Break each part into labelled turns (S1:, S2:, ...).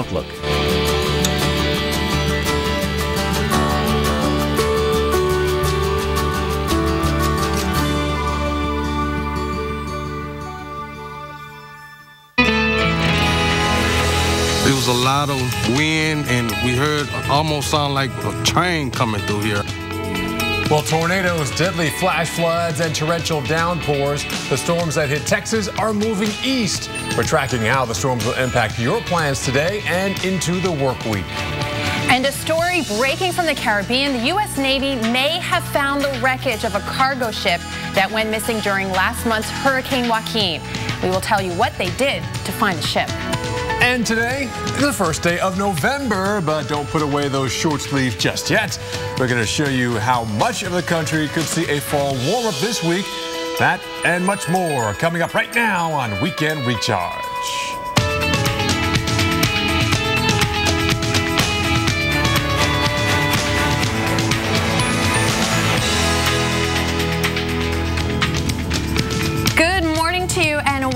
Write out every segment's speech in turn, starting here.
S1: outlook.
S2: There was a lot of wind, and we heard almost sound like a train coming through here.
S3: Well, tornadoes, deadly flash floods, and torrential downpours. The storms that hit Texas are moving east. We're tracking how the storms will impact your plans today and into the work week.
S4: And a story breaking from the Caribbean, the U.S. Navy may have found the wreckage of a cargo ship that went missing during last month's Hurricane Joaquin. We will tell you what they did to find the ship.
S3: And today, the first day of November, but don't put away those short sleeves just yet. We're going to show you how much of the country could see a fall warm up this week. That and much more coming up right now on Weekend Recharge.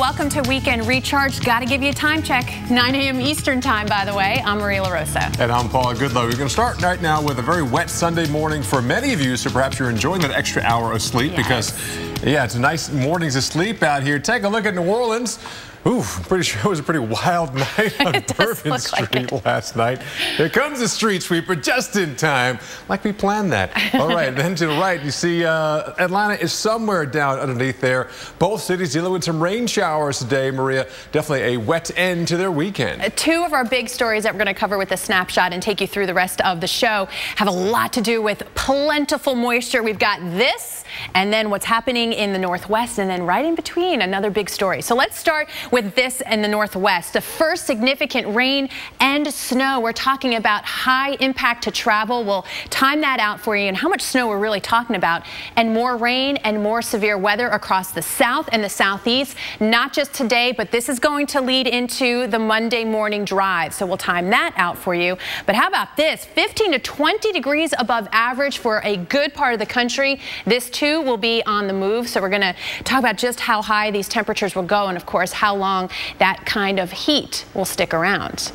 S4: Welcome to Weekend Recharge. Got to give you a time check. 9 a.m. Eastern time, by the way. I'm Maria LaRosa.
S3: And I'm Paula Goodloe. We're going to start right now with a very wet Sunday morning for many of you, so perhaps you're enjoying that extra hour of sleep
S4: Yes.
S3: because, yeah, it's a nice mornings of sleep out here. Take a look at New Orleans. Ooh, I'm pretty sure it was a pretty wild night on Bourbon
S4: look like
S3: Street last night. Here comes the street sweeper just in time, like we planned that. All right, then to the right, you see uh, Atlanta is somewhere down underneath there. Both cities dealing with some rain showers today, Maria. Definitely a wet end to their weekend.
S4: Two of our big stories that we're going to cover with a snapshot and take you through the rest of the show have a lot to do with plentiful moisture. We've got this and then what's happening in the Northwest and then right in between another big story. So let's start with this in the Northwest. The first significant rain and snow. We're talking about high impact to travel. We'll time that out for you and how much snow we're really talking about and more rain and more severe weather across the south and the southeast. Not just today, but this is going to lead into the Monday morning drive. So we'll time that out for you. But how about this? 15 to 20 degrees above average for a good part of the country. This too will be on the move. So we're going to talk about just how high these temperatures will go and of course how long that kind of heat will stick around.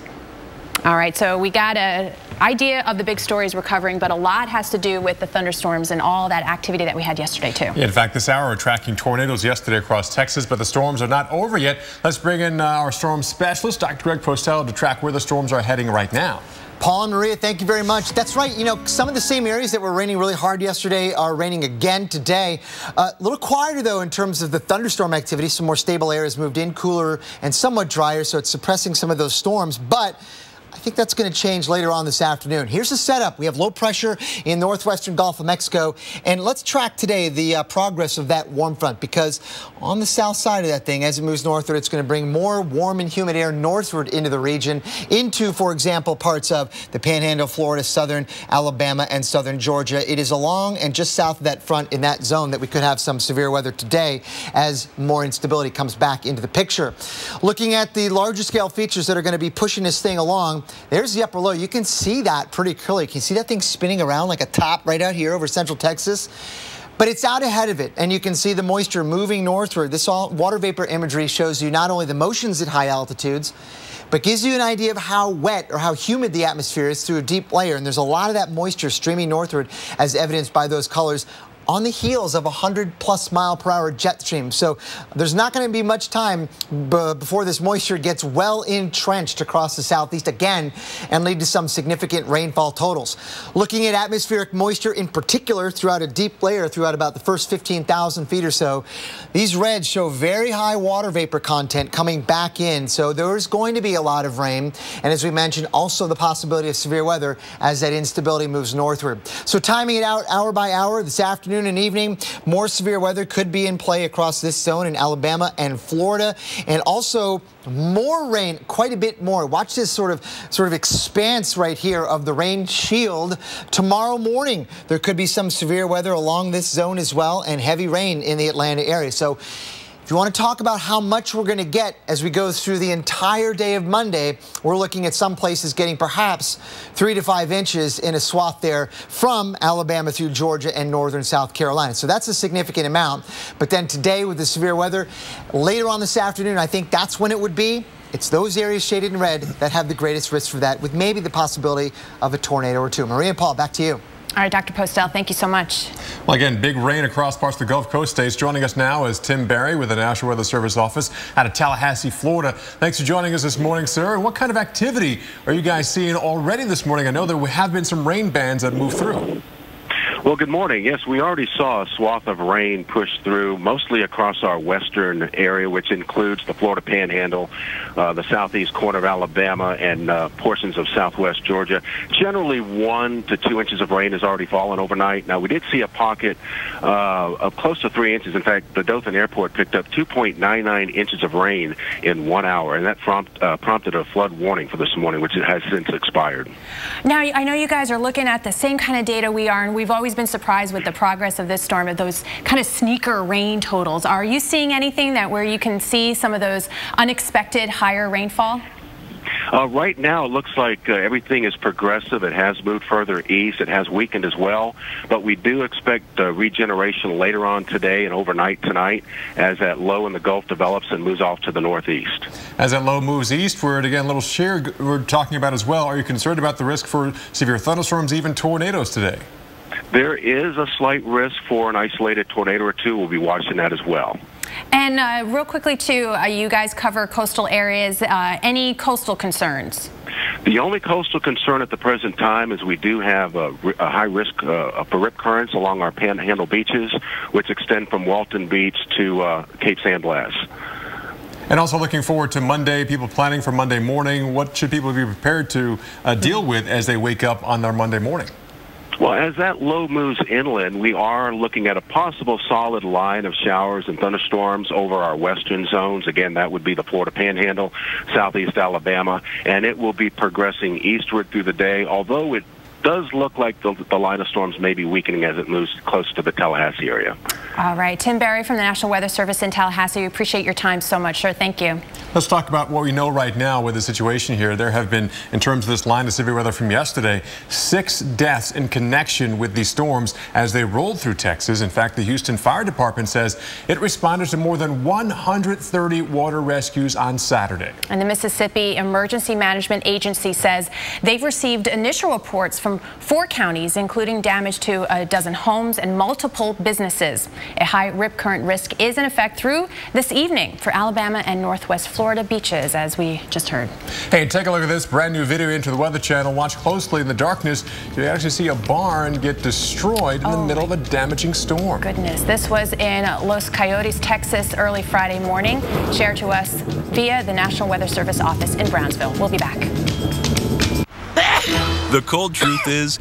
S4: All right, so we got a idea of the big stories we're covering, but a lot has to do with the thunderstorms and all that activity that we had yesterday too.
S3: In fact, this hour we're tracking tornadoes yesterday across Texas, but the storms are not over yet. Let's bring in uh, our storm specialist, Dr. Greg Postel, to track where the storms are heading right now.
S5: Paul and Maria, thank you very much. That's right. You know, some of the same areas that were raining really hard yesterday are raining again today. Uh, a little quieter, though, in terms of the thunderstorm activity. Some more stable air has moved in, cooler and somewhat drier, so it's suppressing some of those storms. But think that's going to change later on this afternoon. Here's the setup. We have low pressure in northwestern Gulf of Mexico. And let's track today the uh, progress of that warm front because on the south side of that thing, as it moves northward, it's going to bring more warm and humid air northward into the region, into, for example, parts of the panhandle, Florida, southern Alabama, and southern Georgia. It is along and just south of that front in that zone that we could have some severe weather today as more instability comes back into the picture. Looking at the larger scale features that are going to be pushing this thing along, there's the upper low. You can see that pretty clearly. You Can see that thing spinning around like a top right out here over central Texas? But it's out ahead of it, and you can see the moisture moving northward. This all water vapor imagery shows you not only the motions at high altitudes, but gives you an idea of how wet or how humid the atmosphere is through a deep layer. And there's a lot of that moisture streaming northward, as evidenced by those colors on the heels of a 100 plus mile per hour jet stream. So there's not going to be much time before this moisture gets well entrenched across the southeast again and lead to some significant rainfall totals. Looking at atmospheric moisture in particular throughout a deep layer throughout about the first 15,000 feet or so, these reds show very high water vapor content coming back in. So there's going to be a lot of rain. And as we mentioned, also the possibility of severe weather as that instability moves northward. So timing it out hour by hour this afternoon and evening, more severe weather could be in play across this zone in Alabama and Florida. And also more rain, quite a bit more. Watch this sort of sort of expanse right here of the rain shield. Tomorrow morning, there could be some severe weather along this zone as well and heavy rain in the Atlanta area. So if you want to talk about how much we're going to get as we go through the entire day of Monday, we're looking at some places getting perhaps three to five inches in a swath there from Alabama through Georgia and northern South Carolina. So that's a significant amount. But then today with the severe weather, later on this afternoon, I think that's when it would be. it's those areas shaded in red that have the greatest risk for that, with maybe the possibility of a tornado or two. Maria and Paul, back to you.
S4: All right, Dr. Postel, thank you so much.
S3: Well, again, big rain across parts of the Gulf Coast states. Joining us now is Tim Berry with the National Weather Service office out of Tallahassee, Florida. Thanks for joining us this morning, sir. What kind of activity are you guys seeing already this morning? I know there have been some rain bands that moved through.
S1: Well, good morning. Yes, we already saw a swath of rain push through, mostly across our western area, which includes the Florida Panhandle, uh, the southeast corner of Alabama, and uh, portions of southwest Georgia. Generally, one to two inches of rain has already fallen overnight. Now, we did see a pocket uh, of close to three inches. In fact, the Dothan Airport picked up 2.99 inches of rain in one hour, and that prompt, uh, prompted a flood warning for this morning, which has since expired.
S4: Now, I know you guys are looking at the same kind of data we are, and we've always been surprised with the progress of this storm, of those kind of sneaker rain totals. Are you seeing anything that where you can see some of those unexpected higher rainfall?
S1: Uh, right now, it looks like uh, everything is progressive. It has moved further east. It has weakened as well. But we do expect uh, regeneration later on today and overnight tonight as that low in the Gulf develops and moves off to the northeast.
S3: As that low moves eastward, again, a little shear we're talking about as well. Are you concerned about the risk for severe thunderstorms, even tornadoes today?
S1: There is a slight risk for an isolated tornado or two. We'll be watching that as well.
S4: And uh, real quickly, too, uh, you guys cover coastal areas. Uh, any coastal concerns?
S1: The only coastal concern at the present time is we do have a, a high risk uh, for rip currents along our panhandle beaches, which extend from Walton Beach to uh, Cape San Blas.
S3: And also looking forward to Monday, people planning for Monday morning. What should people be prepared to uh, deal with as they wake up on their Monday morning?
S1: Well, as that low moves inland, we are looking at a possible solid line of showers and thunderstorms over our western zones. Again, that would be the Florida Panhandle, southeast Alabama, and it will be progressing eastward through the day, although it does look like the, the line of storms may be weakening as it moves close to the Tallahassee area.
S4: All right. Tim Barry from the National Weather Service in Tallahassee. We appreciate your time so much, sir. Thank you.
S3: Let's talk about what we know right now with the situation here. There have been, in terms of this line of severe weather from yesterday, six deaths in connection with these storms as they rolled through Texas. In fact, the Houston Fire Department says it responded to more than 130 water rescues on Saturday.
S4: And the Mississippi Emergency Management Agency says they've received initial reports from four counties, including damage to a dozen homes and multiple businesses. A high rip current risk is in effect through this evening for Alabama and Northwest Florida beaches, as we just heard.
S3: Hey, take a look at this brand new video into the Weather Channel. Watch closely in the darkness. You actually see a barn get destroyed in oh, the middle of a damaging storm.
S4: Goodness, this was in Los Coyotes, Texas, early Friday morning. Shared to us via the National Weather Service office in Brownsville. We'll be back.
S6: The cold truth is,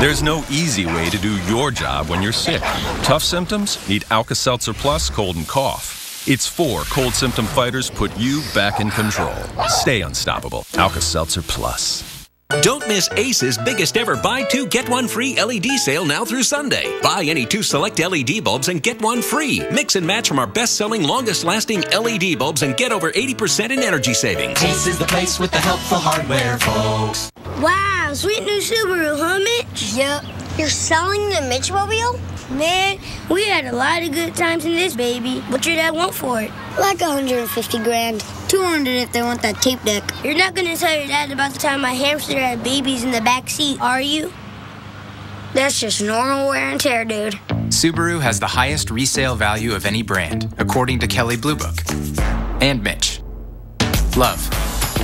S6: there's no easy way to do your job when you're sick. Tough symptoms? Need Alka-Seltzer Plus Cold and Cough. Its four cold symptom fighters put you back in control. Stay unstoppable. Alka-Seltzer Plus.
S7: Don't miss Ace's biggest ever buy two, get one free LED sale now through Sunday. Buy any two select LED bulbs and get one free. Mix and match from our best selling, longest lasting LED bulbs and get over 80% in energy savings.
S8: Ace is the place with the helpful hardware, folks.
S9: Wow, sweet new Subaru, huh, Mitch?
S10: Yep. You're selling the Mitchmobile?
S9: Man, we had a lot of good times in this baby. What your dad want for it?
S10: Like 150 grand.
S9: 200 if they want that tape deck. You're not gonna tell your dad about the time my hamster had babies in the back seat, are you? That's just normal wear and tear, dude.
S11: Subaru has the highest resale value of any brand, according to Kelley Blue Book. And Mitch. Love.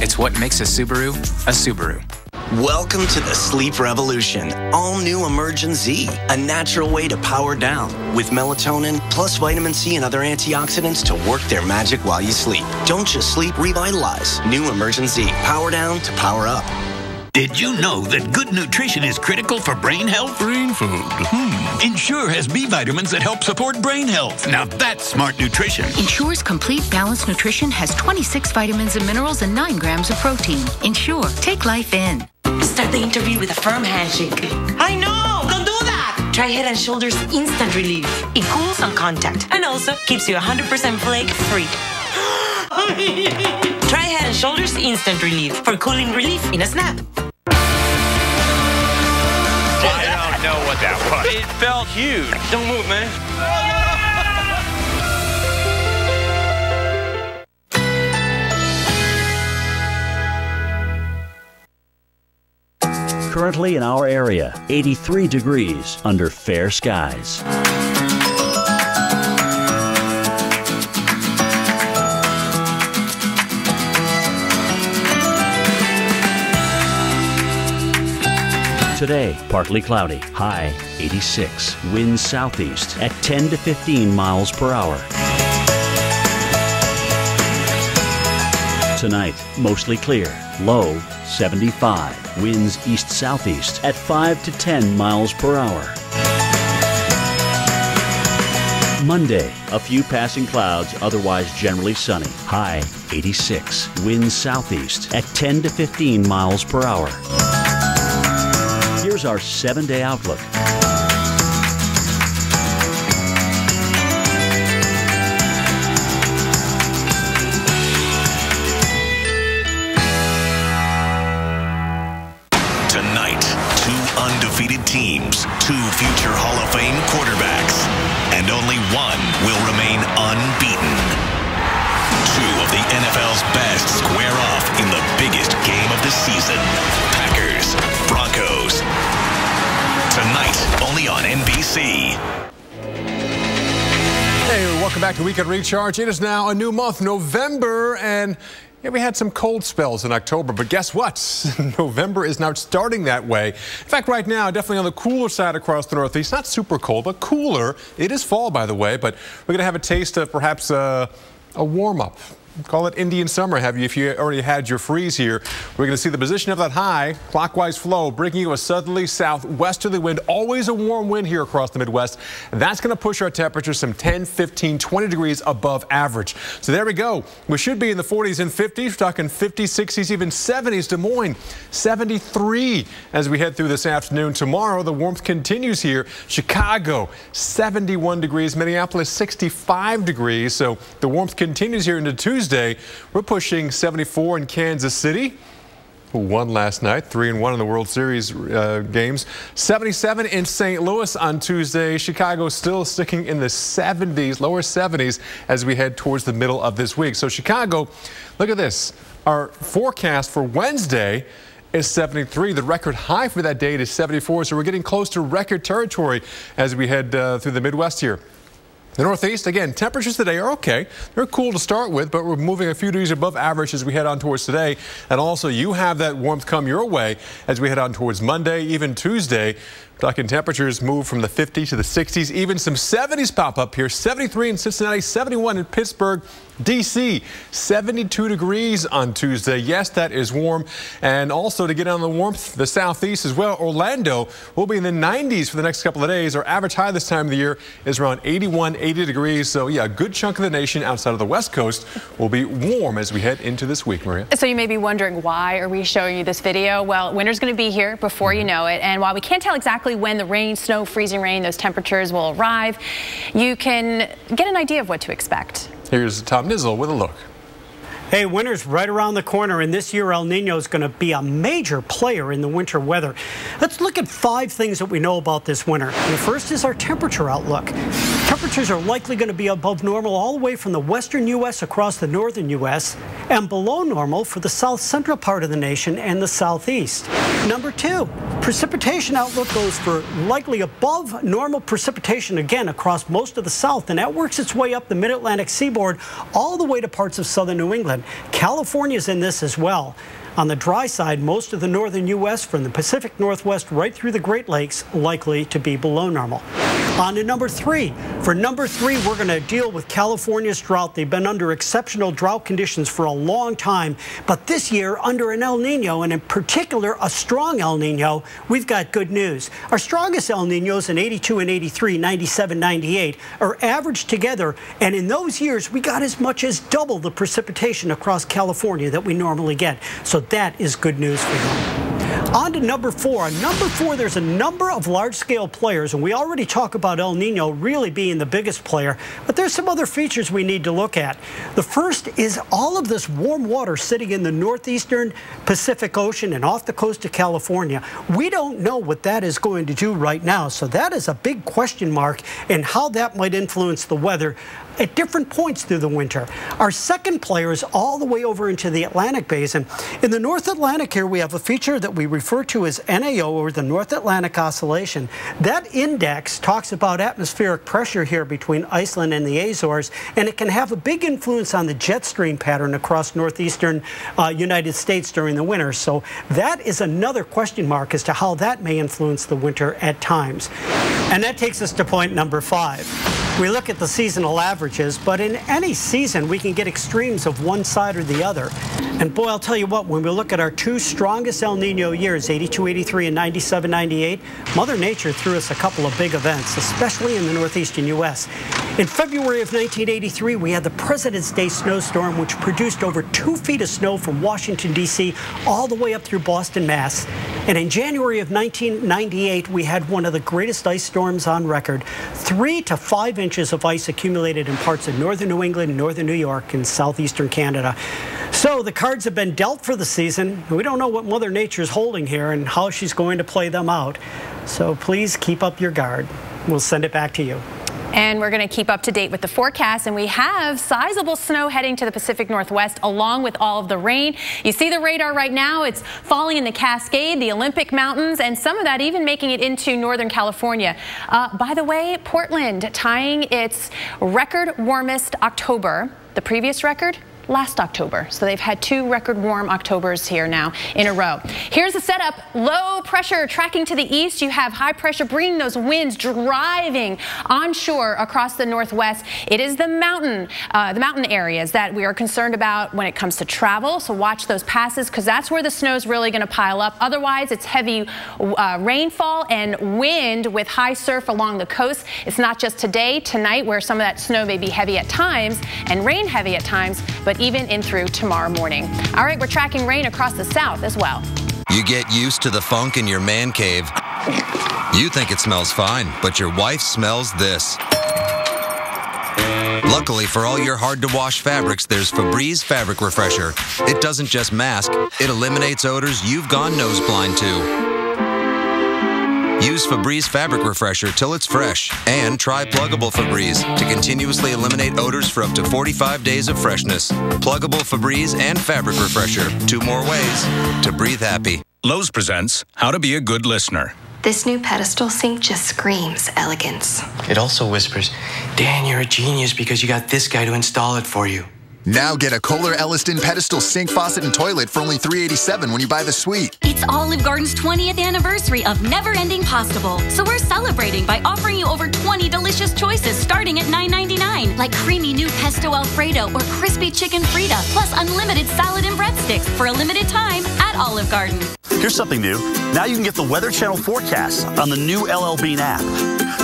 S11: It's what makes a Subaru a Subaru.
S12: Welcome to the sleep revolution. All new Emergen Z, a natural way to power down with melatonin plus vitamin C and other antioxidants to work their magic while you sleep. Don't just sleep, revitalize. New Emergen Z, power down to power up.
S13: Did you know that good nutrition is critical for brain health?
S2: Brain food.
S13: Hmm. Ensure has B vitamins that help support brain health. Now that's smart nutrition.
S14: Ensure's complete balanced nutrition has 26 vitamins and minerals and 9 grams of protein. Ensure, take life in.
S15: Start the interview with a firm handshake.
S16: I know! Don't do that!
S15: Try Head & Shoulders Instant Relief. It cools on contact and also keeps you 100% flake free. Try Head and Shoulders Instant Relief for cooling relief in a snap.
S17: I don't know what that was.
S18: It felt huge.
S17: Don't move, man.
S18: Currently in our area, 83 degrees under fair skies. Today, partly cloudy, high 86, winds southeast at 10 to 15 miles per hour. Tonight, mostly clear, low 75, winds east southeast at 5 to 10 miles per hour. Monday, a few passing clouds, otherwise generally sunny. High 86, winds southeast at 10 to 15 miles per hour. Here's our seven day outlook.
S19: Tonight, two undefeated teams, two future Hall of Fame quarterbacks, and only one will
S3: Hey, welcome back to Weekend Recharge. It is now a new month, November, and yeah, we had some cold spells in October, but guess what? November is now starting that way. In fact, right now, definitely on the cooler side across the Northeast. Not super cold, but cooler. It is fall, by the way, but we're going to have a taste of perhaps uh, a warm up. Call it Indian summer, have you? If you already had your freeze here, we're going to see the position of that high clockwise flow, bringing you a southerly southwesterly wind. Always a warm wind here across the Midwest. That's going to push our temperatures some 10, 15, 20 degrees above average. So there we go. We should be in the 40s and 50s. We're talking 50s, 60s, even 70s. Des Moines, 73 as we head through this afternoon. Tomorrow, the warmth continues here. Chicago, 71 degrees. Minneapolis, 65 degrees. So the warmth continues here into Tuesday. We're pushing 74 in Kansas City who won last night, 3 and 1 in the World Series uh, games. 77 in St. Louis on Tuesday. Chicago still sticking in the 70s, lower 70s as we head towards the middle of this week. So Chicago, look at this. Our forecast for Wednesday is 73. The record high for that date is 74. So we're getting close to record territory as we head uh, through the Midwest here. The Northeast, again, temperatures today are okay. They're cool to start with, but we're moving a few degrees above average as we head on towards today. And also, you have that warmth come your way as we head on towards Monday, even Tuesday. Talking temperatures move from the 50s to the 60s, even some 70s pop up here. 73 in Cincinnati, 71 in Pittsburgh, D.C. 72 degrees on Tuesday. Yes, that is warm. And also to get on the warmth, the southeast as well. Orlando will be in the 90s for the next couple of days. Our average high this time of the year is around 81, 80 degrees. So yeah, a good chunk of the nation outside of the west coast will be warm as we head into this week, Maria.
S4: So you may be wondering why are we showing you this video? Well, winter's going to be here before you mm-hmm. know it. And while we can't tell exactly when the rain, snow, freezing rain, those temperatures will arrive, you can get an idea of what to expect.
S3: Here's Tom Niziol with a look.
S20: Hey, winter's right around the corner, and this year El Nino is going to be a major player in the winter weather. Let's look at five things that we know about this winter. The first is our temperature outlook. Temperatures are likely going to be above normal all the way from the western U.S. across the northern U.S. and below normal for the south central part of the nation and the southeast. Number two, precipitation outlook goes for likely above normal precipitation again across most of the south, and that works its way up the mid Atlantic seaboard all the way to parts of southern New England. California's in this as well. On the dry side, most of the northern U.S. from the Pacific Northwest right through the Great Lakes likely to be below normal. On to number three. For number three, we're going to deal with California's drought. They've been under exceptional drought conditions for a long time, but this year, under an El Nino, and in particular a strong El Nino, we've got good news. Our strongest El Ninos in 82 and 83, 97, 98 are averaged together, and in those years, we got as much as double the precipitation across California that we normally get. So that is good news for them. On to number four. On number four, there's a number of large-scale players, and we already talk about El Nino really being the biggest player, but there's some other features we need to look at. The first is all of this warm water sitting in the northeastern Pacific Ocean and off the coast of California. We don't know what that is going to do right now, so that is a big question mark in how that might influence the weather at different points through the winter. Our second player is all the way over into the Atlantic basin. In the North Atlantic here, we have a feature that we refer to as NAO, or the North Atlantic Oscillation. That index talks about atmospheric pressure here between Iceland and the Azores, and it can have a big influence on the jet stream pattern across northeastern uh, United States during the winter. So that is another question mark as to how that may influence the winter at times. And that takes us to point number five. We look at the seasonal averages, but in any season, we can get extremes of one side or the other. And boy, I'll tell you what, when we look at our two strongest El Nino years, 82 83 and 97 98, Mother Nature threw us a couple of big events, especially in the northeastern U.S. In February of 1983, we had the President's Day snowstorm, which produced over two feet of snow from Washington, D.C., all the way up through Boston, Mass. And in January of 1998, we had one of the greatest ice storms on record. Three to five inches of ice accumulated in parts of northern New England, northern New York, and southeastern Canada. So the cards have been dealt for the season. We don't know what Mother Nature is holding here and how she's going to play them out. So please keep up your guard. We'll send it back to you.
S4: And we're going to keep up to date with the forecast. And we have sizable snow heading to the Pacific Northwest along with all of the rain. You see the radar right now. It's falling in the Cascade, the Olympic Mountains, and some of that even making it into Northern California. Uh, by the way, Portland tying its record warmest October. The previous record, last October. So they've had two record warm Octobers here now in a row. Here's the setup. Low pressure tracking to the east. You have high pressure bringing those winds driving onshore across the northwest. It is the mountain, uh, the mountain areas that we are concerned about when it comes to travel. So watch those passes because that's where the snow is really going to pile up. Otherwise, it's heavy uh, rainfall and wind with high surf along the coast. It's not just today, tonight, where some of that snow may be heavy at times and rain heavy at times, but even in through tomorrow morning. All right, we're tracking rain across the south as well.
S21: You get used to the funk in your man cave. You think it smells fine, but your wife smells this. Luckily for all your hard to wash fabrics, there's Febreze Fabric Refresher. It doesn't just mask, it eliminates odors you've gone nose blind to. Use Febreze Fabric Refresher till it's fresh. And try Pluggable Febreze to continuously eliminate odors for up to 45 days of freshness. Pluggable Febreze and Fabric Refresher. Two more ways to breathe happy.
S22: Lowe's presents How to Be a Good Listener.
S23: This new pedestal sink just screams elegance.
S24: It also whispers, Dan, you're a genius because you got this guy to install it for you.
S25: Now get a Kohler Elliston pedestal sink, faucet, and toilet for only 387 when you buy the suite.
S26: It's Olive Garden's 20th anniversary of Never Ending Pasta Bowl. So we're celebrating by offering you over 20 delicious choices starting at $9.99, like creamy new pesto Alfredo or crispy chicken Frita, plus unlimited salad and breadsticks for a limited time at Olive Garden.
S27: Here's something new. Now you can get the Weather Channel forecast on the new LL Bean app.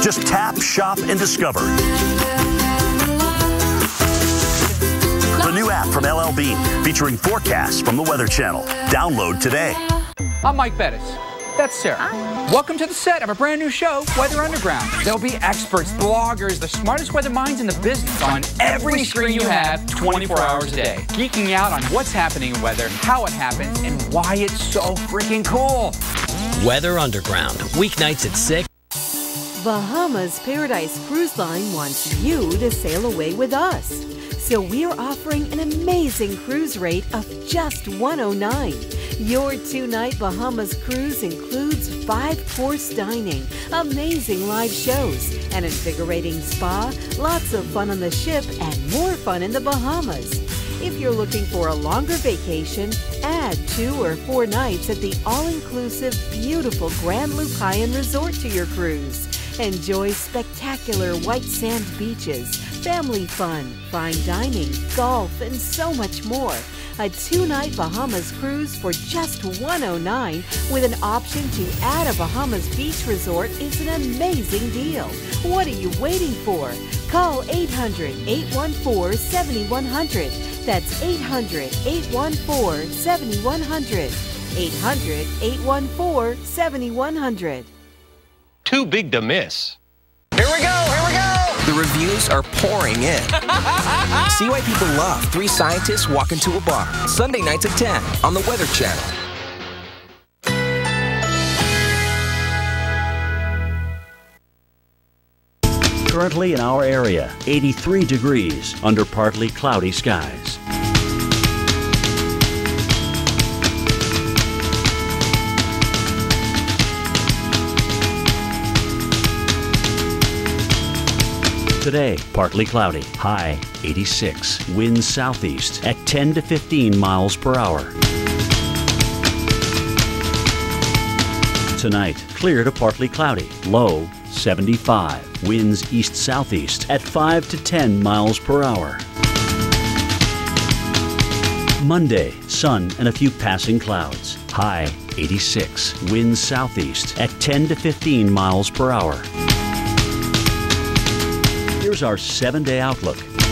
S27: Just tap, shop, and discover. The new app from LL Bean featuring forecasts from the Weather Channel. Download today.
S28: I'm Mike Bettis. That's Sarah. Hi. Welcome to the set of a brand new show, Weather Underground. There'll be experts, bloggers, the smartest weather minds in the business on every screen you have 24 hours a day. Geeking out on what's happening in weather, how it happens, and why it's so freaking cool.
S29: Weather Underground, weeknights at 6.
S30: Bahamas Paradise Cruise Line wants you to sail away with us. So we are offering an amazing cruise rate of just 109. Your two-night Bahamas cruise includes five-course dining, amazing live shows, an invigorating spa, lots of fun on the ship, and more fun in the Bahamas. If you're looking for a longer vacation, add two or four nights at the all-inclusive, beautiful Grand Lucayan Resort to your cruise. Enjoy spectacular white sand beaches, family fun, fine dining, golf, and so much more. A two-night Bahamas cruise for just 109 with an option to add a Bahamas beach resort is an amazing deal. What are you waiting for? Call 800-814-7100. That's 800-814-7100. 800-814-7100.
S31: Too big to miss.
S32: Here we go, here we go!
S31: The reviews are pouring in. See why people love Three Scientists Walk Into a Bar. Sunday nights at 10 on the Weather Channel.
S18: Currently in our area, 83 degrees under partly cloudy skies. Today, partly cloudy, high 86, winds southeast at 10 to 15 miles per hour. Tonight, clear to partly cloudy, low 75, winds east southeast at 5 to 10 miles per hour. Monday, sun and a few passing clouds, high 86, winds southeast at 10 to 15 miles per hour. Here's our seven day outlook.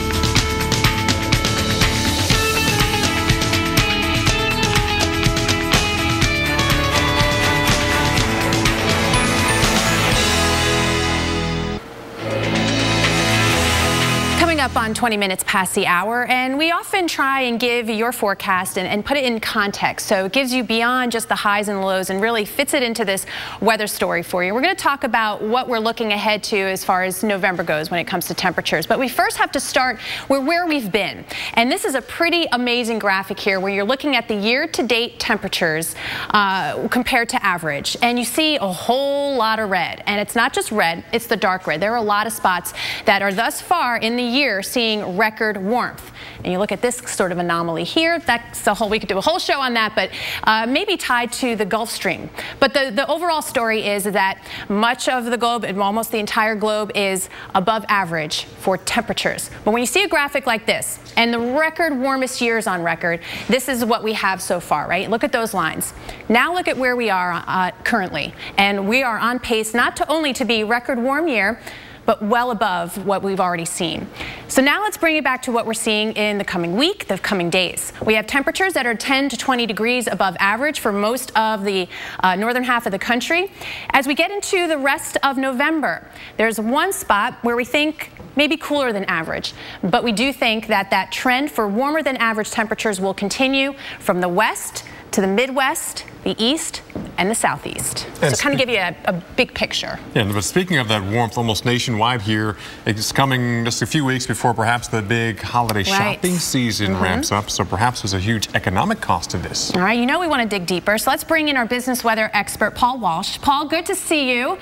S4: Up on 20 minutes past the hour, and we often try and give your forecast and, and, put it in context. So it gives you beyond just the highs and lows and really fits it into this weather story for you. We're going to talk about what we're looking ahead to as far as November goes when it comes to temperatures. But we first have to start where, where we've been. And this is a pretty amazing graphic here where you're looking at the year-to-date temperatures uh, compared to average. And you see a whole lot of red. And it's not just red, it's the dark red. There are a lot of spots that are thus far in the year year seeing record warmth. And you look at this sort of anomaly here, that's a whole, we could do a whole show on that, but uh, maybe tied to the Gulf Stream. But the, the overall story is that much of the globe, and almost the entire globe, is above average for temperatures. But when you see a graphic like this, and the record warmest years on record, this is what we have so far, right? Look at those lines. Now look at where we are uh, currently. And we are on pace not to only to be record warm year, but well above what we've already seen. So now let's bring it back to what we're seeing in the coming week, the coming days. We have temperatures that are 10 to 20 degrees above average for most of the uh, northern half of the country. As we get into the rest of November, there's one spot where we think maybe cooler than average. But we do think that that trend for warmer than average temperatures will continue from the west to the Midwest, the East, and the Southeast. And so kind of give you a, a, big picture.
S3: Yeah, but speaking of that warmth almost nationwide here, it's coming just a few weeks before perhaps the big holiday right. shopping season mm -hmm. ramps up, so perhaps there's a huge economic cost to this.
S4: All right, you know we want to dig deeper, so let's bring in our business weather expert, Paul Walsh. Paul, good to see you.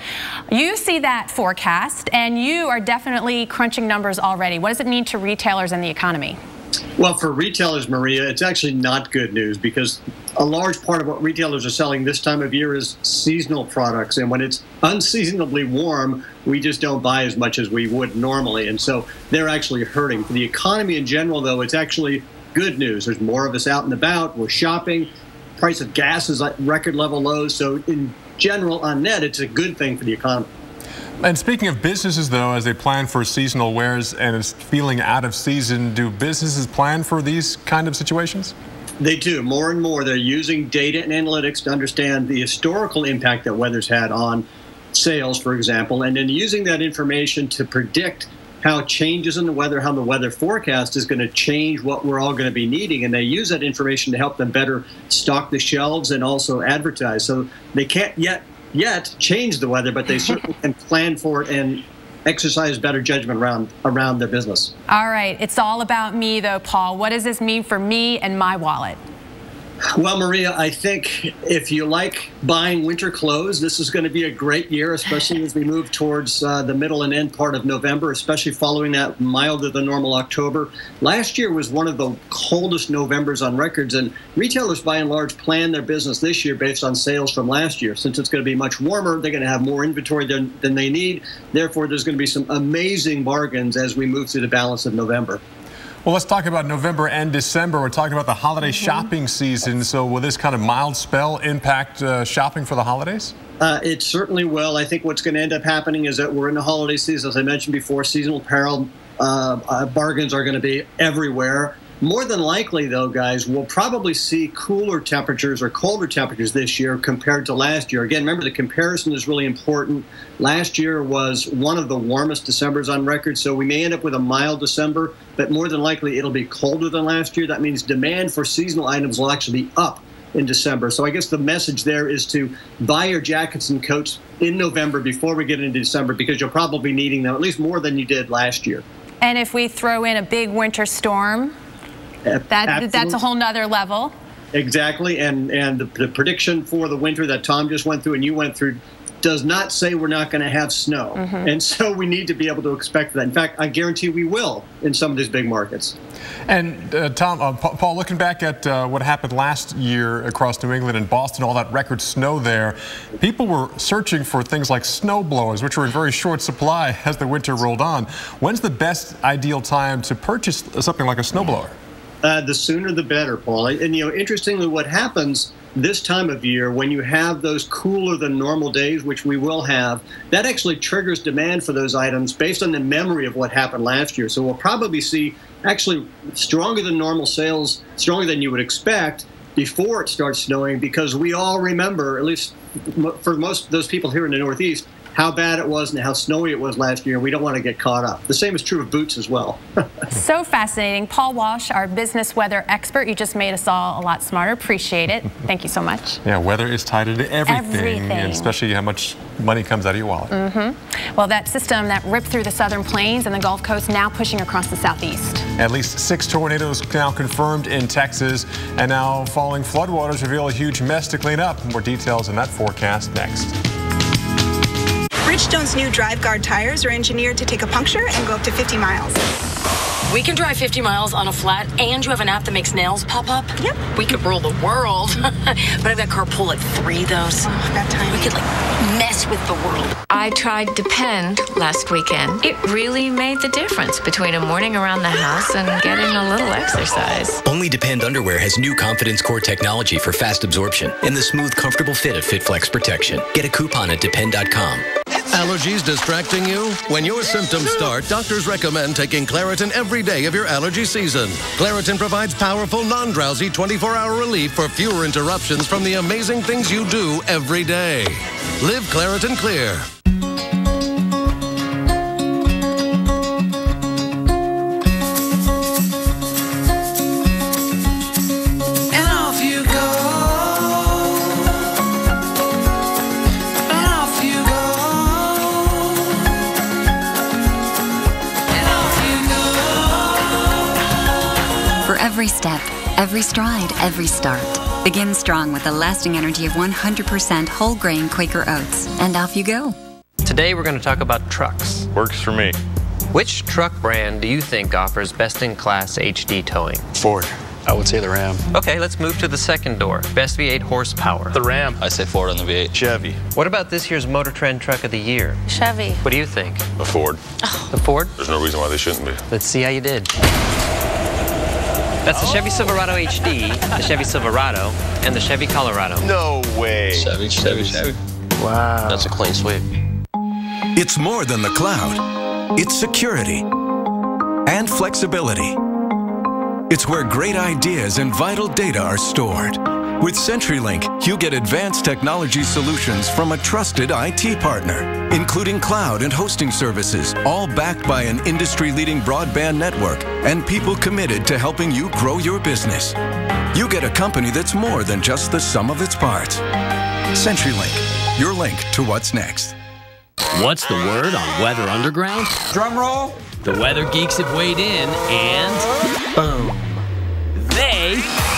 S4: You see that forecast, and you are definitely crunching numbers already. What does it mean to retailers and the economy?
S33: Well, for retailers, Maria, it's actually not good news because a large part of what retailers are selling this time of year is seasonal products. And when it's unseasonably warm, we just don't buy as much as we would normally. And so they're actually hurting. For the economy in general, though, it's actually good news. There's more of us out and about. We're shopping. Price of gas is at record level lows. So, in general, on net, it's a good thing for the economy.
S3: And speaking of businesses, though, as they plan for seasonal wares and it's feeling out of season, do businesses plan for these kind of situations?
S33: They do. More and more, they're using data and analytics to understand the historical impact that weather's had on sales, for example, and then using that information to predict how changes in the weather, how the weather forecast is going to change what we're all going to be needing. And they use that information to help them better stock the shelves and also advertise. So they can't yet yet change the weather, but they certainly can plan for it and exercise better judgment around around their business.
S4: All right, it's all about me though, Paul. What does this mean for me and my wallet?
S33: Well, Maria, I think if you like buying winter clothes, this is going to be a great year, especially as we move towards uh, the middle and end part of November, especially following that milder than normal October. Last year was one of the coldest Novembers on records, and retailers by and large plan their business this year based on sales from last year. Since it's going to be much warmer, they're going to have more inventory than, than they need. Therefore, there's going to be some amazing bargains as we move through the balance of November.
S3: Well, let's talk about November and December. We're talking about the holiday mm -hmm. shopping season. So, will this kind of mild spell impact uh, shopping for the holidays?
S33: Uh, it certainly will. I think what's going to end up happening is that we're in the holiday season. As I mentioned before, seasonal apparel uh, uh bargains are going to be everywhere. More than likely, though, guys, we'll probably see cooler temperatures or colder temperatures this year compared to last year. Again, remember the comparison is really important. Last year was one of the warmest Decembers on record, so we may end up with a mild December, but more than likely it'll be colder than last year. That means demand for seasonal items will actually be up in December. So I guess the message there is to buy your jackets and coats in November before we get into December because you'll probably be needing them at least more than you did last year.
S4: And if we throw in a big winter storm, that, that's a whole nother level.
S33: Exactly, and and the, the, prediction for the winter that Tom just went through and you went through does not say we're not going to have snow, mm-hmm. and so we need to be able to expect that. In fact, I guarantee we will in some of these big markets.
S3: And uh, Tom, uh, Paul, looking back at uh, what happened last year across New England and Boston, all that record snow there, people were searching for things like snow blowers, which were in very short supply as the winter rolled on. When's the best ideal time to purchase something like a snowblower?
S33: Uh, the sooner the better, Paul. And, you know, interestingly, what happens this time of year when you have those cooler than normal days, which we will have, that actually triggers demand for those items based on the memory of what happened last year. So we'll probably see actually stronger than normal sales, stronger than you would expect before it starts snowing because we all remember, at least for most those people here in the Northeast, how bad it was and how snowy it was last year. We don't want to get caught up. The same is true of boots as well.
S4: so fascinating. Paul Walsh, our business weather expert. You just made us all a lot smarter. Appreciate it. Thank you so much.
S3: Yeah, weather is tied into everything, everything. and especially how much money comes out of your wallet.
S4: Mm -hmm. Well, that system that ripped through the southern plains and the Gulf Coast now pushing across the southeast.
S3: At least six tornadoes now confirmed in Texas, and now falling floodwaters reveal a huge mess to clean up. More details in that forecast next.
S34: Bridgestone's new Drive Guard tires are engineered to take a puncture and go up to 50 miles.
S35: We can drive 50 miles on a flat, and you have an app that makes nails pop up.
S34: Yep.
S35: We could rule the world. but I've got carpool at three, though, so
S34: oh, that time
S35: we could like mess with the world.
S36: I tried Depend last weekend. It really made the difference between a morning around the house and getting a little exercise.
S37: Only Depend underwear has new confidence core technology for fast absorption and the smooth, comfortable fit of FitFlex protection. Get a coupon at depend.com.
S38: Allergies distracting you? When your symptoms start, doctors recommend taking Claritin every day of your allergy season. Claritin provides powerful, non drowsy 24 hour relief for fewer interruptions from the amazing things you do every day. Live Claritin Clear.
S39: Every stride, every start. Begin strong with the lasting energy of 100% whole grain Quaker oats. And off you go.
S40: Today we're going to talk about trucks.
S41: Works for me.
S40: Which truck brand do you think offers best in class HD towing?
S41: Ford. I would say the Ram.
S40: Okay, let's move to the second door. Best V8 horsepower.
S41: The Ram.
S42: I say Ford on the V8.
S41: Chevy.
S40: What about this year's Motor Trend Truck of the Year?
S36: Chevy.
S40: What do you think?
S41: A Ford.
S40: Oh. The Ford?
S41: There's no reason why they shouldn't be.
S40: Let's see how you did. That's the Chevy Silverado HD, the Chevy Silverado, and the Chevy Colorado.
S41: No way.
S42: Chevy, Chevy, Chevy.
S40: Wow.
S42: That's a clean sweep.
S43: It's more than the cloud. It's security and flexibility. It's where great ideas and vital data are stored. With CenturyLink, you get advanced technology solutions from a trusted IT partner, including cloud and hosting services, all backed by an industry-leading broadband network and people committed to helping you grow your business. You get a company that's more than just the sum of its parts. CenturyLink, your link to what's next.
S29: What's the word on Weather Underground?
S28: Drum roll.
S29: The weather geeks have weighed in and boom.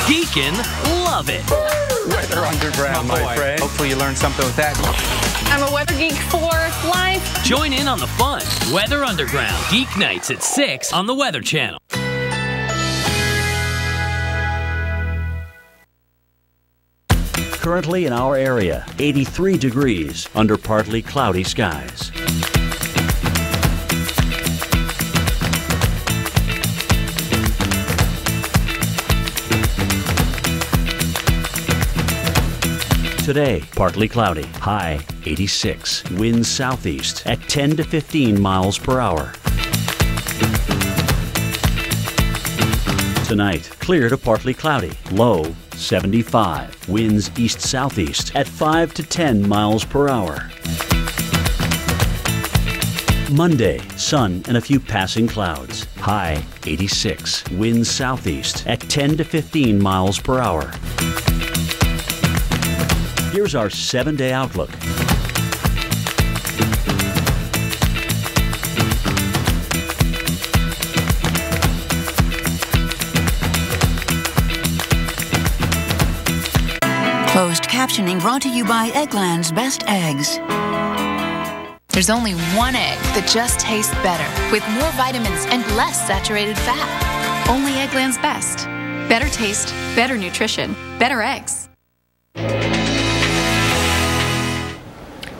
S29: They geekin' love it.
S28: Weather Underground, my, my friend. Hopefully you learned something with that.
S4: I'm a weather geek for life.
S29: Join in on the fun. Weather Underground. Geek Nights at 6 on the Weather Channel.
S18: Currently in our area, 83 degrees under partly cloudy skies. Today, partly cloudy, high 86. Winds southeast at 10 to 15 miles per hour. Tonight, clear to partly cloudy, low 75. Winds east southeast at 5 to 10 miles per hour. Monday, sun and a few passing clouds. High 86. Winds southeast at 10 to 15 miles per hour. Here's our seven day outlook.
S44: Closed captioning brought to you by Eggland's Best Eggs.
S35: There's only one egg that just tastes better, with more vitamins and less saturated fat. Only Eggland's Best. Better taste, better nutrition, better eggs.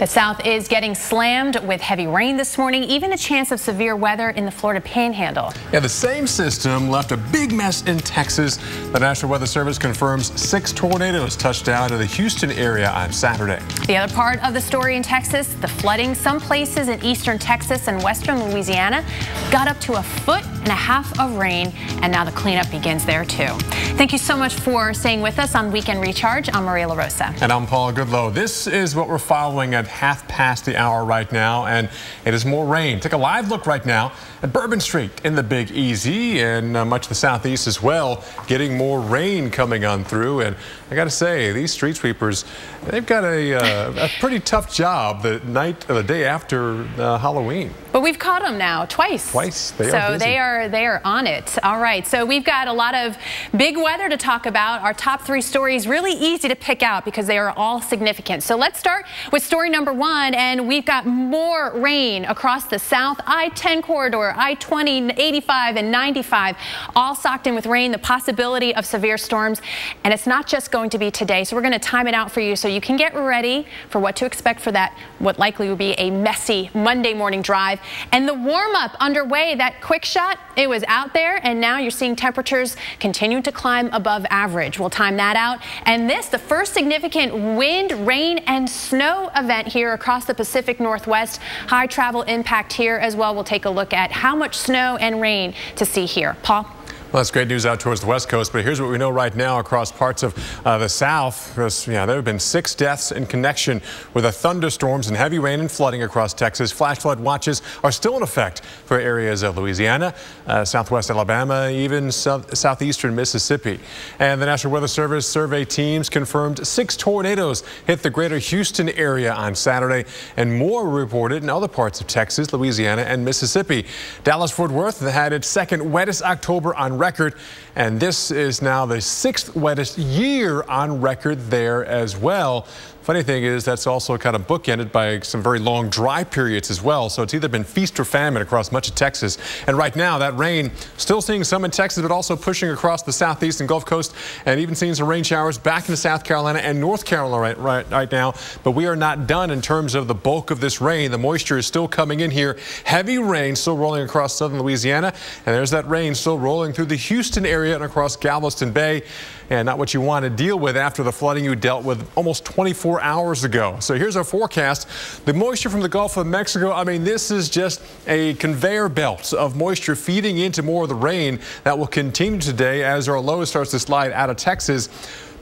S4: The south is getting slammed with heavy rain this morning, even a chance of severe weather in the Florida panhandle.
S3: Yeah, the same system left a big mess in Texas. The National Weather Service confirms six tornadoes touched down to the Houston area on Saturday.
S4: The other part of the story in Texas, the flooding. Some places in eastern Texas and western Louisiana got up to a foot and a half of rain, and now the cleanup begins there too. Thank you so much for staying with us on Weekend Recharge. I'm Maria LaRosa.
S3: And I'm Paul Goodloe. This is what we're following at half past the hour right now, and it is more rain. Take a live look right now at Bourbon Street in the Big Easy and uh, much of the southeast as well, getting more rain coming on through. And I got to say, these street sweepers, they've got a, uh, a pretty tough job the night or the day after uh, Halloween.
S4: But we've caught them now twice.
S3: Twice. They
S4: so
S3: are
S4: they are they are on it. All right. So we've got a lot of big weather to talk about. Our top three stories really easy to pick out because they are all significant. So let's start with story number one, and we've got more rain across the South I-10 corridor, I-20, 85, and 95, all socked in with rain. The possibility of severe storms, and it's not just going to be today. So we're going to time it out for you so you can get ready for what to expect for that. What likely will be a messy Monday morning drive. And the warm up underway, that quick shot, it was out there, and now you're seeing temperatures continue to climb above average. We'll time that out. And this, the first significant wind, rain, and snow event here across the Pacific Northwest. High travel impact here as well. We'll take a look at how much snow and rain to see here. Paul?
S3: Well, that's great news out towards the west coast, but here's what we know right now across parts of uh, the south. Yeah, there have been six deaths in connection with the thunderstorms and heavy rain and flooding across Texas. Flash flood watches are still in effect for areas of Louisiana, uh, southwest Alabama, even south southeastern Mississippi. And the National Weather Service survey teams confirmed six tornadoes hit the greater Houston area on Saturday, and more were reported in other parts of Texas, Louisiana, and Mississippi. Dallas-Fort Worth had its second wettest October on record, and this is now the sixth wettest year on record there as well. Funny thing is, that's also kind of bookended by some very long dry periods as well. So it's either been feast or famine across much of Texas. And right now, that rain, still seeing some in Texas, but also pushing across the southeast and Gulf Coast, and even seeing some rain showers back into South Carolina and North Carolina right, right, right now. But we are not done in terms of the bulk of this rain. The moisture is still coming in here. Heavy rain still rolling across southern Louisiana. And there's that rain still rolling through the Houston area and across Galveston Bay. And not what you want to deal with after the flooding you dealt with almost 24 hours ago. So here's our forecast. The moisture from the Gulf of Mexico, I mean, this is just a conveyor belt of moisture feeding into more of the rain that will continue today as our low starts to slide out of Texas.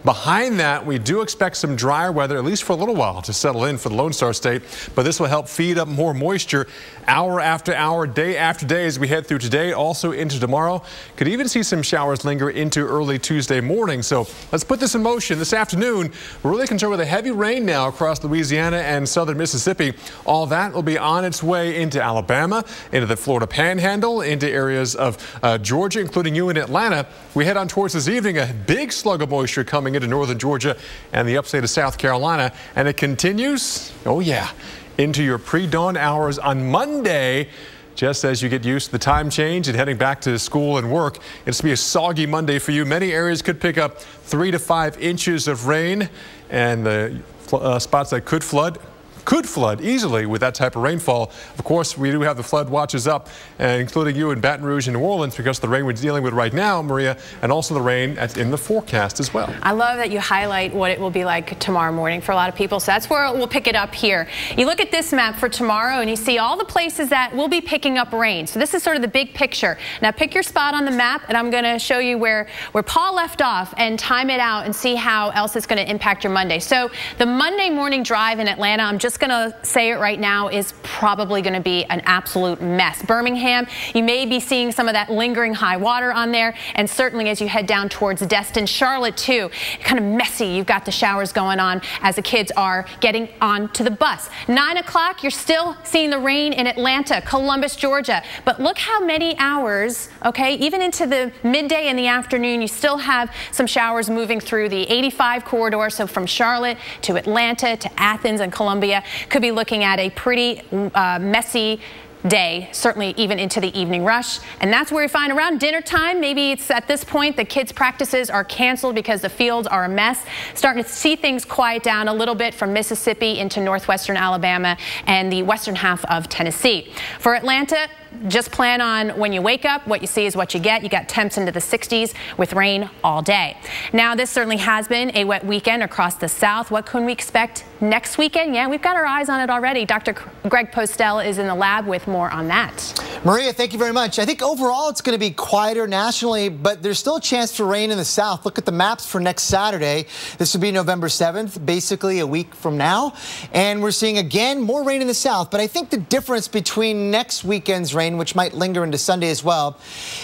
S3: Behind that, we do expect some drier weather, at least for a little while, to settle in for the Lone Star State. But this will help feed up more moisture hour after hour, day after day as we head through today, also into tomorrow. Could even see some showers linger into early Tuesday morning. So let's put this in motion. This afternoon, we're really concerned with a heavy rain now across Louisiana and southern Mississippi. All that will be on its way into Alabama, into the Florida Panhandle, into areas of uh, Georgia, including you in Atlanta. We head on towards this evening, a big slug of moisture coming into northern Georgia and the upstate of South Carolina. And it continues, oh yeah, into your pre-dawn hours on Monday. Just as you get used to the time change and heading back to school and work, it's going to be a soggy Monday for you. Many areas could pick up three to five inches of rain, and the uh, spots that could flood could flood easily with that type of rainfall. Of course, we do have the flood watches up, uh, including you in Baton Rouge and New Orleans because the rain we're dealing with right now, Maria, and also the rain in the forecast as well.
S4: I love that you highlight what it will be like tomorrow morning for a lot of people. So that's where we'll pick it up here. You look at this map for tomorrow and you see all the places that will be picking up rain. So this is sort of the big picture. Now pick your spot on the map and I'm going to show you where, where Paul left off and time it out and see how else it's going to impact your Monday. So the Monday morning drive in Atlanta, I'm just just going to say it right now, is probably going to be an absolute mess. Birmingham, you may be seeing some of that lingering high water on there, and certainly as you head down towards Destin, Charlotte too, kind of messy. You've got the showers going on as the kids are getting onto the bus. Nine o'clock, you're still seeing the rain in Atlanta, Columbus, Georgia, but look how many hours, okay, even into the midday in the afternoon, you still have some showers moving through the 85 corridor. So from Charlotte to Atlanta to Athens and Columbia, could be looking at a pretty uh, messy day, certainly even into the evening rush. And that's where we find around dinner time. Maybe it's at this point the kids' practices are canceled because the fields are a mess. Starting to see things quiet down a little bit from Mississippi into northwestern Alabama and the western half of Tennessee. For Atlanta, just plan on when you wake up, what you see is what you get. You got temps into the 60s with rain all day. Now, this certainly has been a wet weekend across the south. What can we expect next weekend? Yeah, we've got our eyes on it already. Dr. Greg Postel is in the lab with more on that.
S5: Maria, thank you very much. I think overall it's going to be quieter nationally, but there's still a chance for rain in the south. Look at the maps for next Saturday. This will be November 7th, basically a week from now. And we're seeing again more rain in the south. But I think the difference between next weekend's rain, which might linger into Sunday as well,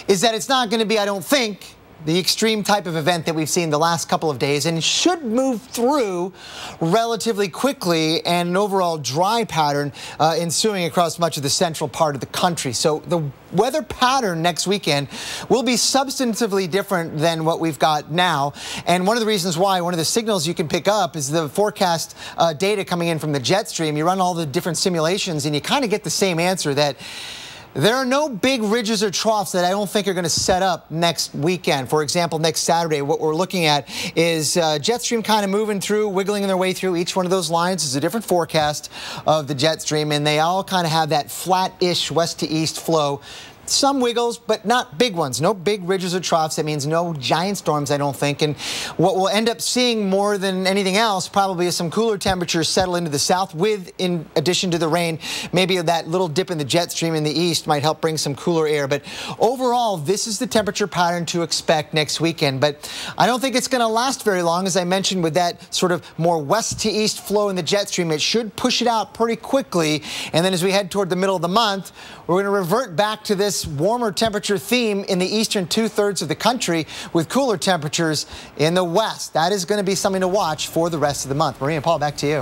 S5: is that it's not going to be, I don't think, the extreme type of event that we've seen the last couple of days and should move through relatively quickly and an overall dry pattern uh, ensuing across much of the central part of the country. So the weather pattern next weekend will be substantively different than what we've got now. And one of the reasons why, one of the signals you can pick up is the forecast uh, data coming in from the jet stream. You run all the different simulations and you kind of get the same answer that there are no big ridges or troughs that I don't think are going to set up next weekend. For example, next Saturday, what we're looking at is uh, jet stream kind of moving through, wiggling their way through. Each one of those lines is a different forecast of the jet stream, and they all kind of have that flat-ish west to east flow some wiggles, but not big ones. No big ridges or troughs. That means no giant storms, I don't think. And what we'll end up seeing more than anything else probably is some cooler temperatures settle into the south with, in addition to the rain, maybe that little dip in the jet stream in the east might help bring some cooler air. But overall, this is the temperature pattern to expect next weekend. But I don't think it's going to last very long. As I mentioned, with that sort of more west to east flow in the jet stream, it should push it out pretty quickly. And then as we head toward the middle of the month, we're going to revert back to this warmer temperature theme in the eastern two-thirds of the country with cooler temperatures in the west. That is going to be something to watch for the rest of the month. Maria and Paul, back to you.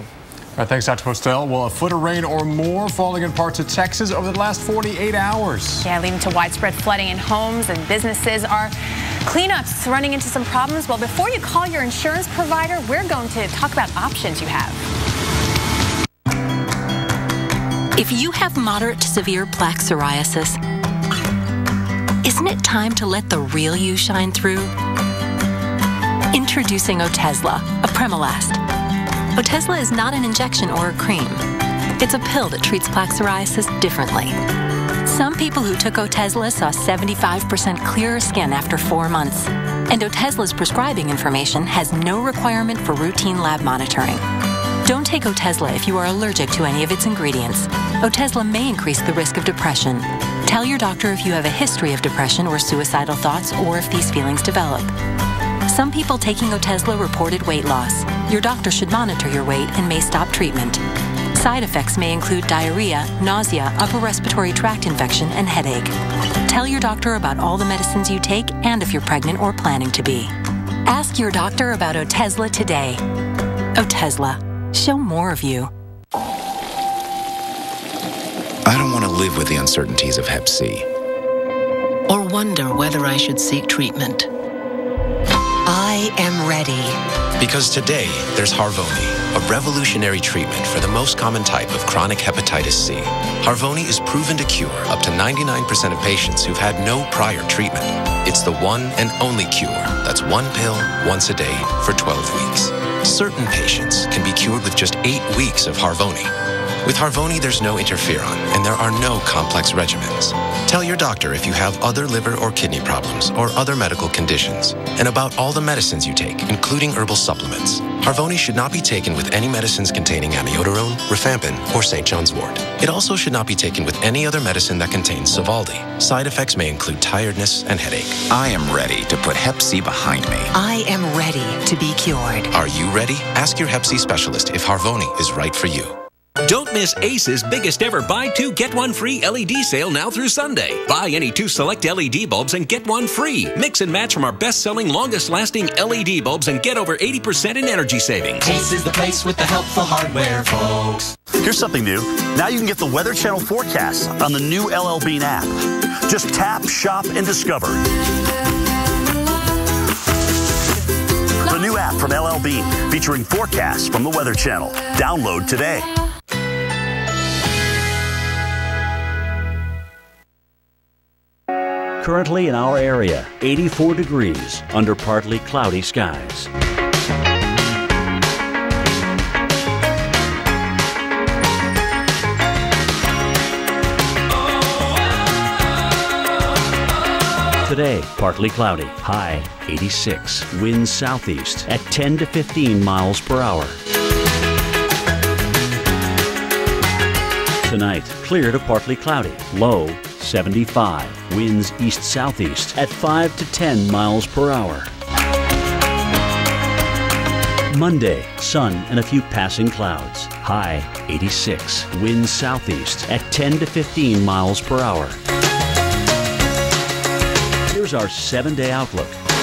S3: All right, thanks, Dr. Postel. Well, a foot of rain or more falling in parts of Texas over the last 48 hours.
S4: Yeah, leading to widespread flooding in homes and businesses. Are cleanups running into some problems? Well, before you call your insurance provider, we're going to talk about options you have.
S45: If you have moderate to severe plaque psoriasis, isn't it time to let the real you shine through? Introducing Otezla, a Premolast. Otezla is not an injection or a cream. It's a pill that treats plaque psoriasis differently. Some people who took Otezla saw 75% clearer skin after four months. And Otezla's prescribing information has no requirement for routine lab monitoring. Don't take Otezla if you are allergic to any of its ingredients. Otezla may increase the risk of depression. Tell your doctor if you have a history of depression or suicidal thoughts or if these feelings develop. Some people taking Otezla reported weight loss. Your doctor should monitor your weight and may stop treatment. Side effects may include diarrhea, nausea, upper respiratory tract infection, and headache. Tell your doctor about all the medicines you take and if you're pregnant or planning to be. Ask your doctor about Otezla today. Otezla, show more of you.
S46: I don't want to live with the uncertainties of Hep C.
S47: Or wonder whether I should seek treatment. I am ready.
S48: Because today, there's Harvoni, a revolutionary treatment for the most common type of chronic hepatitis C. Harvoni is proven to cure up to 99% of patients who've had no prior treatment. It's the one and only cure that's one pill once a day for 12 weeks. Certain patients can be cured with just eight weeks of Harvoni. With Harvoni, there's no interferon, and there are no complex regimens. Tell your doctor if you have other liver or kidney problems or other medical conditions, and about all the medicines you take, including herbal supplements. Harvoni should not be taken with any medicines containing amiodarone, rifampin, or St. John's wort. It also should not be taken with any other medicine that contains Sovaldi. Side effects may include tiredness and headache.
S46: I am ready to put Hep C behind me.
S47: I am ready to be cured.
S48: Are you ready? Ask your Hep C specialist if Harvoni is right for you.
S49: Don't miss Ace's biggest ever buy two, get one free LED sale now through Sunday. Buy any two select LED bulbs and get one free. Mix and match from our best selling, longest lasting LED bulbs and get over 80% in energy savings.
S50: Ace is the place with the helpful hardware, folks.
S51: Here's something new. Now you can get the Weather Channel forecast on the new LL Bean app. Just tap, shop, and discover. The new app from LL Bean featuring forecasts from the Weather Channel. Download today.
S18: Currently in our area, 84 degrees under partly cloudy skies. Today, partly cloudy, high 86, winds southeast at 10 to 15 miles per hour. Tonight, clear to partly cloudy, low 75, winds east southeast at 5 to 10 miles per hour. Monday, sun and a few passing clouds, high 86, winds southeast at 10 to 15 miles per hour. Here's our seven day outlook.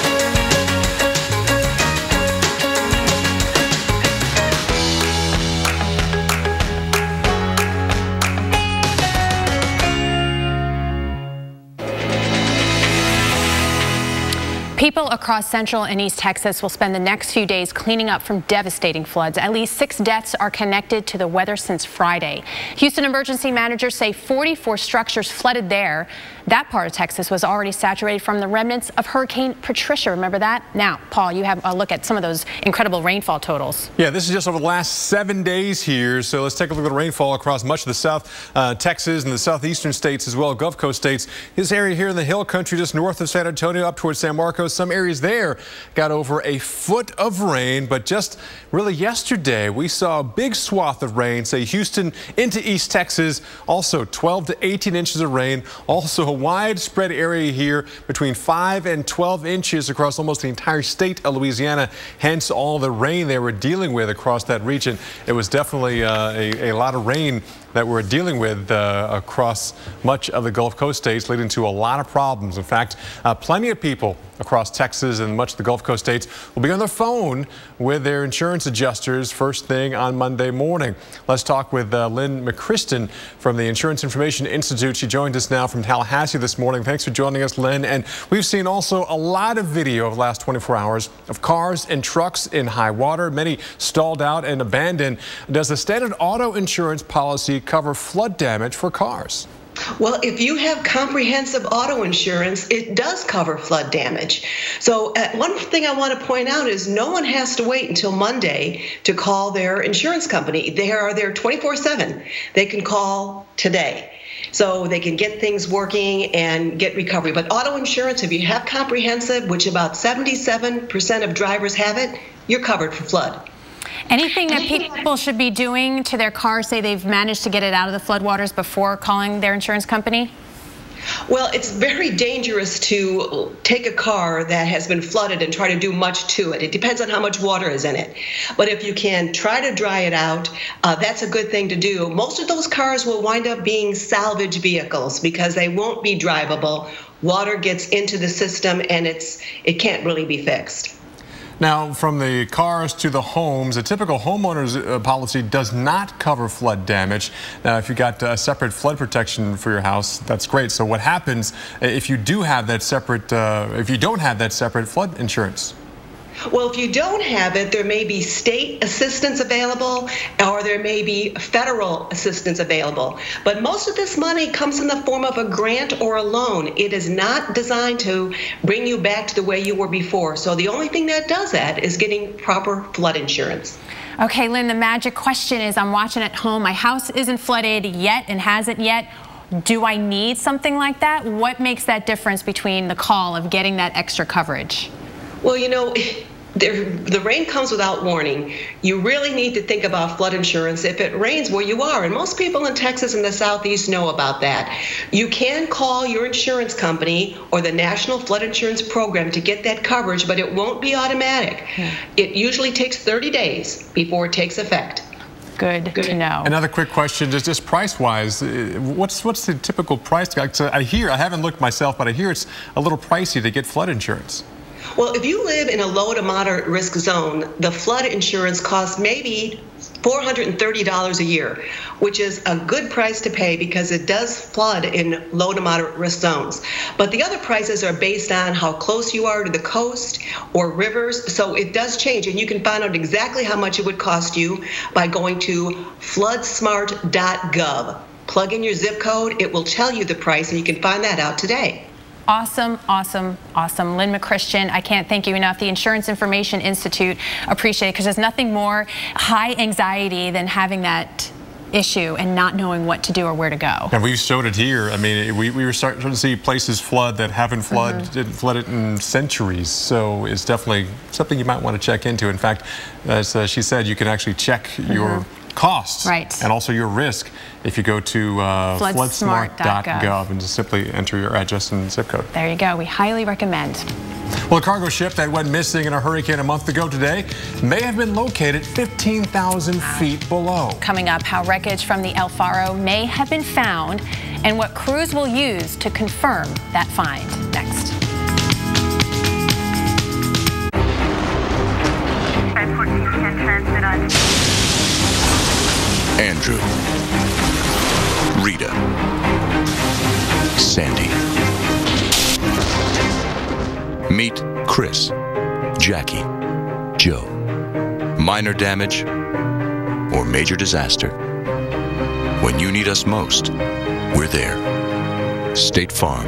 S4: People across central and east Texas will spend the next few days cleaning up from devastating floods. At least six deaths are connected to the weather since Friday. Houston emergency managers say 44 structures flooded there. That part of Texas was already saturated from the remnants of Hurricane Patricia. Remember that? Now, Paul, you have a look at some of those incredible rainfall totals.
S3: Yeah, this is just over the last seven days here. So let's take a look at the rainfall across much of the South uh, Texas and the southeastern states as well, Gulf Coast states. This area here in the hill country just north of San Antonio up towards San Marcos. Some areas there got over a foot of rain, but just really yesterday we saw a big swath of rain, say Houston into East Texas, also 12 to 18 inches of rain, also a widespread area here between 5 and 12 inches across almost the entire state of Louisiana, hence all the rain they were dealing with across that region. It was definitely uh, a, a lot of rain that we're dealing with uh, across much of the Gulf Coast states, leading to a lot of problems. In fact, uh, plenty of people across Texas and much of the Gulf Coast states will be on the phone with their insurance adjusters first thing on Monday morning. Let's talk with uh, Lynn McChristian from the Insurance Information Institute. She joined us now from Tallahassee this morning. Thanks for joining us, Lynn. And we've seen also a lot of video of the last 24 hours of cars and trucks in high water, many stalled out and abandoned. Does the standard auto insurance policy cover flood damage for cars?
S52: Well, if you have comprehensive auto insurance, it does cover flood damage. So, uh, one thing I want to point out is no one has to wait until Monday to call their insurance company. They are there 24 7. They can call today. So they can get things working and get recovery. But auto insurance, if you have comprehensive, which about 77% of drivers have it, you're covered for flood.
S4: Anything that people should be doing to their car, say they've managed to get it out of the floodwaters before calling their insurance company?
S52: Well, it's very dangerous to take a car that has been flooded and try to do much to it. It depends on how much water is in it. But if you can try to dry it out, uh, that's a good thing to do. Most of those cars will wind up being salvage vehicles because they won't be drivable. Water gets into the system and it's it can't really be fixed.
S3: Now, from the cars to the homes, a typical homeowner's uh, policy does not cover flood damage. Now, if you got a separate flood protection for your house, that's great. So what happens if you do have that separate, uh, if you don't have that separate flood insurance?
S52: Well, if you don't have it, there may be state assistance available or there may be federal assistance available. But most of this money comes in the form of a grant or a loan. It is not designed to bring you back to the way you were before. So the only thing that does that is getting proper flood insurance.
S4: Okay, Lynn, the magic question is I'm watching at home. My house isn't flooded yet and hasn't yet. Do I need something like that? What makes that difference between the call of getting that extra coverage?
S52: Well, you know, there, the rain comes without warning. You really need to think about flood insurance if it rains where you are. And most people in Texas and the Southeast know about that. You can call your insurance company or the National Flood Insurance Program to get that coverage, but it won't be automatic. It usually takes 30 days before it takes effect.
S4: Good, to know.
S3: Another quick question, just, just price-wise, uh, what's what's the typical price? I hear, I haven't looked myself, but I hear it's a little pricey to get flood insurance.
S52: Well, if you live in a low to moderate risk zone, the flood insurance costs maybe $430 a year, which is a good price to pay because it does flood in low to moderate risk zones. But the other prices are based on how close you are to the coast or rivers, so it does change. And you can find out exactly how much it would cost you by going to floodsmart.gov. Plug in your zip code, it will tell you the price, and you can find that out today.
S4: Awesome, awesome, awesome. Lynn McChristian, I can't thank you enough. The Insurance Information Institute, appreciate it because there's nothing more high anxiety than having that issue and not knowing what to do or where to go.
S3: And we've showed it here. I mean, we, we were starting to see places flood that haven't flooded, mm -hmm. flooded in centuries. So it's definitely something you might want to check into. In fact, as uh, she said, you can actually check mm -hmm. your costs
S4: right.
S3: and also your risk if you go to uh, floodsmart.gov and just simply enter your address and zip code.
S4: There you go. We highly recommend.
S3: Well, a cargo ship that went missing in a hurricane a month ago today may have been located 15,000 feet below.
S4: Coming up, how wreckage from the El Faro may have been found and what crews will use to confirm that find. Next.
S19: Andrew, Rita, Sandy. Meet Chris, Jackie, Joe. Minor damage or major disaster. When you need us most, we're there. State Farm.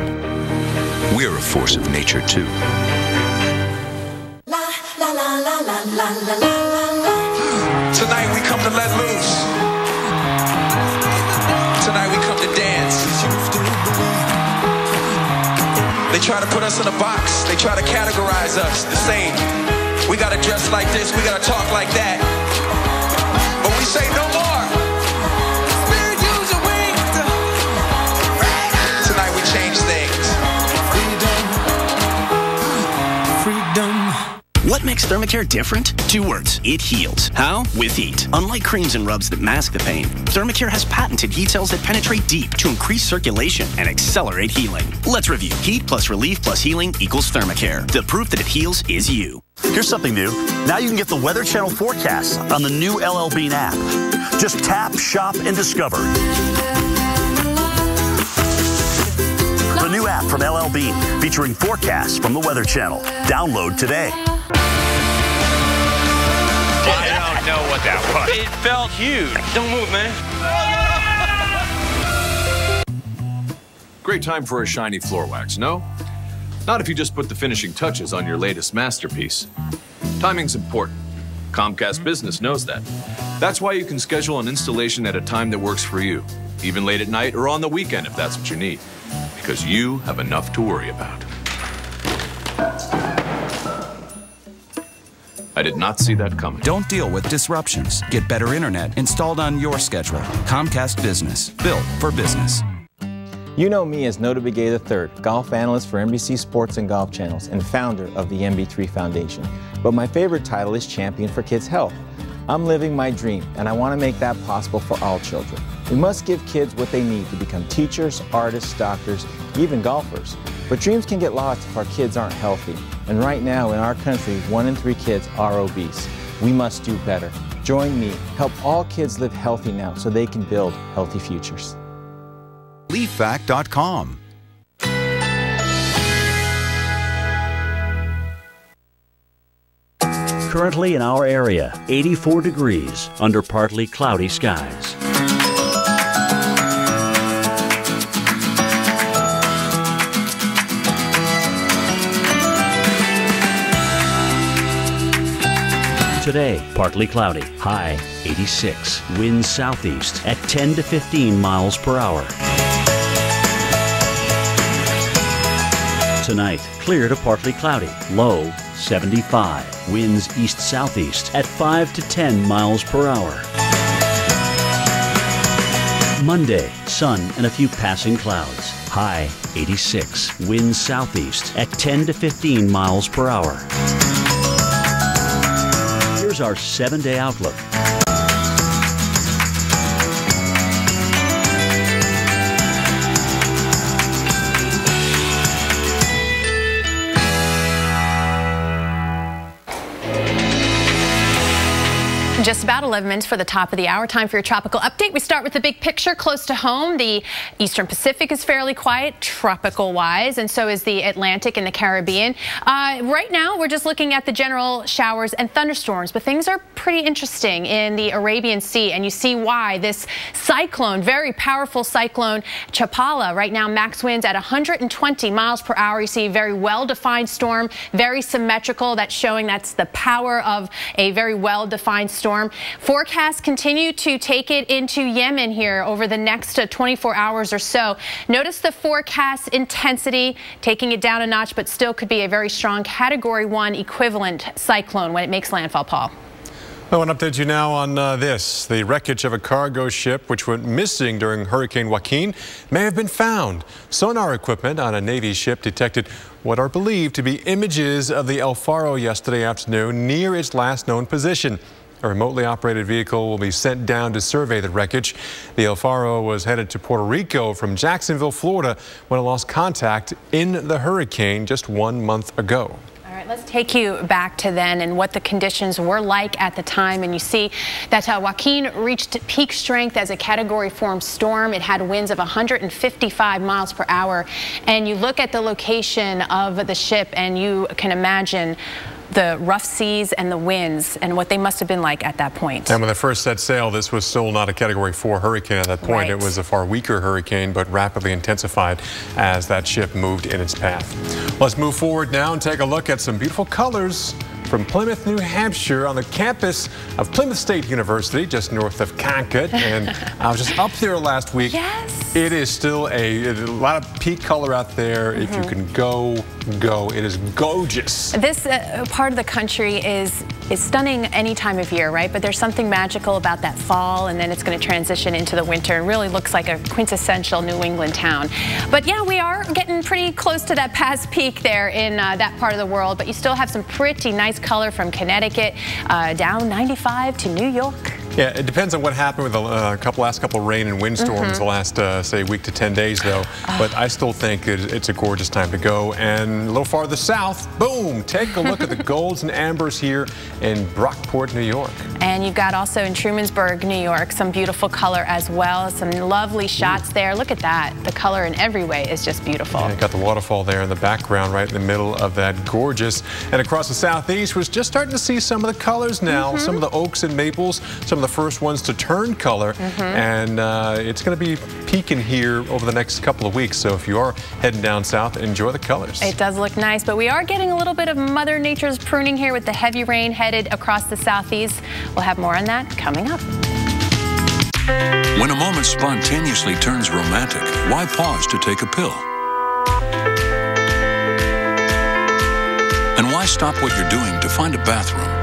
S19: We're a force of nature, too.
S53: Tonight we come to let loose. They try to put us in a box. They try to categorize us the same. We gotta dress like this. We gotta talk like that. But we say no
S54: What makes Thermacare different? Two words. It heals. How? With heat. Unlike creams and rubs that mask the pain, Thermacare has patented heat cells that penetrate deep to increase circulation and accelerate healing. Let's review. Heat plus relief plus healing equals Thermacare. The proof that it heals is you.
S51: Here's something new. Now you can get the Weather Channel forecast on the new LL Bean app. Just tap, shop, and discover. The new app from LL Bean featuring forecasts from the Weather Channel. Download today.
S55: I don't know what that was.
S56: It felt huge. Don't move, man.
S57: Great time for a shiny floor wax, no? Not if you just put the finishing touches on your latest masterpiece. Timing's important. Comcast Business knows that. That's why you can schedule an installation at a time that works for you, even late at night or on the weekend if that's what you need, because you have enough to worry about. Did not see that coming.
S58: Don't deal with disruptions. Get better internet installed on your schedule. Comcast Business, built for business.
S59: You know me as Notah Begay III, golf analyst for NBC Sports and Golf Channels and founder of the NB3 Foundation. But my favorite title is Champion for Kids Health. I'm living my dream, and I want to make that possible for all children. We must give kids what they need to become teachers, artists, doctors, even golfers. But dreams can get lost if our kids aren't healthy. And right now in our country, one in three kids are obese. We must do better. Join me. Help all kids live healthy now so they can build healthy futures.
S60: LeafFact.com.
S18: Currently in our area, 84 degrees under partly cloudy skies. Today, partly cloudy, high 86. Winds southeast at 10 to 15 miles per hour. Tonight, clear to partly cloudy, low 75. Winds east southeast at 5 to 10 miles per hour. Monday, sun and a few passing clouds. High 86. Winds southeast at 10 to 15 miles per hour. Here's our seven day outlook.
S4: Just about 11 minutes for the top of the hour. Time for your tropical update. We start with the big picture close to home. The Eastern Pacific is fairly quiet, tropical wise, and so is the Atlantic and the Caribbean. Uh, right now, we're just looking at the general showers and thunderstorms, but things are pretty interesting in the Arabian Sea, and you see why. This cyclone, very powerful cyclone, Chapala, right now max winds at 120 miles per hour. You see a very well-defined storm, very symmetrical. That's showing that's the power of a very well-defined storm. Forecasts continue to take it into Yemen here over the next uh, 24 hours or so. Notice the forecast intensity taking it down a notch, but still could be a very strong Category 1 equivalent cyclone when it makes landfall, Paul.
S3: I want to update you now on uh, this. The wreckage of a cargo ship which went missing during Hurricane Joaquin may have been found. Sonar equipment on a Navy ship detected what are believed to be images of the El Faro yesterday afternoon near its last known position. A remotely operated vehicle will be sent down to survey the wreckage. The El Faro was headed to Puerto Rico from Jacksonville, Florida, when it lost contact in the hurricane just one month ago.
S4: All right, let's take you back to then and what the conditions were like at the time. And you see that uh, Joaquin reached peak strength as a Category 4 storm. It had winds of 155 miles per hour. And you look at the location of the ship and you can imagine the rough seas and the winds and what they must have been like at that point.
S3: And when they first set sail, this was still not a Category 4 hurricane at that point. Right. It was a far weaker hurricane, but rapidly intensified as that ship moved in its path. Let's move forward now and take a look at some beautiful colors from Plymouth, New Hampshire on the campus of Plymouth State University, just north of Concord. And I was just up there last week.
S4: Yes.
S3: It is still a, a lot of peak color out there. Mm -hmm. If you mm-hmm. can go, go. It is gorgeous.
S4: This uh, part of the country is is stunning any time of year, right? But there's something magical about that fall, and then it's going to transition into the winter. It really looks like a quintessential New England town. But yeah, we are getting pretty close to that past peak there in uh, that part of the world, but you still have some pretty nice color from Connecticut uh, down 95 to New York.
S3: Yeah, it depends on what happened with the uh, couple last couple of rain and windstorms mm -hmm. the last uh, say week to 10 days though. Uh. But I still think it's a gorgeous time to go. And a little farther south, boom, take a look at the golds and ambers here in Brockport, New York.
S4: And you've got also in Trumansburg, New York, some beautiful color as well. Some lovely shots Ooh. there. Look at that. The color in every way is just beautiful.
S3: Yeah, got the waterfall there in the background, right in the middle of that gorgeous. And across the southeast, we're just starting to see some of the colors now. Mm -hmm. Some of the oaks and maples, some of the first ones to turn color. Mm -hmm. And uh, it's going to be peaking here over the next couple of weeks. So if you are heading down south, enjoy the colors.
S4: It does look nice, but we are getting a little bit of Mother Nature's pruning here with the heavy rain headed across the southeast. We'll have more on that coming up.
S61: When a moment spontaneously turns romantic, why pause to take a pill? And why stop what you're doing to find a bathroom?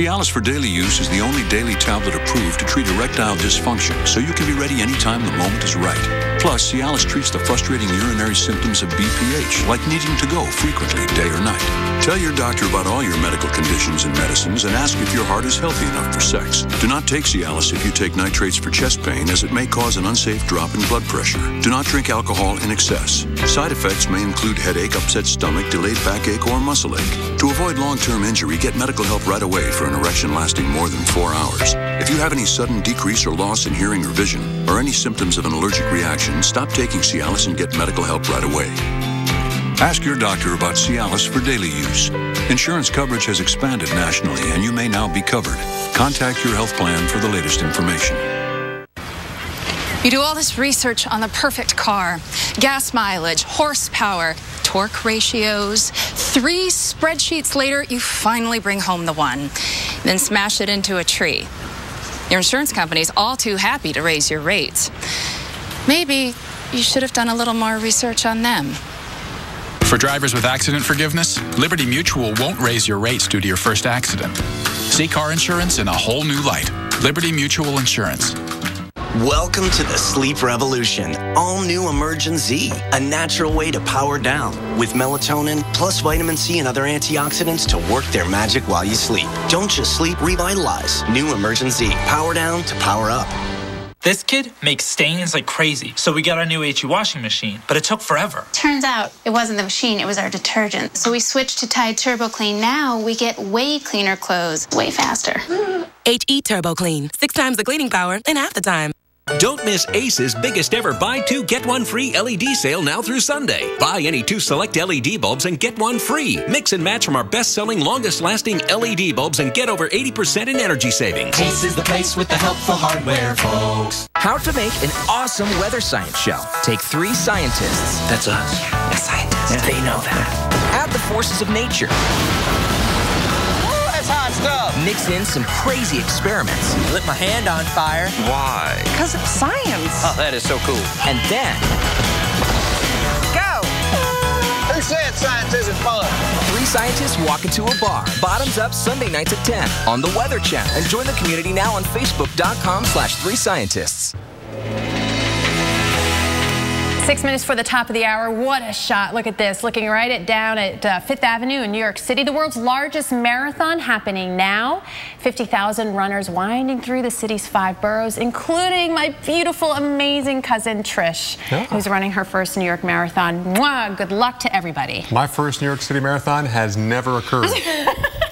S61: Cialis for daily use is the only daily tablet approved to treat erectile dysfunction, so you can be ready anytime the moment is right. Plus, Cialis treats the frustrating urinary symptoms of BPH, like needing to go frequently, day or night. Tell your doctor about all your medical conditions and medicines and ask if your heart is healthy enough for sex. Do not take Cialis if you take nitrates for chest pain, as it may cause an unsafe drop in blood pressure. Do not drink alcohol in excess. Side effects may include headache, upset stomach, delayed backache, or muscle ache. To avoid long-term injury, get medical help right away for an erection lasting more than four hours. If you have any sudden decrease or loss in hearing or vision, or any symptoms of an allergic reaction, stop taking Cialis and get medical help right away. Ask your doctor about Cialis for daily use. Insurance coverage has expanded nationally, and you may now be covered. Contact your health plan for the latest information.
S62: You do all this research on the perfect car gas mileage, horsepower, torque ratios. Three spreadsheets later, you finally bring home the one, then smash it into a tree. Your insurance company's all too happy to raise your rates. Maybe you should have done a little more research on them.
S63: For drivers with accident forgiveness, Liberty Mutual won't raise your rates due to your first accident. See car insurance in a whole new light. Liberty Mutual Insurance.
S64: Welcome to the sleep revolution. All new Emergen Z, a natural way to power down with melatonin plus vitamin C and other antioxidants to work their magic while you sleep. Don't just sleep, revitalize. New Emergen Z, power down to power up.
S63: This kid makes stains like crazy, so we got our new HE washing machine, but it took forever.
S65: Turns out it wasn't the machine, it was our detergent. So we switched to Tide Turbo Clean. Now we get way cleaner clothes way faster.
S45: HE Turbo Clean. Six times the cleaning power in half the time.
S49: Don't miss Ace's biggest ever buy two, get one free LED sale now through Sunday. Buy any two select LED bulbs and get one free. Mix and match from our best selling, longest lasting LED bulbs and get over 80% in energy savings.
S37: Ace is the place with the helpful hardware, folks.
S43: How to make an awesome weather science show. Take three scientists. That's us. Yeah, scientists. They know that. Add the forces of nature.
S66: That's hot stuff.
S43: Mix in some crazy experiments.
S66: Lit my hand on fire.
S43: Why?
S66: Because of science.
S43: Oh, that is so cool. And then
S66: Go. Who said science isn't fun?
S43: Three scientists walk into a bar. Bottoms up Sunday nights at 10 on the Weather Channel. And join the community now on Facebook.com slash three scientists.
S4: Six minutes for the top of the hour. What a shot. Look at this. Looking right at down at uh, Fifth Avenue in New York City. The world's largest marathon happening now. 50,000 runners winding through the city's five boroughs, including my beautiful, amazing cousin Trish,
S3: Yeah.
S4: who's running her first New York marathon. Mwah, good luck to everybody.
S3: My first New York City marathon has never occurred.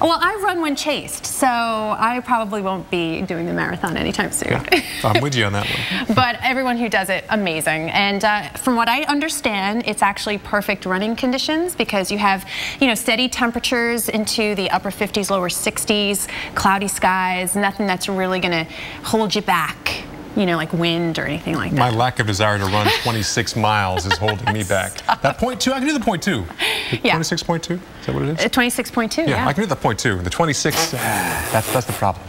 S4: Well, I run when chased, so I probably won't be doing the marathon anytime soon.
S3: I'm with you on that one.
S4: but everyone who does it, amazing. And uh, from what I understand, it's actually perfect running conditions because you have, you know, steady temperatures into the upper 50s, lower 60s, cloudy skies, nothing that's really going to hold you back, you know, like wind or anything like that.
S3: My lack of desire to run 26 miles is holding me back. That point two, I can do the point two.
S4: Yeah.
S3: 26.2, is that what it is?
S4: Uh, 26.2, yeah.
S3: I can do the point two. The 26, ah, that's, that's the problem.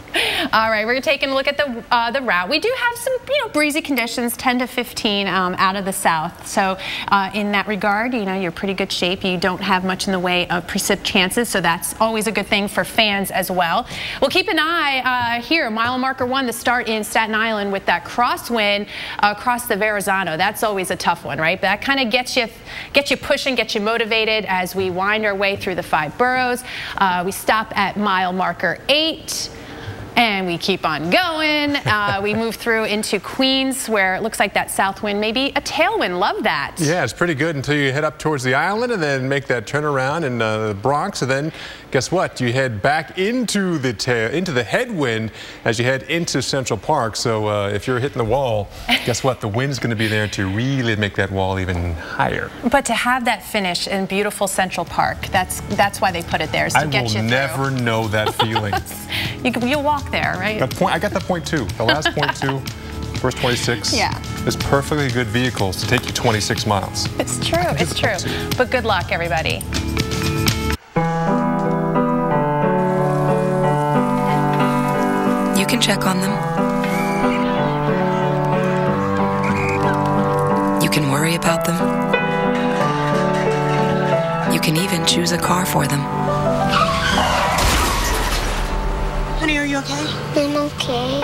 S4: All right, we're taking a look at the uh, the route. We do have some, you know, breezy conditions, 10 to 15 um, out of the south. So uh, in that regard, you know, you're pretty good shape. You don't have much in the way of precip chances, so that's always a good thing for fans as well. We'll keep an eye uh, here, mile marker one, the start in Staten Island with that crosswind across the Verrazano. That's always a tough one, right? But that kind of gets you gets you pushing, gets you motivated as we wind our way through the five boroughs. Uh, we stop at mile marker eight. And we keep on going. Uh, we move through into Queens, where it looks like that south wind, maybe a tailwind. Love that.
S3: Yeah, it's pretty good until you head up towards the island and then make that turnaround in uh, the Bronx. And then guess what? You head back into the tail, into the headwind as you head into Central Park. So uh, if you're hitting the wall, guess what? The wind's going to be there to really make that wall even higher.
S4: But to have that finish in beautiful Central Park, that's that's why they put it there, is to
S3: I
S4: get
S3: will
S4: you through.
S3: never know that feeling.
S4: You, you'll walk there, right?
S3: That point, I got that point two. The last point two, first 26.
S4: Yeah.
S3: Is perfectly good vehicles to take you 26 miles.
S4: It's true, it's true. But good luck, everybody.
S45: Can check on them. You can worry about them. You can even choose a car for them.
S67: Honey, are you okay? I'm okay.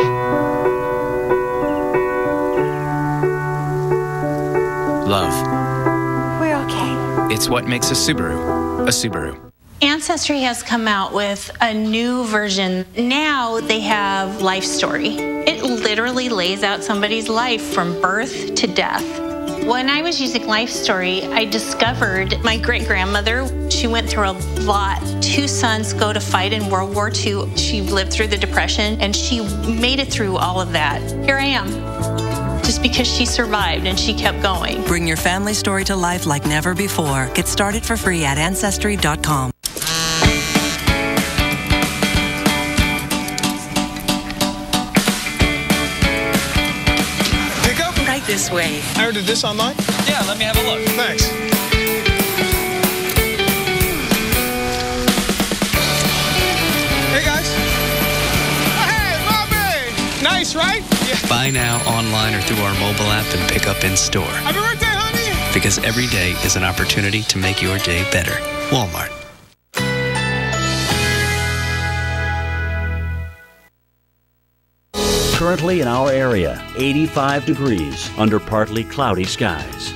S68: Love.
S67: We're okay.
S68: It's what makes a Subaru a Subaru.
S67: Ancestry has come out with a new version. Now they have Life Story. It literally lays out somebody's life from birth to death. When I was using Life Story, I discovered my great grandmother. She went through a lot. Two sons go to fight in World War II. She lived through the Depression and she made it through all of that. Here I am, just because she survived and she kept going.
S45: Bring your family story to life like never before. Get started for free at Ancestry.com. this way.
S66: I ordered this online?
S63: Yeah, let me have a look.
S66: Thanks. Hey guys. Oh, hey, Bobby! Nice, right? Yeah.
S11: Buy now online or through our mobile app and pick up in store.
S66: Happy birthday, honey!
S11: Because every day is an opportunity to make your day better. Walmart.
S18: Currently in our area, 85 degrees under partly cloudy skies.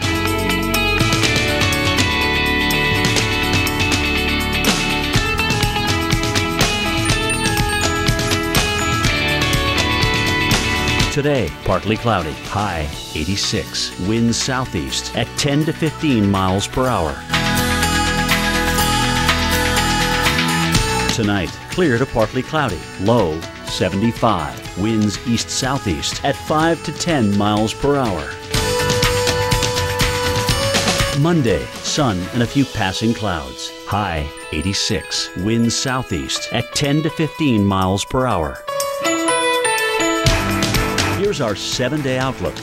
S18: Today, partly cloudy, high 86. Winds southeast at 10 to 15 miles per hour. Tonight, clear to partly cloudy, low 75. Winds east southeast at 5 to 10 miles per hour. Monday, sun and a few passing clouds. High 86. Winds southeast at 10 to 15 miles per hour. Here's our seven day outlook.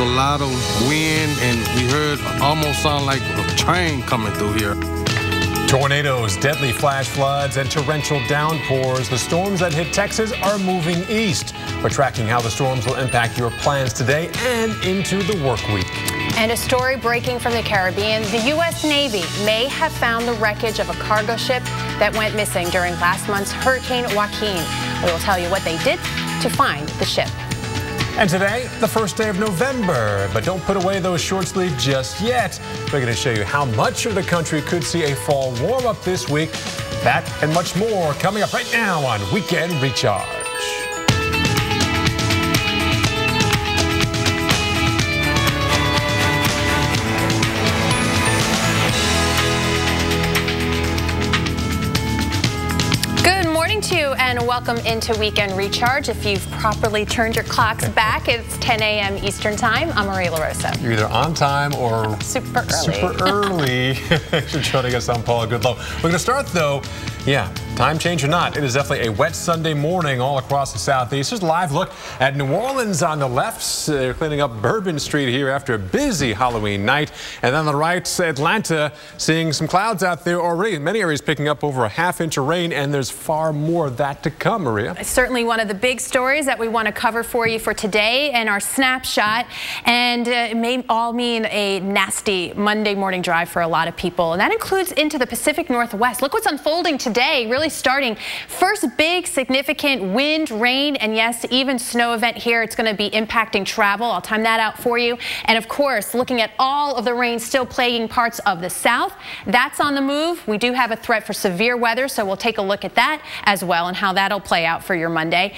S66: Was a lot of wind, and we heard almost sound like a train coming through here.
S3: Tornadoes, deadly flash floods, and torrential downpours. The storms that hit Texas are moving east. We're tracking how the storms will impact your plans today and into the work week.
S4: And a story breaking from the Caribbean. The U.S. Navy may have found the wreckage of a cargo ship that went missing during last month's Hurricane Joaquin. We will tell you what they did to find the ship.
S3: And today, the first day of November. But don't put away those short sleeves just yet. We're going to show you how much of the country could see a fall warm up this week. That and much more coming up right now on Weekend Recharge.
S4: And welcome into Weekend Recharge. If you've properly turned your clocks back, it's 10 a.m. Eastern Time. I'm Maria LaRosa.
S3: You're either on time or
S4: super early.
S3: Super early. Joining us, I'm Paula Goodloe. We're going to start though. Yeah, time change or not, it is definitely a wet Sunday morning all across the southeast. Here's a live look at New Orleans on the left. They're cleaning up Bourbon Street here after a busy Halloween night. And on the right, Atlanta, seeing some clouds out there already. Many areas picking up over a half inch of rain, and there's far more of that to come, Maria.
S4: Certainly one of the big stories that we want to cover for you for today and our snapshot. And uh, it may all mean a nasty Monday morning drive for a lot of people. And that includes into the Pacific Northwest. Look what's unfolding today, really starting first big significant wind, rain, and yes, even snow event here. It's going to be impacting travel. I'll time that out for you. And of course, looking at all of the rain still plaguing parts of the south. That's on the move. We do have a threat for severe weather, so we'll take a look at that as well and how that'll play out for your Monday.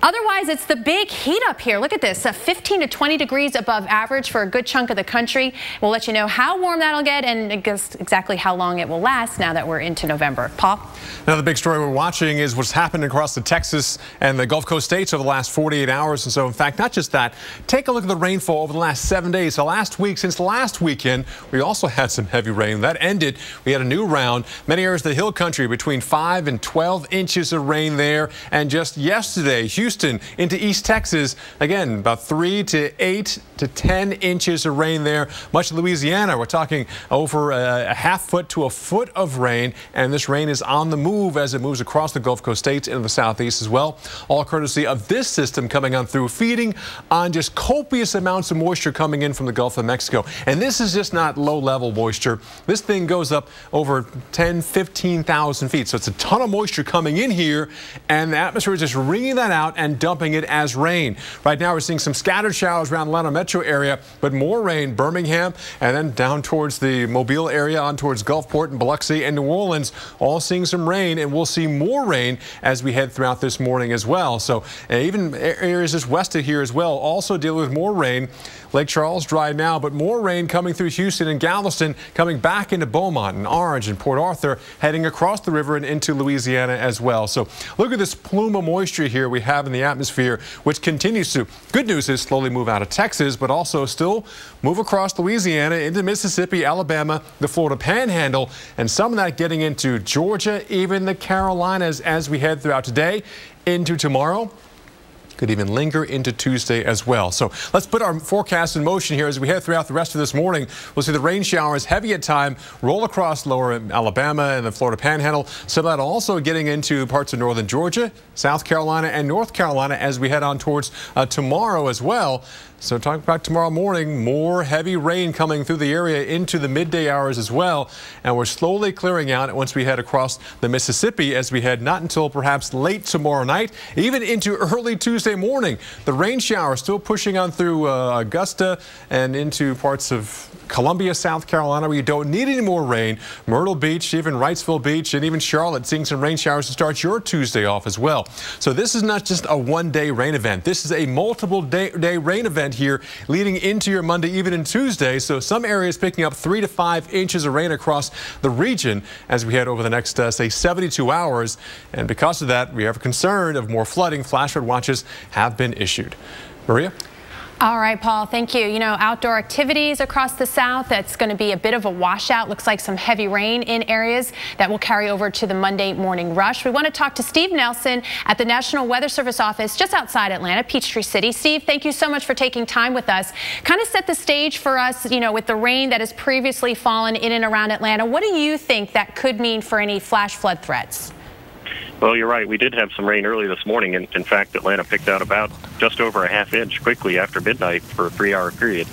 S4: Otherwise, it's the big heat up here. Look at this, uh, 15 to 20 degrees above average for a good chunk of the country. We'll let you know how warm that'll get and exactly how long it will last now that we're into November. Paul?
S3: Now, the big story we're watching is what's happened across the Texas and the Gulf Coast states over the last 48 hours. And so, in fact, not just that, take a look at the rainfall over the last seven days. So, last week, since last weekend, we also had some heavy rain. That ended. We had a new round. Many areas of the hill country between 5 and 12 inches of rain there. And just yesterday, Houston into East Texas, again, about 3 to 8 to 10 inches of rain there. Much of Louisiana, we're talking over a, a half foot to a foot of rain. And this rain is on the move as it moves across the Gulf Coast states into the southeast as well. All courtesy of this system coming on through, feeding on just copious amounts of moisture coming in from the Gulf of Mexico. And this is just not low level moisture. This thing goes up over 10, 15,000 feet. So it's a ton of moisture coming in here and the atmosphere is just wringing that out and dumping it as rain. Right now we're seeing some scattered showers around the Atlanta metro area, but more rain Birmingham and then down towards the Mobile area on towards Gulfport and Biloxi and New Orleans, all seeing some rain and we'll see more rain as we head throughout this morning as well. So uh, even areas just west of here as well, also dealing with more rain. Lake Charles dry now, but more rain coming through Houston and Galveston, coming back into Beaumont and Orange and Port Arthur, heading across the river and into Louisiana as well. So look at this plume of moisture here we have in the atmosphere, which continues to, good news is, slowly move out of Texas, but also still move across Louisiana into Mississippi, Alabama, the Florida Panhandle, and some of that getting into Georgia, even the Carolinas as we head throughout today into tomorrow could even linger into Tuesday as well. So let's put our forecast in motion here as we head throughout the rest of this morning. We'll see the rain showers heavy at time roll across lower Alabama and the Florida Panhandle. Some of that also getting into parts of northern Georgia, South Carolina, and North Carolina as we head on towards uh, tomorrow as well. So talking about tomorrow morning, more heavy rain coming through the area into the midday hours as well. And we're slowly clearing out once we head across the Mississippi as we head not until perhaps late tomorrow night, even into early Tuesday Tuesday morning, the rain shower still pushing on through uh, Augusta and into parts of Columbia, South Carolina, where you don't need any more rain. Myrtle Beach, even Wrightsville Beach, and even Charlotte seeing some rain showers to start your Tuesday off as well. So this is not just a one-day rain event. This is a multiple day, day rain event here leading into your Monday, even in Tuesday. So some areas picking up three to five inches of rain across the region as we head over the next, uh, say, 72 hours. And because of that, we have a concern of more flooding. Flash flood watches have been issued. Maria?
S4: All right, Paul, thank you. You know, outdoor activities across the south, that's going to be a bit of a washout. Looks like some heavy rain in areas that will carry over to the Monday morning rush. We want to talk to Steve Nelson at the National Weather Service office just outside Atlanta, Peachtree City. Steve, thank you so much for taking time with us. Kind of set the stage for us, you know, with the rain that has previously fallen in and around Atlanta. What do you think that could mean for any flash flood threats?
S69: Well, you're right. We did have some rain early this morning. and in fact, Atlanta picked out about just over a half inch quickly after midnight for a three hour period.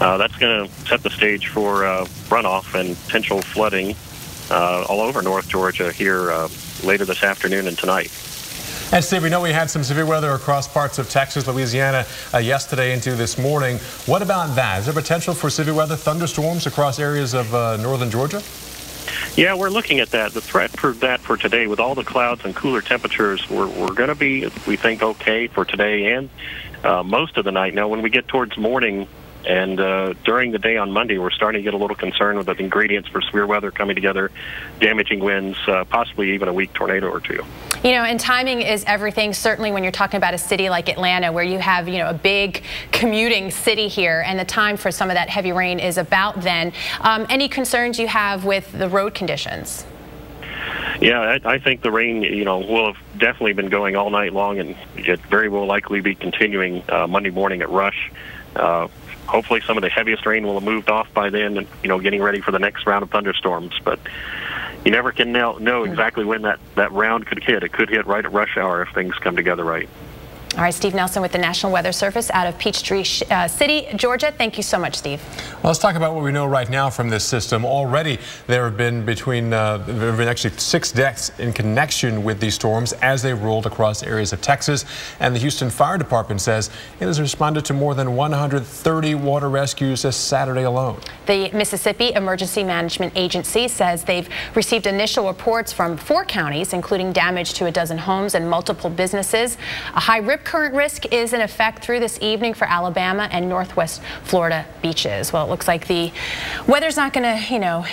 S69: Uh, that's going to set the stage for uh, runoff and potential flooding uh, all over North Georgia here uh, later this afternoon and tonight.
S3: And Steve, we know we had some severe weather across parts of Texas, Louisiana uh, yesterday into this morning. What about that? Is there potential for severe weather thunderstorms across areas of uh, northern Georgia?
S69: Yeah, we're looking at that. The threat for that for today, with all the clouds and cooler temperatures, we're, we're going to be, we think, okay for today and uh, most of the night. Now, when we get towards morning, and uh, during the day on Monday, we're starting to get a little concerned with the ingredients for severe weather coming together, damaging winds, uh, possibly even a weak tornado or two.
S4: You know, and timing is everything, certainly when you're talking about a city like Atlanta, where you have, you know, a big commuting city here, and the time for some of that heavy rain is about then. Um, any concerns you have with the road conditions?
S69: Yeah, I, I think the rain, you know, will have definitely been going all night long, and it very will likely be continuing uh, Monday morning at rush. Uh, hopefully some of the heaviest rain will have moved off by then and, you know, getting ready for the next round of thunderstorms. But you never can know, know hmm. exactly when that, that round could hit. It could hit right at rush hour if things come together right.
S4: All right, Steve Nelson with the National Weather Service out of Peachtree uh, City, Georgia. Thank you so much, Steve.
S3: Well, let's talk about what we know right now from this system. Already, there have been between uh, there have been actually six deaths in connection with these storms as they rolled across areas of Texas. And the Houston Fire Department says it has responded to more than 130 water rescues this Saturday alone.
S4: The Mississippi Emergency Management Agency says they've received initial reports from four counties, including damage to a dozen homes and multiple businesses. A high rip current risk is in effect through this evening for Alabama and northwest Florida beaches. Well, it looks like the weather's not going to, you know,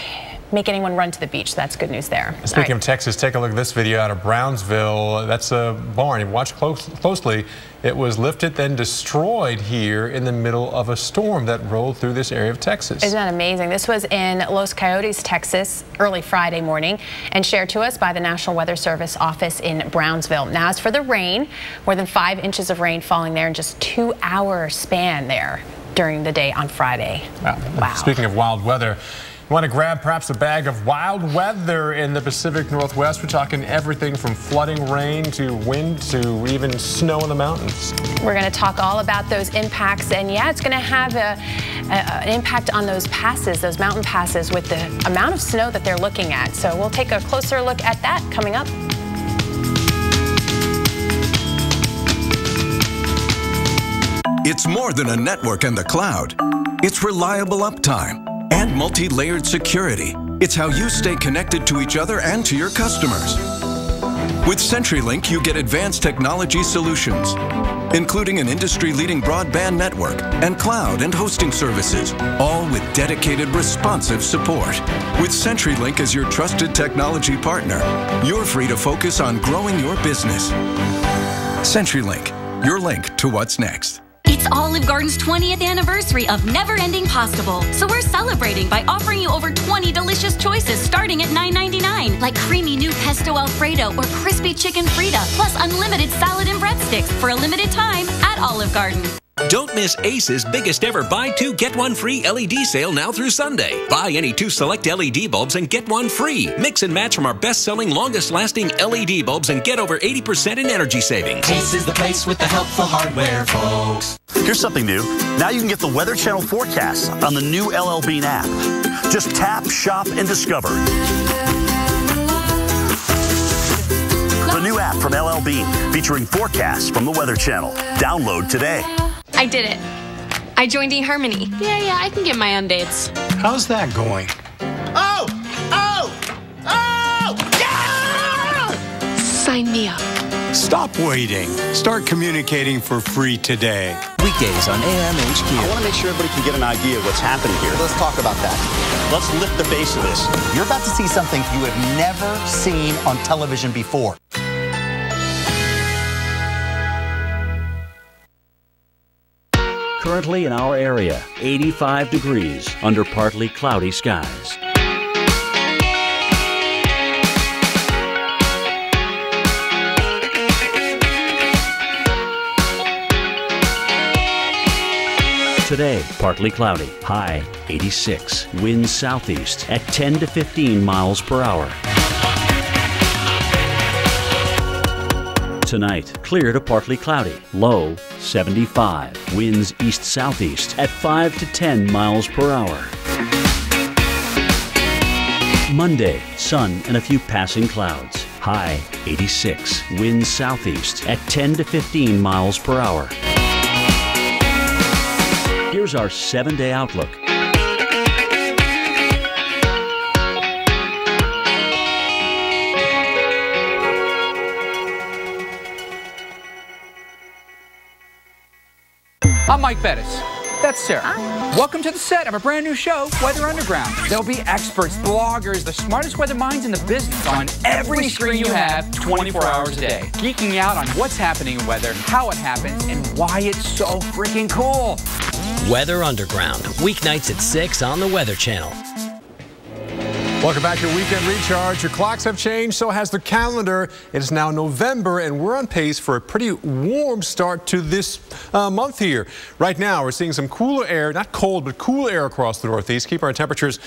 S4: make anyone run to the beach. That's good news there.
S3: Speaking right. of Texas, take a look at this video out of Brownsville. That's a barn. watch close, closely. It was lifted, then destroyed here in the middle of a storm that rolled through this area of Texas.
S4: Isn't that amazing? This was in Los Coyotes, Texas, early Friday morning, and shared to us by the National Weather Service office in Brownsville. Now, as for the rain, more than five inches of rain falling there in just two hour span there during the day on Friday.
S3: Wow. wow. Speaking of wild weather, Want to grab perhaps a bag of wild weather in the Pacific Northwest? We're talking everything from flooding rain to wind to even snow in the mountains.
S4: We're going to talk all about those impacts. And yeah, it's going to have a, a, an impact on those passes, those mountain passes with the amount of snow that they're looking at. So we'll take a closer look at that coming up.
S43: It's more than a network and the cloud. It's reliable uptime and multi-layered security. It's how you stay connected to each other and to your customers. With CenturyLink, you get advanced technology solutions, including an industry-leading broadband network and cloud and hosting services, all with dedicated responsive support. With CenturyLink as your trusted technology partner, you're free to focus on growing your business. CenturyLink, your link to what's next.
S70: It's Olive Garden's 20th anniversary of Never Ending Pasta Bowl. So we're celebrating by offering you over 20 delicious choices starting at $9.99, like creamy new pesto Alfredo or crispy chicken Frita, plus unlimited salad and breadsticks for a limited time at Olive Garden.
S49: Don't miss Ace's biggest ever buy two, get one free LED sale now through Sunday. Buy any two select LED bulbs and get one free. Mix and match from our best selling, longest lasting LED bulbs and get over 80% in energy savings.
S50: Ace is the place with the helpful hardware, folks.
S71: Here's something new. Now you can get the Weather Channel forecast on the new LL Bean app. Just tap, shop, and discover.
S51: the new app from LL Bean featuring forecasts from the Weather Channel. Download today.
S72: I did it. I joined eHarmony. Yeah, yeah, I can get my own dates.
S73: How's that going?
S74: Oh! Oh! Oh! Yeah!
S72: Sign me up.
S73: Stop waiting. Start communicating for free today.
S75: Weekdays on AMHQ.
S51: I want to make sure everybody can get an idea of what's happening here. Let's talk about that. Let's lift the base of this.
S5: You're about to see something you have never seen on television before.
S18: Currently in our area, 85 degrees under partly cloudy skies. Today, partly cloudy, high 86, winds southeast at 10 to 15 miles per hour. Tonight, clear to partly cloudy, low 75, winds east southeast at 5 to 10 miles per hour. Monday, sun and a few passing clouds, high 86, winds southeast at 10 to 15 miles per hour. Here's our seven day outlook.
S28: I'm Mike Bettis. That's Sarah. Welcome to the set of a brand new show, Weather Underground. There'll be experts, bloggers, the smartest weather minds in the business on every screen you have 24 hours a day. Geeking out on what's happening in weather, how it happens, and why it's so freaking cool.
S37: Weather Underground, weeknights at 6 on the Weather Channel.
S3: Welcome back to Weekend Recharge. Your clocks have changed, so has the calendar. It is now November, and we're on pace for a pretty warm start to this uh, month here. Right now, we're seeing some cooler air, not cold, but cool air across the Northeast, keep our temperatures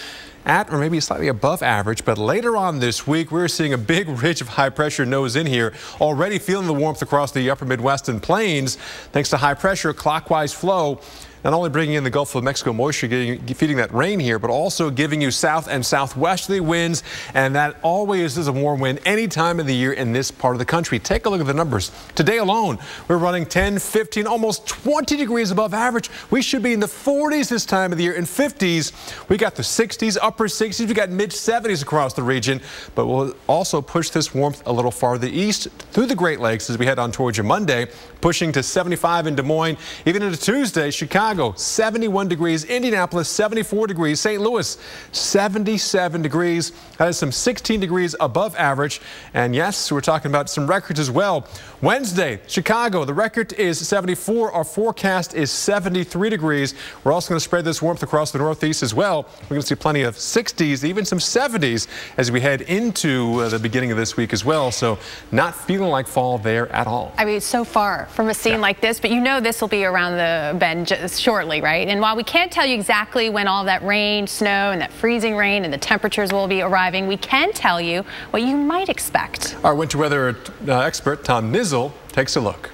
S3: at or maybe slightly above average. But later on this week, we're seeing a big ridge of high pressure nose in here. Already feeling the warmth across the upper Midwest and plains thanks to high pressure clockwise flow not only bringing in the Gulf of Mexico moisture, getting, feeding that rain here, but also giving you south and southwesterly winds. And that always is a warm wind any time of the year in this part of the country. Take a look at the numbers. Today alone, we're running 10, 15, almost 20 degrees above average. We should be in the 40s this time of the year. In 50s, we got the 60s, upper 60s. We got mid 70s across the region. But we'll also push this warmth a little farther east through the Great Lakes as we head on towards your Monday, pushing to 75 in Des Moines. Even into Tuesday, Chicago. Chicago, 71 degrees. Indianapolis, 74 degrees. St. Louis, 77 degrees. That is some 16 degrees above average. And yes, we're talking about some records as well. Wednesday, Chicago, the record is 74. Our forecast is 73 degrees. We're also going to spread this warmth across the Northeast as well. We're going to see plenty of 60s, even some 70s as we head into uh, the beginning of this week as well. So not feeling like fall there at all.
S4: I mean, so far from a scene yeah. like this, but you know this will be around the bend just shortly, right? And while we can't tell you exactly when all that rain, snow, and that freezing rain and the temperatures will be arriving, we can tell you what you might expect.
S3: Our winter weather uh, expert, Tom Niziol, takes a look.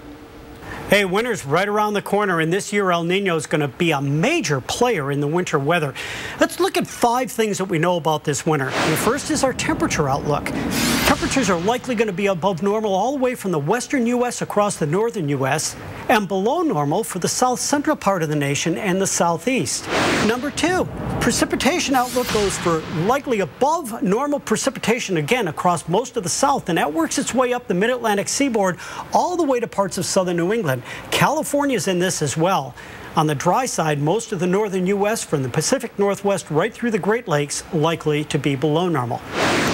S20: Hey, winter's right around the corner, and this year El Nino is going to be a major player in the winter weather. Let's look at five things that we know about this winter. The first is our temperature outlook. Temperatures are likely going to be above normal all the way from the western U.S. across the northern U.S. and below normal for the south central part of the nation and the southeast. Number two, precipitation outlook goes for likely above normal precipitation again across most of the south, and that works its way up the mid Atlantic seaboard all the way to parts of southern New England. California's in this as well. On the dry side, most of the northern U.S. from the Pacific Northwest right through the Great Lakes likely to be below normal.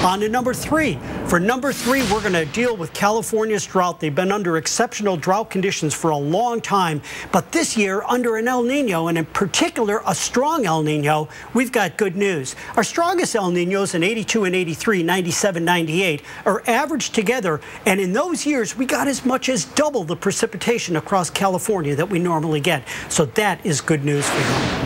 S20: On to number three. For number three, we're going to deal with California's drought. They've been under exceptional drought conditions for a long time, but this year, under an El Nino, and in particular a strong El Nino, we've got good news. Our strongest El Ninos in 82 and 83, 97, 98 are averaged together, and in those years, we got as much as double the precipitation across California that we normally get. So that is good news for you.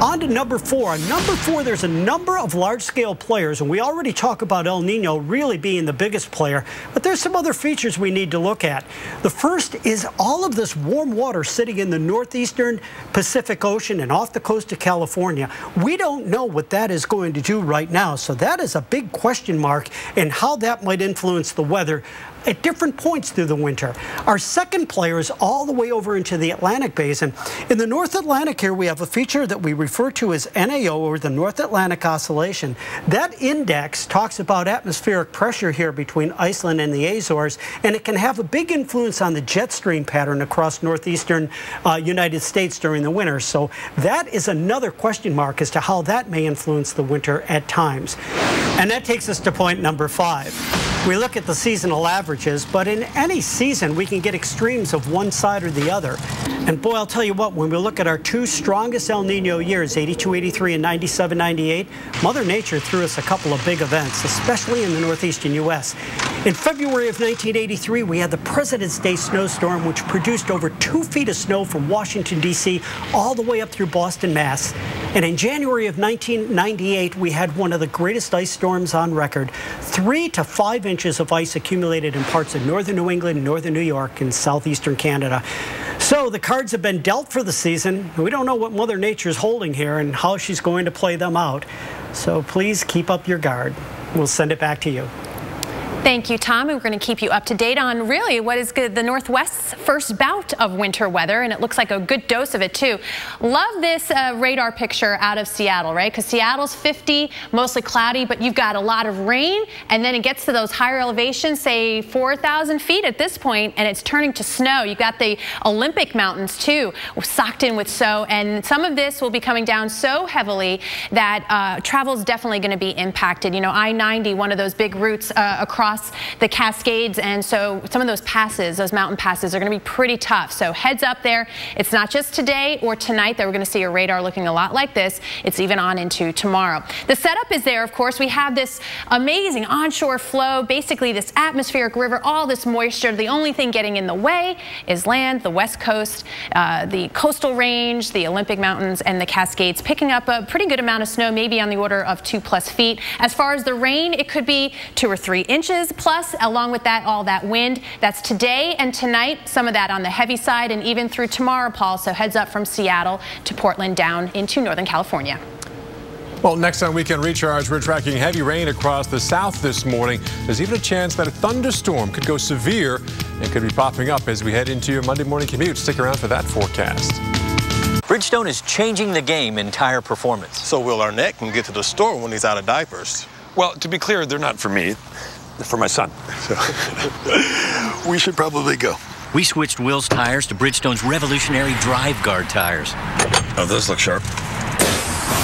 S20: On to number four. On number four, there's a number of large-scale players, and we already talk about El Nino really being the biggest player, but there's some other features we need to look at. The first is all of this warm water sitting in the northeastern Pacific Ocean and off the coast of California. We don't know what that is going to do right now, so that is a big question mark in how that might influence the weather at different points through the winter. Our second player is all the way over into the Atlantic Basin. In the North Atlantic here, we have a feature that we refer to as NAO, or the North Atlantic Oscillation. That index talks about atmospheric pressure here between Iceland and the Azores, and it can have a big influence on the jet stream pattern across northeastern uh, United States during the winter. So that is another question mark as to how that may influence the winter at times. And that takes us to point number five. We look at the seasonal averages, but in any season, we can get extremes of one side or the other. And boy, I'll tell you what, when we look at our two strongest El Nino years, 82 83 and 97 98, Mother Nature threw us a couple of big events, especially in the northeastern U.S. In February of 1983, we had the President's Day snowstorm, which produced over two feet of snow from Washington, D.C., all the way up through Boston, Mass. And in January of 1998, we had one of the greatest ice storms on record. Three to five inches of ice accumulated in parts of northern New England, northern New York, and southeastern Canada. So the cards have been dealt for the season. We don't know what Mother Nature is holding here and how she's going to play them out. So please keep up your guard. We'll send it back to you.
S4: Thank you, Tom. And we're going to keep you up to date on really what is good, the Northwest's first bout of winter weather, and it looks like a good dose of it too. Love this uh, radar picture out of Seattle, right? Because Seattle's 50, mostly cloudy, but you've got a lot of rain, and then it gets to those higher elevations, say 4,000 feet at this point, and it's turning to snow. You've got the Olympic Mountains too, socked in with snow, and some of this will be coming down so heavily that uh, travel is definitely going to be impacted. You know, I-90, one of those big routes uh, across across the Cascades. And so some of those passes, those mountain passes, are going to be pretty tough. So heads up there. It's not just today or tonight that we're going to see a radar looking a lot like this. It's even on into tomorrow. The setup is there, of course. We have this amazing onshore flow, basically this atmospheric river, all this moisture. The only thing getting in the way is land, the west coast, uh, the coastal range, the Olympic Mountains, and the Cascades, picking up a pretty good amount of snow, maybe on the order of two plus feet. As far as the rain, it could be two or three inches plus along with that all that wind. That's today and tonight, some of that on the heavy side and even through tomorrow, Paul. So heads up from Seattle to Portland down into Northern California.
S3: Well, next on Weekend Recharge, we're tracking heavy rain across the south this morning. There's even a chance that a thunderstorm could go severe and could be popping up as we head into your Monday morning commute. Stick around for that forecast.
S37: Bridgestone is changing the game in tire performance.
S76: So Will Arnett can get to the store when he's out of diapers.
S77: Well, to be clear, they're not for me for my son. So
S76: we should probably go.
S37: We switched Will's tires to Bridgestone's revolutionary Drive Guard tires.
S77: Oh, those look sharp.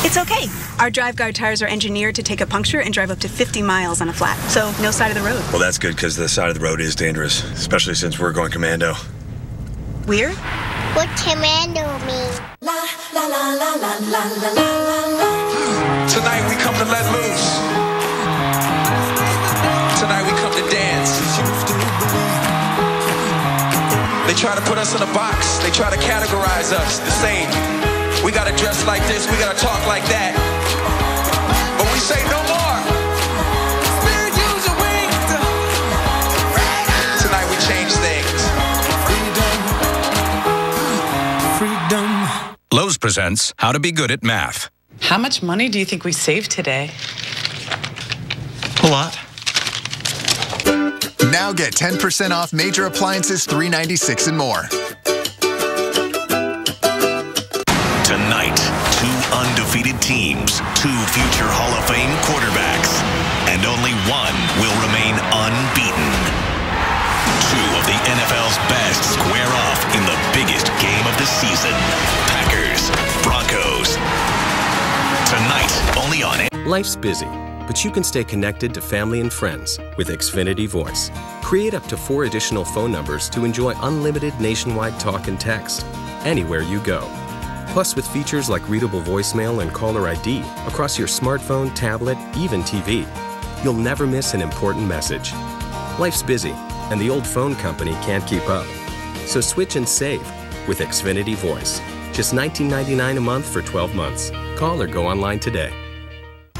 S39: It's okay. Our Drive Guard tires are engineered to take a puncture and drive up to 50 miles on a flat, so no side of the road.
S77: Well, that's good because the side of the road is dangerous, especially since we're going commando.
S39: Weird?
S26: What commando mean? La la la la la la la
S77: la la. Tonight we come to let loose. Try to put us in a box. They try to categorize us the same. We gotta dress like this. We gotta talk like that. But we say no more. Spirit, use your wings. Tonight we change things.
S43: Freedom. Freedom. Lowe's presents How to Be Good at Math.
S78: How much money do you think we saved today?
S43: A lot.
S79: Now get 10% off major appliances, 396 and more.
S64: Tonight, two undefeated teams, two future Hall of Fame quarterbacks, and only one will remain unbeaten. Two of the NFL's best square off in the biggest game of the season. Packers, Broncos. Tonight, only on it.
S80: Life's busy but you can stay connected to family and friends with Xfinity Voice. Create up to four additional phone numbers to enjoy unlimited nationwide talk and text anywhere you go. Plus, with features like readable voicemail and caller ID across your smartphone, tablet, even TV, you'll never miss an important message. Life's busy, and the old phone company can't keep up. So switch and save with Xfinity Voice. Just $19.99 a month for 12 months. Call or go online today.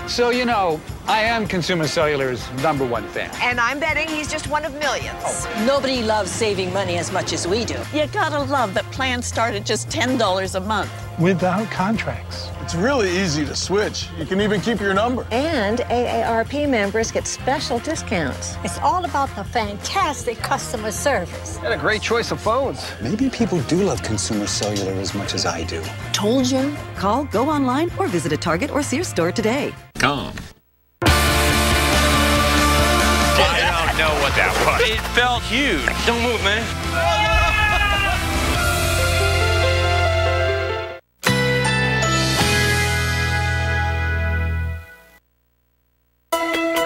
S81: So, you know, I am Consumer Cellular's number one fan.
S82: And I'm betting he's just one of millions.
S83: Oh. Nobody loves saving money as much as we do.
S82: You gotta love that plans start at just $10 a month.
S81: Without contracts.
S84: It's really easy to switch. You can even keep your number.
S85: And AARP members get special discounts.
S86: It's all about the fantastic customer service.
S81: And a great choice of phones.
S87: Maybe people do love consumer cellular as much as I do.
S85: Told you. Call, go online, or visit a Target or Sears store today.
S88: Come.
S89: I don't know what that was.
S90: It felt huge. Don't move, man.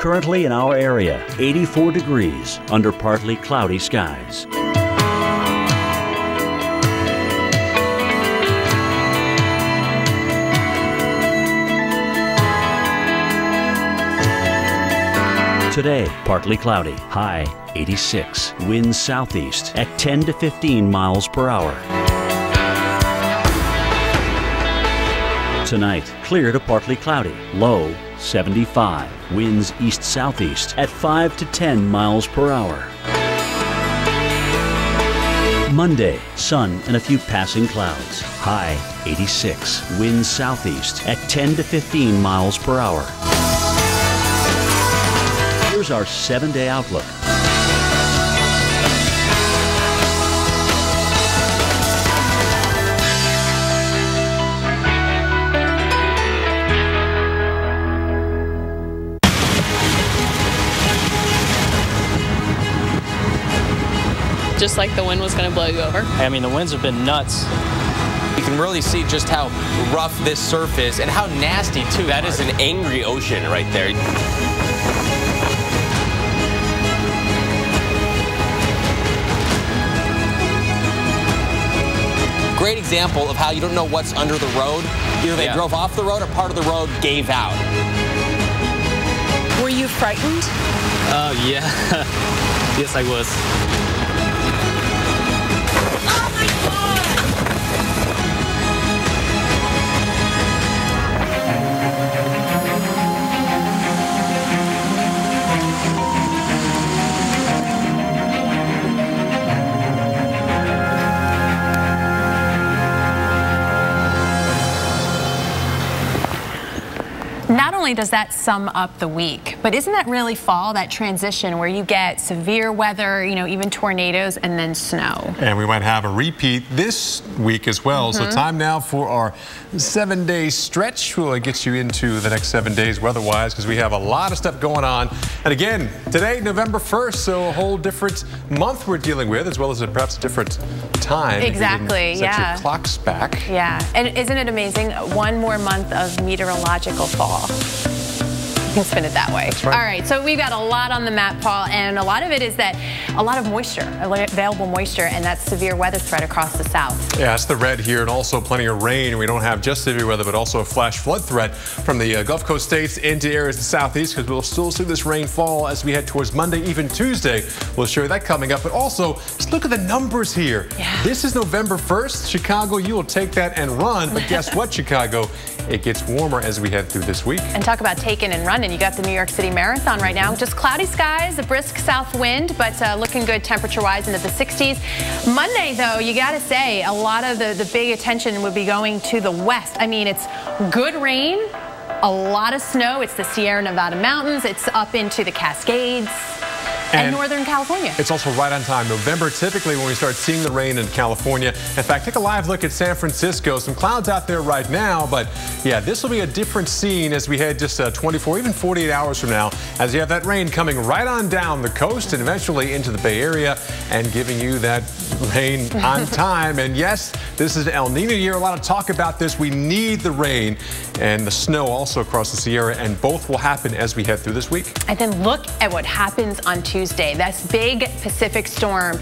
S18: Currently in our area, 84 degrees under partly cloudy skies. Today, partly cloudy, high 86. Winds southeast at 10 to 15 miles per hour. Tonight, clear to partly cloudy, low 75. Winds east southeast at 5 to 10 miles per hour. Monday, sun and a few passing clouds. High 86. Winds southeast at 10 to 15 miles per hour. Here's our seven day outlook.
S91: just like the wind was going to blow you over.
S92: I mean, the winds have been nuts.
S93: You can really see just how rough this surf is and how nasty, too. That is an angry ocean right there. Great example of how you don't know what's under the road. Either they
S92: Yeah.
S93: drove off the road or part of the road gave out.
S91: Were you frightened?
S92: Uh, yeah. yes, I was.
S4: Not only does that sum up the week, but isn't that really fall, that transition where you get severe weather, you know, even tornadoes and then snow?
S3: And we might have a repeat this week as well. So
S4: Mhm.
S3: time now for our seven day stretch. We'll get you into the next seven days weather-wise because we have a lot of stuff going on. And again, today, November 1st, so a whole different month we're dealing with as well as a, perhaps a different time. if you didn't
S4: Exactly,
S3: set
S4: yeah.
S3: your clocks back.
S4: Yeah, and isn't it amazing? One more month of meteorological fall. You can spin it that way.
S3: right.
S4: All right, so we've got a lot on the map, Paul, and a lot of it is that a lot of moisture, available moisture, and that severe weather threat across the south.
S3: Yeah, it's the red here and also plenty of rain. We don't have just severe weather, but also a flash flood threat from the uh, Gulf Coast states into areas of the southeast because we'll still see this rainfall as we head towards Monday, even Tuesday. We'll show you that coming up. But also, just look at the numbers here. Yeah. This is November 1st. Chicago, you will take that and run. But guess what, Chicago? It gets warmer as we head through this week.
S4: And talk about taking and running. You got the New York City Marathon right now. Just cloudy skies, a brisk south wind, but uh, looking good temperature-wise into the 60s. Monday, though, you got to say, a lot of the, the big attention would be going to the west. I mean, it's good rain, a lot of snow. It's the Sierra Nevada mountains. It's up into the Cascades and,
S3: And
S4: Northern California.
S3: It's also right on time. November, typically when we start seeing the rain in California. In fact, take a live look at San Francisco. Some clouds out there right now, but yeah, this will be a different scene as we head just uh, 24, even 48 hours from now, as you have that rain coming right on down the coast and eventually into the Bay Area and giving you that rain on time. And yes, this is El Nino year. A lot of talk about this. We need the rain and the snow also across the Sierra, and both will happen as we head through this week.
S4: And then look at what happens on Tuesday. This big Pacific storm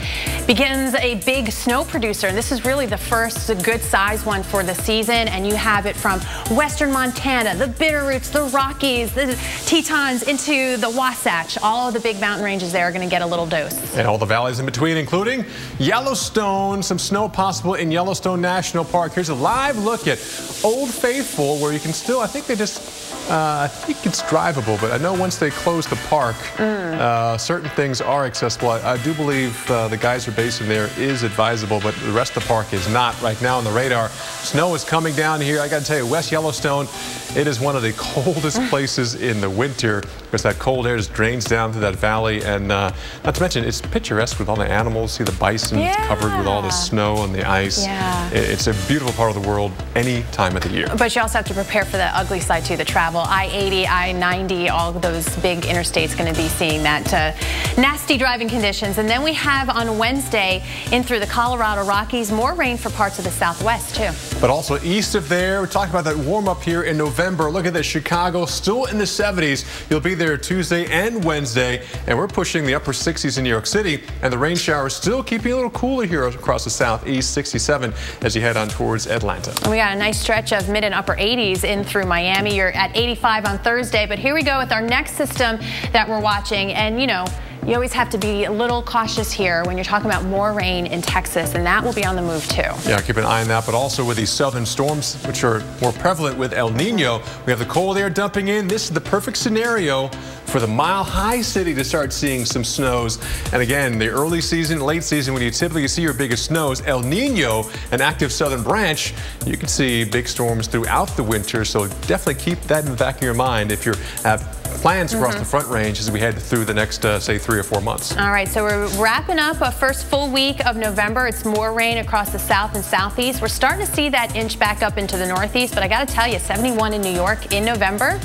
S4: begins a big snow producer, and this is really the first good size one for the season. And you have it from western Montana, the Bitterroots, the Rockies, the Tetons into the Wasatch. All the big mountain ranges there are going to get a little dose.
S3: And all the valleys in between, including Yellowstone. Some snow possible in Yellowstone National Park. Here's a live look at Old Faithful, where you can still, I think they just uh, I think it's drivable, but I know once they close the park, mm. uh, certain things are accessible. I, I do believe uh, the Geyser Basin there is advisable, but the rest of the park is not right now on the radar. Snow is coming down here. I got to tell you, West Yellowstone, it is one of the coldest places in the winter because that cold air just drains down through that valley. And uh, not to mention, it's picturesque with all the animals. See the bison yeah. covered with all the snow and the ice.
S4: Yeah.
S3: It's a beautiful part of the world any time of the year.
S4: But you also have to prepare for the ugly side too, the travel. I-80, I-90, all those big interstates going to be seeing that uh, nasty driving conditions. And then we have on Wednesday in through the Colorado Rockies, more rain for parts of the Southwest too.
S3: But also east of there, we talked about that warm up here in November. Look at this, Chicago still in the 70s. You'll be there Tuesday and Wednesday, and we're pushing the upper 60s in New York City, and the rain showers still keeping a little cooler here across the southeast, 67 as you head on towards Atlanta.
S4: We got a nice stretch of mid and upper 80s in through Miami. You're at 85 on Thursday, but here we go with our next system that we're watching, and you know, you always have to be a little cautious here when you're talking about more rain in Texas, and that will be on the move too.
S3: Yeah, keep an eye on that, but also with these southern storms, which are more prevalent with El Nino, we have the cold air dumping in. This is the perfect scenario for the Mile High City to start seeing some snows. And again, the early season, late season, when you typically see your biggest snows, El Nino, an active southern branch, you can see big storms throughout the winter. So definitely keep that in the back of your mind if you have plans across mm -hmm. the front range as we head through the next, uh, say, three or four months.
S4: All right, so we're wrapping up a first full week of November. It's more rain across the south and southeast. We're starting to see that inch back up into the northeast, but I got to tell you, 71 in New York in November.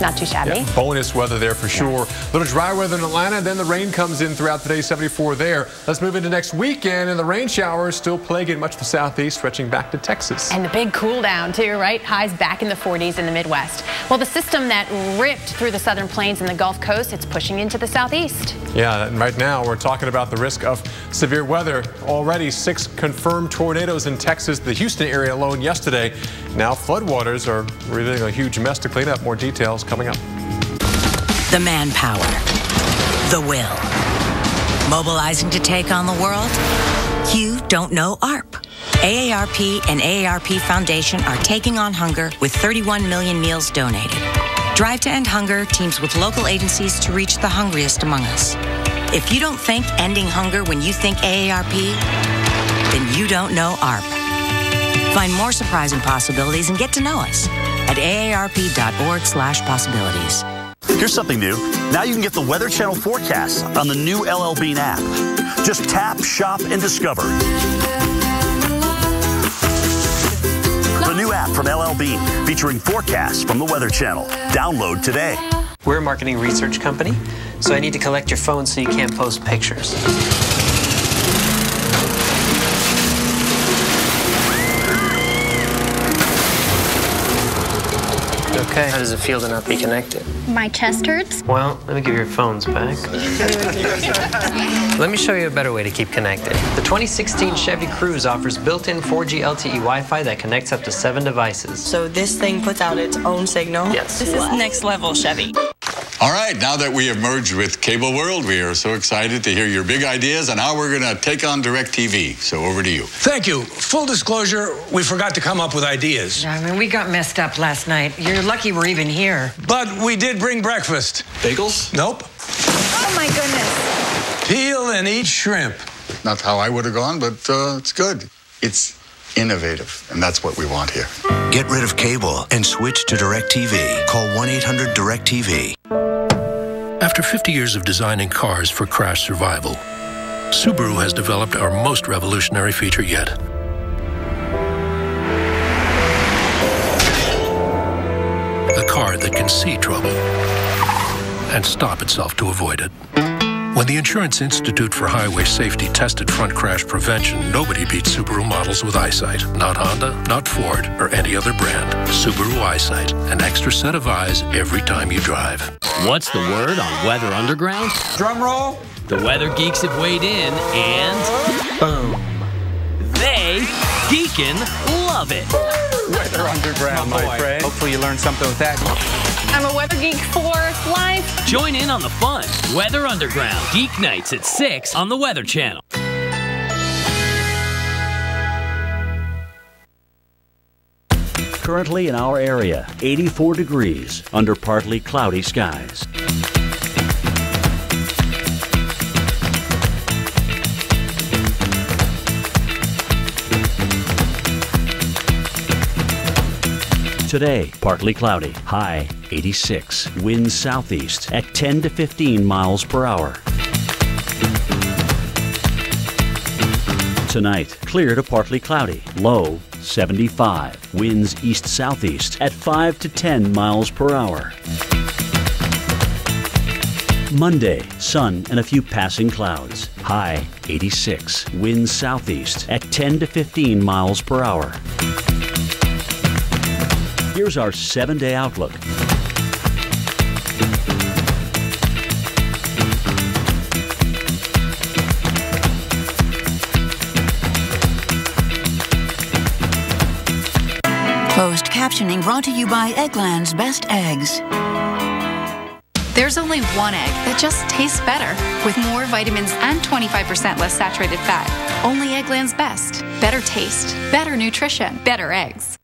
S4: Not too shabby.
S3: Yeah, bonus weather there for sure. A little dry weather in Atlanta, then the rain comes in throughout the day, 74 there. Let's move into next weekend, and the rain showers still plaguing much of the southeast, stretching back to Texas.
S4: And the big cool down, too, right? Highs back in the 40s in the Midwest. Well, the system that ripped through the southern plains and the Gulf Coast, it's pushing into the southeast.
S3: Yeah, and right now we're talking about the risk of severe weather. Already six confirmed tornadoes in Texas, the Houston area alone yesterday. Now floodwaters are revealing a huge mess to clean up. More details coming up.
S94: The manpower, the will, mobilizing to take on the world. You don't know ARP. AARP and AARP Foundation are taking on hunger with 31 million meals donated. Drive to End Hunger teams with local agencies to reach the hungriest among us. If you don't think ending hunger when you think AARP, then you don't know AARP. Find more surprising possibilities and get to know us at aarp.org/possibilities.
S95: Here's something new. Now you can get the Weather Channel forecast on the new LL Bean app. Just tap, shop, and discover. The new app from LL Bean featuring forecasts from the Weather Channel. Download today.
S96: We're a marketing research company, so I need to collect your phone so you can't post pictures. Okay. How does it feel to not be connected?
S97: My chest hurts.
S96: Well, let me give your phones back. let me show you a better way to keep connected. The 2016 Chevy Cruze offers built-in 4G LTE Wi-Fi that connects up to seven devices.
S98: So this thing puts out its own signal?
S96: Yes.
S98: This is next level, Chevy.
S76: All right, now that we have merged with Cable World, we are so excited to hear your big ideas on how we're going to take on DirecTV. So over to you.
S99: Thank you. Full disclosure, we forgot to come up with ideas.
S100: I mean, we got messed up last night. You're lucky we're even here.
S99: But we did bring breakfast.
S76: Bagels?
S99: Nope.
S100: Oh, my goodness.
S99: Peel and eat shrimp.
S76: Not how I would have gone, but uh, it's good. It's innovative, and that's what we want here.
S64: Get rid of cable and switch to DirecTV. Call 1 800 DirecTV.
S101: After 50 years of designing cars for crash survival, Subaru has developed our most revolutionary feature yet. A car that can see trouble and stop itself to avoid it. When the Insurance Institute for Highway Safety tested front crash prevention, nobody beat Subaru models with eyesight. Not Honda, not Ford, or any other brand. Subaru Eyesight, an extra set of eyes every time you drive.
S102: What's the word on Weather Underground?
S99: Drum roll.
S102: The weather geeks have weighed in, and boom. They geekin' love it.
S99: Weather Underground, my, oh, my friend.
S102: Hopefully you learned something with that.
S4: I'm a weather geek for life.
S102: Join in on the fun. Weather Underground. Geek Nights at 6 on the Weather Channel.
S18: Currently in our area, 84 degrees under partly cloudy skies. Today, partly cloudy, high 86, winds southeast at 10 to 15 miles per hour. Tonight, clear to partly cloudy, low 75, winds east southeast at 5 to 10 miles per hour. Monday, sun and a few passing clouds, high 86, winds southeast at 10 to 15 miles per hour. Here's our seven day outlook.
S103: Closed captioning brought to you by Eggland's Best Eggs.
S104: There's only one egg that just tastes better with more vitamins and 25% less saturated fat. Only Eggland's Best. Better taste, better nutrition, better eggs.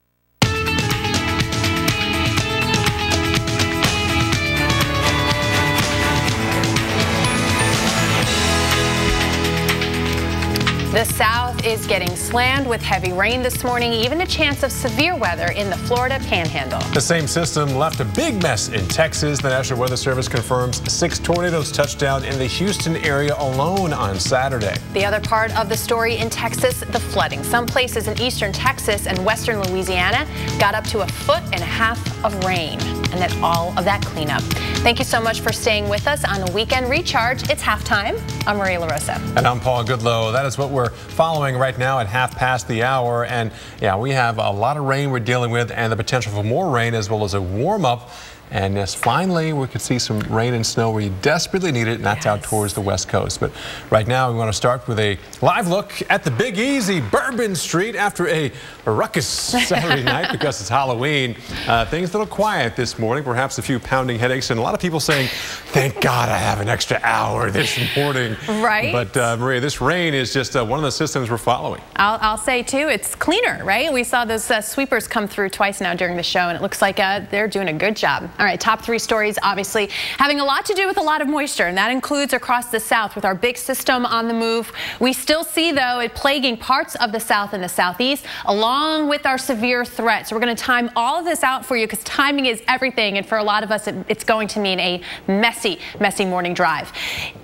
S4: The South is getting slammed with heavy rain this morning, even a chance of severe weather in the Florida panhandle.
S3: The same system left a big mess in Texas. The National Weather Service confirms six tornadoes touched down in the Houston area alone on Saturday.
S4: The other part of the story in Texas, the flooding. Some places in eastern Texas and western Louisiana got up to a foot and a half of rain. And then all of that cleanup. Thank you so much for staying with us on weekend recharge. It's halftime. I'm Maria LaRosa.
S3: And I'm Paul Goodloe. That is what we're following right now at half past the hour. And yeah, we have a lot of rain we're dealing with and the potential for more rain as well as a warm up. And yes, finally, we could see some rain and snow where you desperately need it, and that's yes. out towards the west coast. But right now, we want to start with a live look at the Big Easy, Bourbon Street, after a, ruckus Saturday night because it's Halloween. Uh, things a little quiet this morning, perhaps a few pounding headaches, and a lot of people saying, thank God I have an extra hour this morning.
S4: Right.
S3: But uh, Maria, this rain is just uh, one of the systems we're following.
S4: I'll, I'll, say, too, it's cleaner, right? We saw those uh, sweepers come through twice now during the show, and it looks like uh, they're doing a good job. All right, top three stories, obviously, having a lot to do with a lot of moisture, and that includes across the south with our big system on the move. We still see, though, it plaguing parts of the south and the southeast, along with our severe threat. So we're going to time all of this out for you because timing is everything, and for a lot of us, it, it's going to mean a messy, messy morning drive.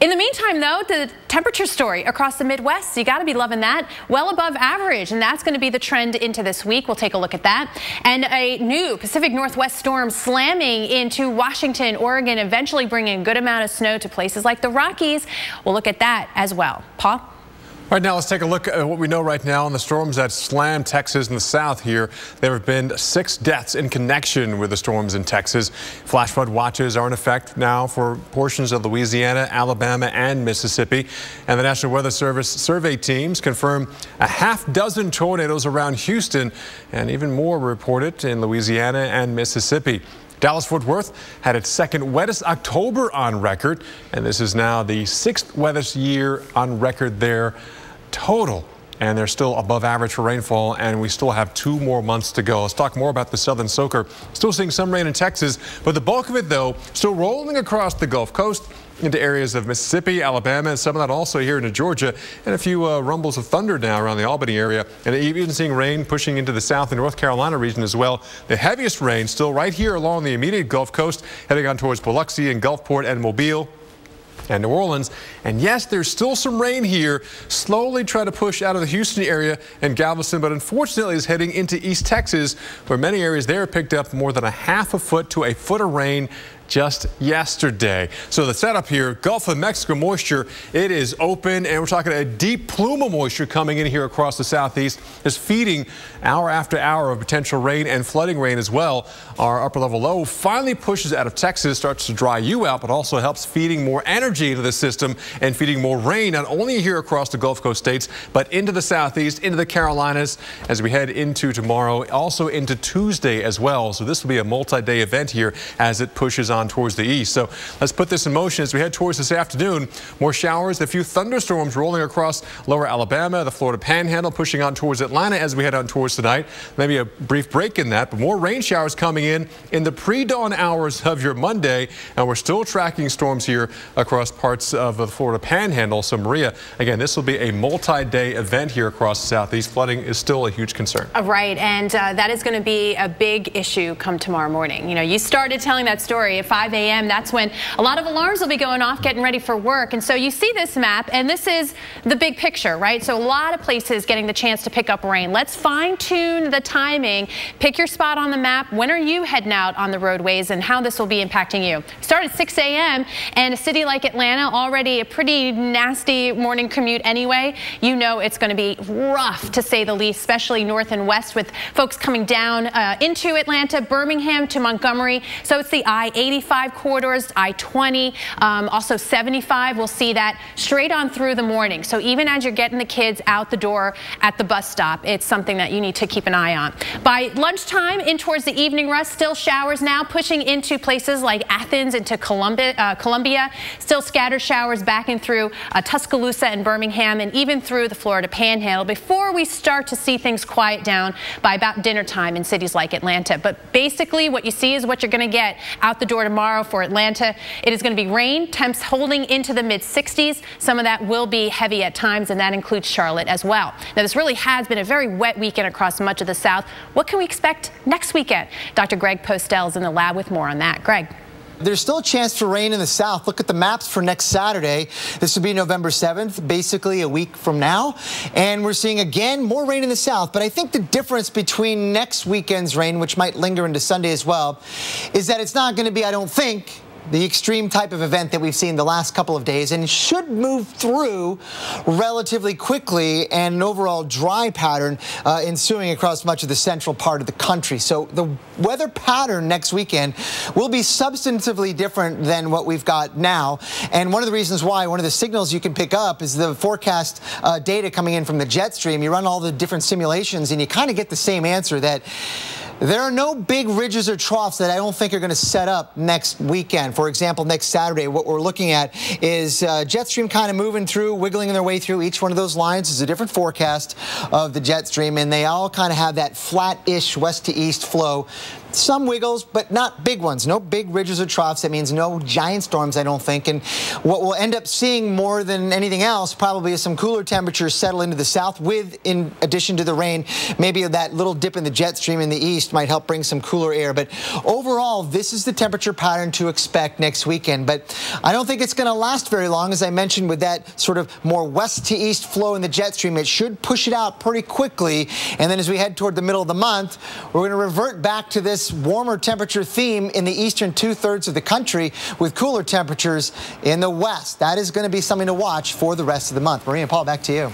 S4: In the meantime, though, the temperature story across the Midwest, you got to be loving that. Well above average, and that's going to be the trend into this week. We'll take a look at that. And a new Pacific Northwest storm slamming into Washington, Oregon, eventually bringing a good amount of snow to places like the Rockies. We'll look at that as well. Paul?
S3: Right now, let's take a look at what we know right now on the storms that slammed Texas and the south here. There have been six deaths in connection with the storms in Texas. Flash flood watches are in effect now for portions of Louisiana, Alabama, and Mississippi. And the National Weather Service survey teams confirm a half dozen tornadoes around Houston, and even more reported in Louisiana and Mississippi. Dallas-Fort Worth had its second wettest October on record, and this is now the sixth wettest year on record there total and they're still above average for rainfall, and we still have two more months to go. Let's talk more about the southern soaker. Still seeing some rain in Texas, but the bulk of it, though, still rolling across the Gulf Coast into areas of Mississippi, Alabama, and some of that also here into Georgia, and a few uh, rumbles of thunder now around the Albany area, and even seeing rain pushing into the South and North Carolina region as well. The heaviest rain still right here along the immediate Gulf Coast, heading on towards Biloxi and Gulfport and Mobile and New Orleans. And yes, there's still some rain here, slowly trying to push out of the Houston area and Galveston, but unfortunately is heading into East Texas, where many areas there picked up more than a half a foot to a foot of rain just yesterday. So the setup here, Gulf of Mexico moisture, it is open and we're talking a deep plume of moisture coming in here across the southeast is feeding hour after hour of potential rain and flooding rain as well. Our upper level low finally pushes out of Texas, starts to dry you out, but also helps feeding more energy into the system and feeding more rain, not only here across the Gulf Coast states, but into the southeast, into the Carolinas as we head into tomorrow, also into Tuesday as well. So this will be a multi-day event here as it pushes on on towards the east. So let's put this in motion as we head towards this afternoon. More showers, a few thunderstorms rolling across lower Alabama, the Florida Panhandle, pushing on towards Atlanta as we head on towards tonight. Maybe a brief break in that, but more rain showers coming in in the pre-dawn hours of your Monday. And we're still tracking storms here across parts of the Florida Panhandle. So Maria, again, this will be a multi-day event here across the southeast. Flooding is still a huge concern.
S4: Right, and uh, that is going to be a big issue come tomorrow morning. You know, you started telling that story at 5 a.m. That's when a lot of alarms will be going off, getting ready for work. And so you see this map, and this is the big picture, right? So a lot of places getting the chance to pick up rain. Let's fine tune the timing. Pick your spot on the map. When are you heading out on the roadways and how this will be impacting you? Start at 6 a.m. and a city like Atlanta, already a pretty nasty morning commute anyway. You know it's going to be rough to say the least, especially north and west with folks coming down uh, into Atlanta, Birmingham to Montgomery. So it's the I-85 corridors, I-20, um, also 75. We'll see that straight on through the morning. So even as you're getting the kids out the door at the bus stop, it's something that you need to keep an eye on. By lunchtime, in towards the evening rush, still showers now pushing into places like Athens, into Columbia, uh, Columbia still scattered showers back in through uh, Tuscaloosa and Birmingham, and even through the Florida Panhandle before we start to see things quiet down by about dinner time in cities like Atlanta. But basically, what you see is what you're going to get out the door tomorrow for Atlanta. It is going to be rain, temps holding into the mid 60s. Some of that will be heavy at times, and that includes Charlotte as well. Now, this really has been a very wet weekend across much of the South. What can we expect next weekend? Dr. Greg Postel is in the lab with more on that. Greg.
S5: There's still a chance for rain in the south. Look at the maps for next Saturday. This will be November 7th, basically a week from now. And we're seeing again more rain in the south. But I think the difference between next weekend's rain, which might linger into Sunday as well, is that it's not going to be, I don't think, the extreme type of event that we've seen the last couple of days and should move through relatively quickly and an overall dry pattern uh, ensuing across much of the central part of the country. So the weather pattern next weekend will be substantively different than what we've got now. And one of the reasons why, one of the signals you can pick up is the forecast uh, data coming in from the jet stream. You run all the different simulations and you kind of get the same answer that there are no big ridges or troughs that I don't think are going to set up next weekend. For example, next Saturday, what we're looking at is uh, jet stream kind of moving through, wiggling their way through. Each one of those lines is a different forecast of the jet stream, and they all kind of have that flat-ish west to east flow some wiggles, but not big ones. No big ridges or troughs. That means no giant storms, I don't think. And what we'll end up seeing more than anything else probably is some cooler temperatures settle into the south with, in addition to the rain, maybe that little dip in the jet stream in the east might help bring some cooler air. But overall, this is the temperature pattern to expect next weekend. But I don't think it's going to last very long. As I mentioned, with that sort of more west to east flow in the jet stream, it should push it out pretty quickly. And then as we head toward the middle of the month, we're going to revert back to this this warmer temperature theme in the eastern two-thirds of the country with cooler temperatures in the west. That is going to be something to watch for the rest of the month. Maria and Paul, back to you.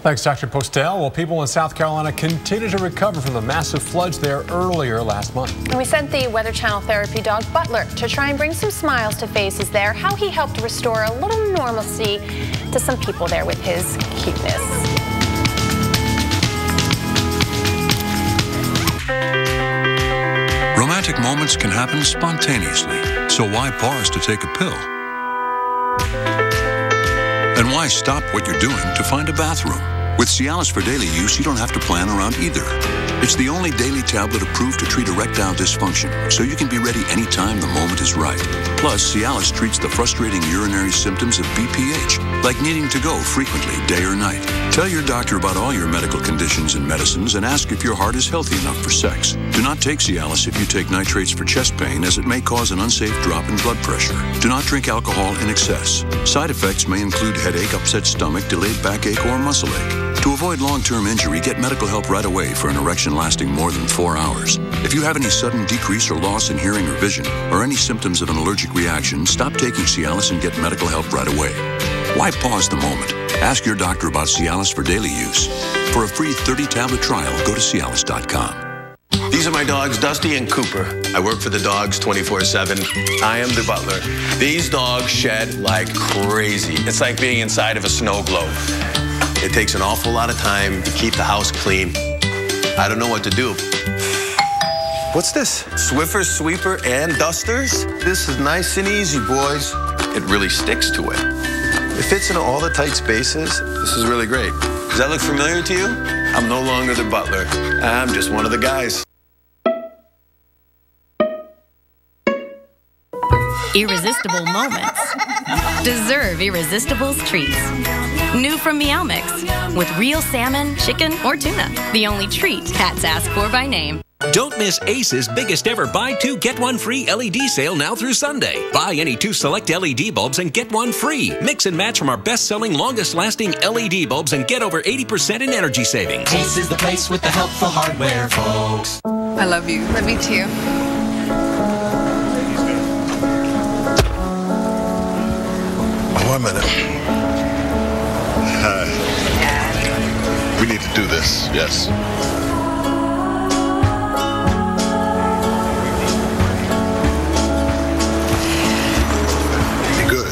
S3: Thanks, Dr. Postel. Well, people in South Carolina continue to recover from the massive floods there earlier last month.
S4: And we sent the Weather Channel therapy dog Butler to try and bring some smiles to faces there, how he helped restore a little normalcy to some people there with his cuteness.
S61: Romantic moments can happen spontaneously, so why pause to take a pill? And why stop what you're doing to find a bathroom? With Cialis for daily use, you don't have to plan around either. It's the only daily tablet approved to treat erectile dysfunction, so you can be ready anytime the moment is right. Plus, Cialis treats the frustrating urinary symptoms of BPH, like needing to go frequently, day or night. Tell your doctor about all your medical conditions and medicines and ask if your heart is healthy enough for sex. Do not take Cialis if you take nitrates for chest pain, as it may cause an unsafe drop in blood pressure. Do not drink alcohol in excess. Side effects may include headache, upset stomach, delayed backache, or muscle ache. To avoid long-term injury, get medical help right away for an erection lasting more than four hours. If you have any sudden decrease or loss in hearing or vision, or any symptoms of an allergic reaction, stop taking Cialis and get medical help right away. Why pause the moment? Ask your doctor about Cialis for daily use. For a free 30-tablet trial, go to Cialis.com.
S105: These are my dogs, Dusty and Cooper. I work for the dogs 24-7. I am the butler. These dogs shed like crazy. It's like being inside of a snow globe. It takes an awful lot of time to keep the house clean. I don't know what to do.
S106: What's this? Swiffer, sweeper, and dusters? This is nice and easy, boys. It really sticks to it. It fits into all the tight spaces. This is really great. Does that look familiar to you? I'm no longer the butler. I'm just one of the guys.
S94: Irresistible moments deserve irresistible treats. New from Meow Mix with real salmon, chicken, or tuna. The only treat cats ask for by name.
S102: Don't miss Ace's biggest ever buy two, get one free LED sale now through Sunday. Buy any two select LED bulbs and get one free. Mix and match from our best selling, longest lasting LED bulbs and get over 80% in energy savings.
S107: Ace is the place with the helpful hardware, folks.
S108: I love you. Love you too.
S109: One minute. Hi. We need to do this, yes. Good.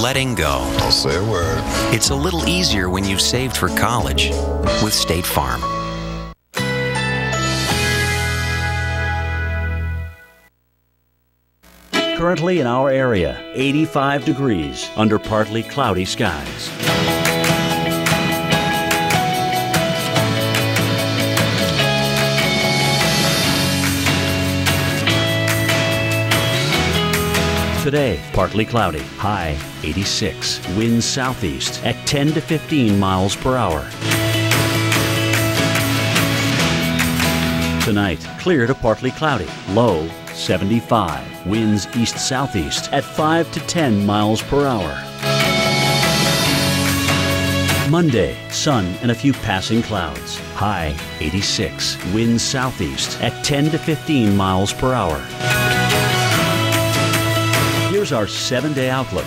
S110: Letting go.
S109: I'll say a word.
S110: It's a little easier when you've saved for college with State Farm.
S18: Currently in our area, 85 degrees under partly cloudy skies. Today, partly cloudy, high 86, winds southeast at 10 to 15 miles per hour. Tonight, clear to partly cloudy, low 75, winds east southeast at 5 to 10 miles per hour. Monday, sun and a few passing clouds, high 86, winds southeast at 10 to 15 miles per hour. Here's our seven day outlook.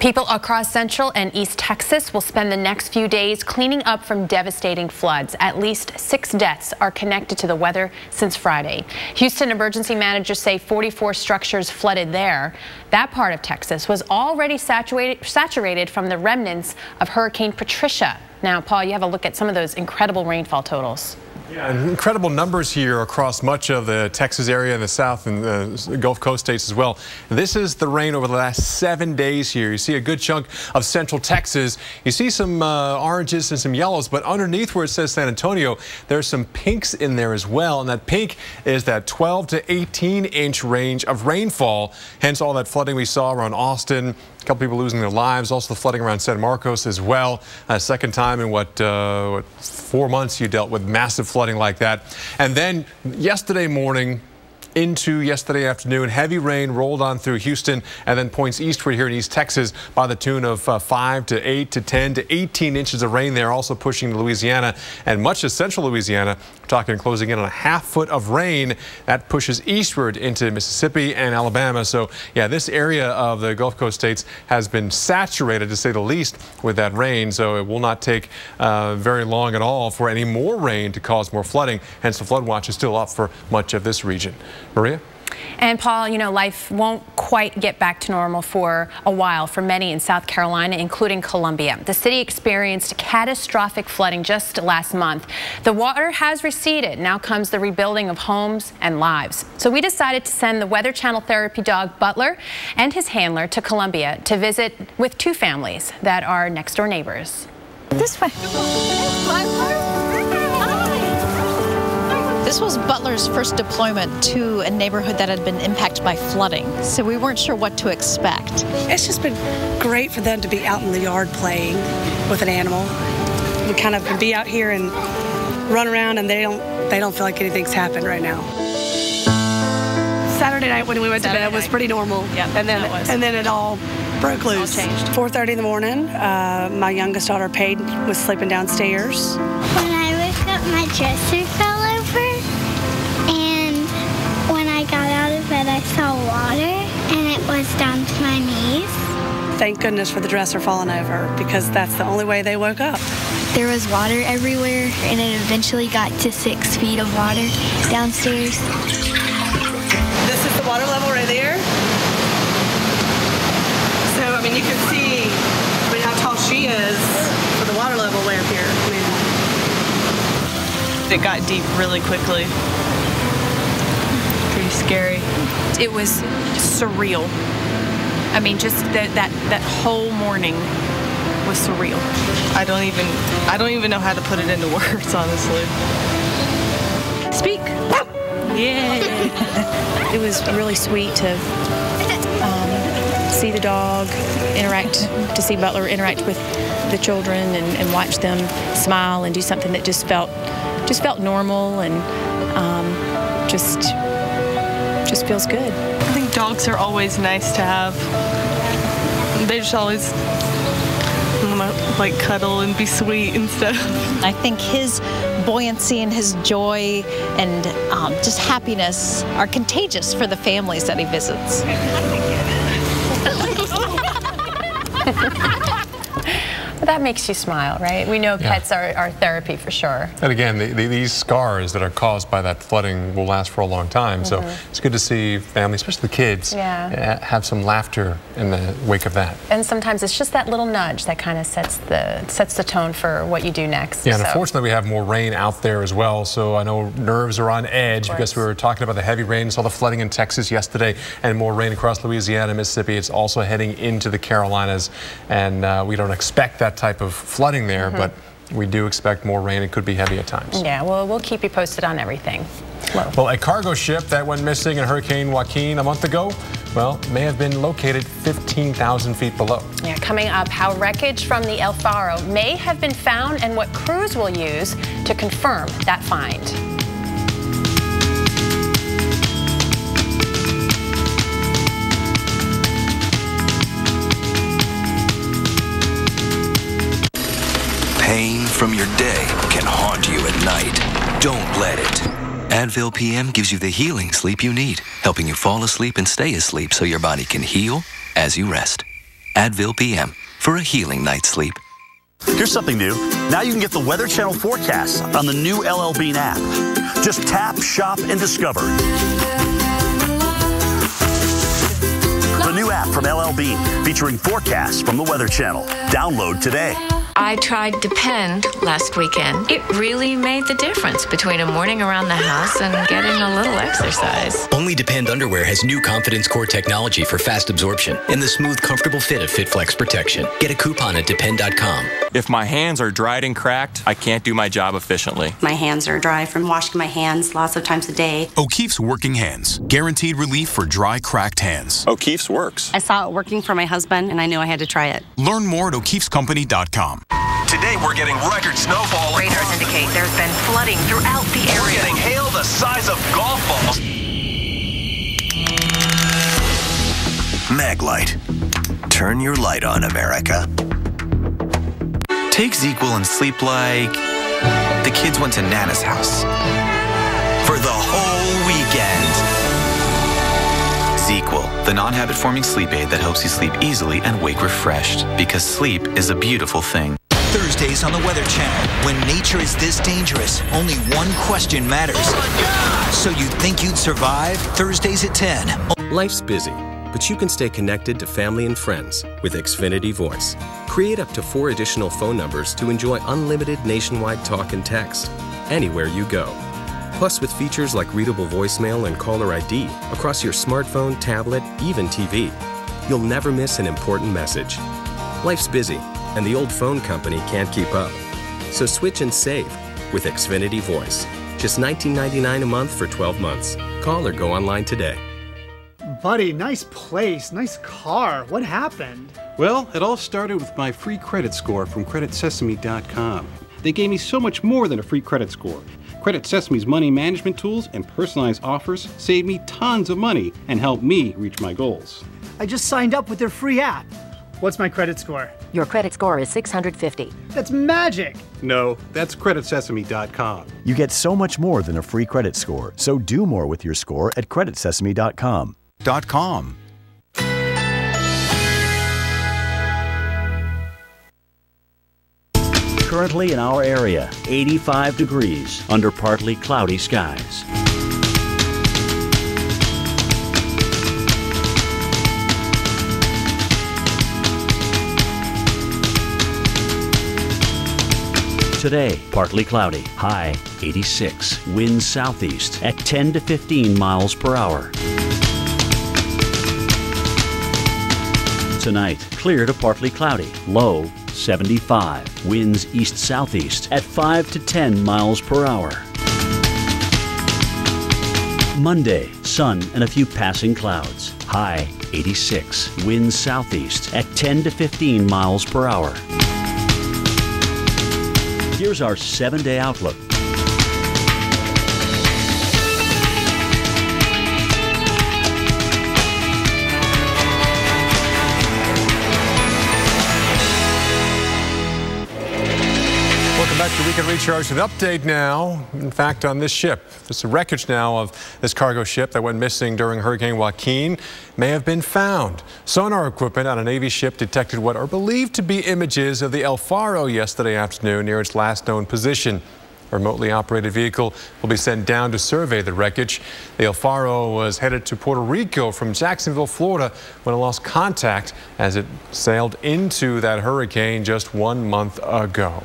S4: People across Central and East Texas will spend the next few days cleaning up from devastating floods. At least six deaths are connected to the weather since Friday. Houston emergency managers say 44 structures flooded there. That part of Texas was already saturated, saturated from the remnants of Hurricane Patricia. Now, Paul, you have a look at some of those incredible rainfall totals.
S3: Yeah, incredible numbers here across much of the Texas area and the South and the Gulf Coast states as well. This is the rain over the last seven days here. You see a good chunk of central Texas. You see some uh, oranges and some yellows, but underneath where it says San Antonio, there's some pinks in there as well. And that pink is that 12 to 18 inch range of rainfall. Hence all that flooding we saw around Austin, a couple people losing their lives, also the flooding around San Marcos as well. Uh, second time in what, uh, what, four months you dealt with massive flooding like that. And then yesterday morning, into yesterday afternoon. Heavy rain rolled on through Houston and then points eastward here in East Texas by the tune of uh, 5 to 8 to 10 to 18 inches of rain there, also pushing Louisiana and much of central Louisiana. We're talking closing in on a half foot of rain. That pushes eastward into Mississippi and Alabama. So, yeah, this area of the Gulf Coast states has been saturated, to say the least, with that rain. So it will not take uh, very long at all for any more rain to cause more flooding. Hence, the flood watch is still up for much of this region. Maria?
S4: And Paul, you know, life won't quite get back to normal for a while for many in South Carolina, including Columbia. The city experienced catastrophic flooding just last month. The water has receded. Now comes the rebuilding of homes and lives. So we decided to send the Weather Channel therapy dog Butler and his handler to Columbia to visit with two families that are next door neighbors.
S111: This way. This was Butler's first deployment to a neighborhood that had been impacted by flooding, so we weren't sure what to expect.
S112: It's just been great for them to be out in the yard playing with an animal. We kind of be out here and run around, and they don't they don't feel like anything's happened right now. Saturday night when we went
S111: Saturday
S112: to bed was pretty normal,
S111: Yep,
S112: and then
S111: it was.
S112: and then it all broke loose.
S111: changed.
S112: 4:30 in the morning, uh, my youngest daughter Paige was sleeping downstairs.
S97: When I woke up, my dresser saw water, and it was down to my knees.
S112: Thank goodness for the dresser falling over because that's the only way they woke up.
S113: there was water everywhere, and it eventually got to six feet of water downstairs.
S112: This is the water level right there. So, I mean, you can see I mean, how tall she is for the water level way up here. I mean,
S114: it got deep really quickly. Pretty scary.
S115: It was surreal. I mean, just that that that whole morning was surreal.
S114: I don't even I don't even know how to put it into words, honestly.
S115: Speak.
S116: Yeah. it was really sweet to um, see the dog interact, to see Butler interact with the children and, and, watch them smile and do something that just felt just felt normal and um, just just feels good.
S114: I think dogs are always nice to have. They just always like cuddle and be sweet and stuff.
S117: I think his buoyancy and his joy and um, just happiness are contagious for the families that he visits.
S4: that makes you smile, right? We know pets yeah. are, are therapy for sure.
S3: And again, the, the, these scars that are caused by that flooding will last for a long time. Mm -hmm. So mm-hmm. it's good to see families, especially the kids, yeah. have some laughter in the wake of that.
S4: And sometimes it's just that little nudge that kind of sets the sets the tone for what you do next.
S3: Yeah, so. and unfortunately we have more rain out there as well. So I know nerves are on edge because we were talking about the heavy rain, saw the flooding in Texas yesterday, and more rain across Louisiana, Mississippi. It's also heading into the Carolinas, and uh, we don't expect that type of flooding there, mm -hmm. but we do expect more rain. It could be heavy at times.
S4: Yeah, well, we'll keep you posted on everything.
S3: Well, a cargo ship that went missing in Hurricane Joaquin a month ago, well, may have been located 15,000 feet below.
S4: Yeah, coming up, how wreckage from the El Faro may have been found and what crews will use to confirm that find.
S118: From your day can haunt you at night. Don't let it. Advil PM gives you the healing sleep you need, helping you fall asleep and stay asleep so your body can heal as you rest. Advil PM for a healing night's sleep.
S51: Here's something new. Now you can get the Weather Channel forecast on the new LL Bean app. Just tap, shop, and discover. The new app from LL Bean featuring forecasts from the Weather Channel. Download today.
S36: I tried Depend last weekend. It really made the difference between a morning around the house and getting a little exercise.
S119: Only Depend underwear has new Confidence Core technology for fast absorption and the smooth, comfortable fit of FitFlex protection. Get a coupon at depend.com.
S120: If my hands are dried and cracked, I can't do my job efficiently.
S121: My hands are dry from washing my hands lots of times a day.
S11: O'Keefe's Working Hands. Guaranteed relief for dry, cracked hands.
S120: O'Keefe's works.
S121: I saw it working for my husband and I knew I had to try it.
S11: Learn more at o'keefescompany.com.
S64: Today we're getting record snowfall.
S36: Radars indicate there's been flooding throughout the area.
S64: We're getting hail the size of golf balls. Maglite. Turn your light on, America.
S122: Take ZzzQuil and sleep like the kids went to Nana's house.
S64: For the whole weekend.
S122: ZzzQuil, the non-habit forming sleep aid that helps you sleep easily and wake refreshed. Because sleep is a beautiful thing.
S123: Thursdays on the Weather Channel. When nature is this dangerous, only one question matters. Oh so you think you'd survive? Thursdays at 10.
S80: Life's busy, but you can stay connected to family and friends with Xfinity Voice. Create up to four additional phone numbers to enjoy unlimited nationwide talk and text anywhere you go. Plus, with features like readable voicemail and caller ID across your smartphone, tablet, even TV, you'll never miss an important message. Life's busy and the old phone company can't keep up. So switch and save with Xfinity Voice. Just $19.99 a month for 12 months. Call or go online today.
S124: Buddy, nice place, nice car. What happened?
S125: Well, it all started with my free credit score from CreditSesame.com. They gave me so much more than a free credit score. Credit Sesame's money management tools and personalized offers saved me tons of money and helped me reach my goals.
S124: I just signed up with their free app. What's my credit score?
S126: Your credit score is 650.
S124: That's magic!
S125: No, that's CreditSesame.com.
S18: You get so much more than a free credit score, so do more with your score at CreditSesame.com. Dot com. Currently in our area, 85 degrees under partly cloudy skies. Today, partly cloudy, high 86, winds southeast at 10 to 15 miles per hour. Tonight, clear to partly cloudy, low 75, winds east southeast at 5 to 10 miles per hour. Monday, sun and a few passing clouds, high 86, winds southeast at 10 to 15 miles per hour. Here's our seven day outlook.
S3: To Weekend Recharge. An update now, in fact, on this ship. There's a wreckage now of this cargo ship that went missing during Hurricane Joaquin may have been found. Sonar equipment on a Navy ship detected what are believed to be images of the El Faro yesterday afternoon near its last known position. A remotely operated vehicle will be sent down to survey the wreckage. The El Faro was headed to Puerto Rico from Jacksonville, Florida, when it lost contact as it sailed into that hurricane just one month ago.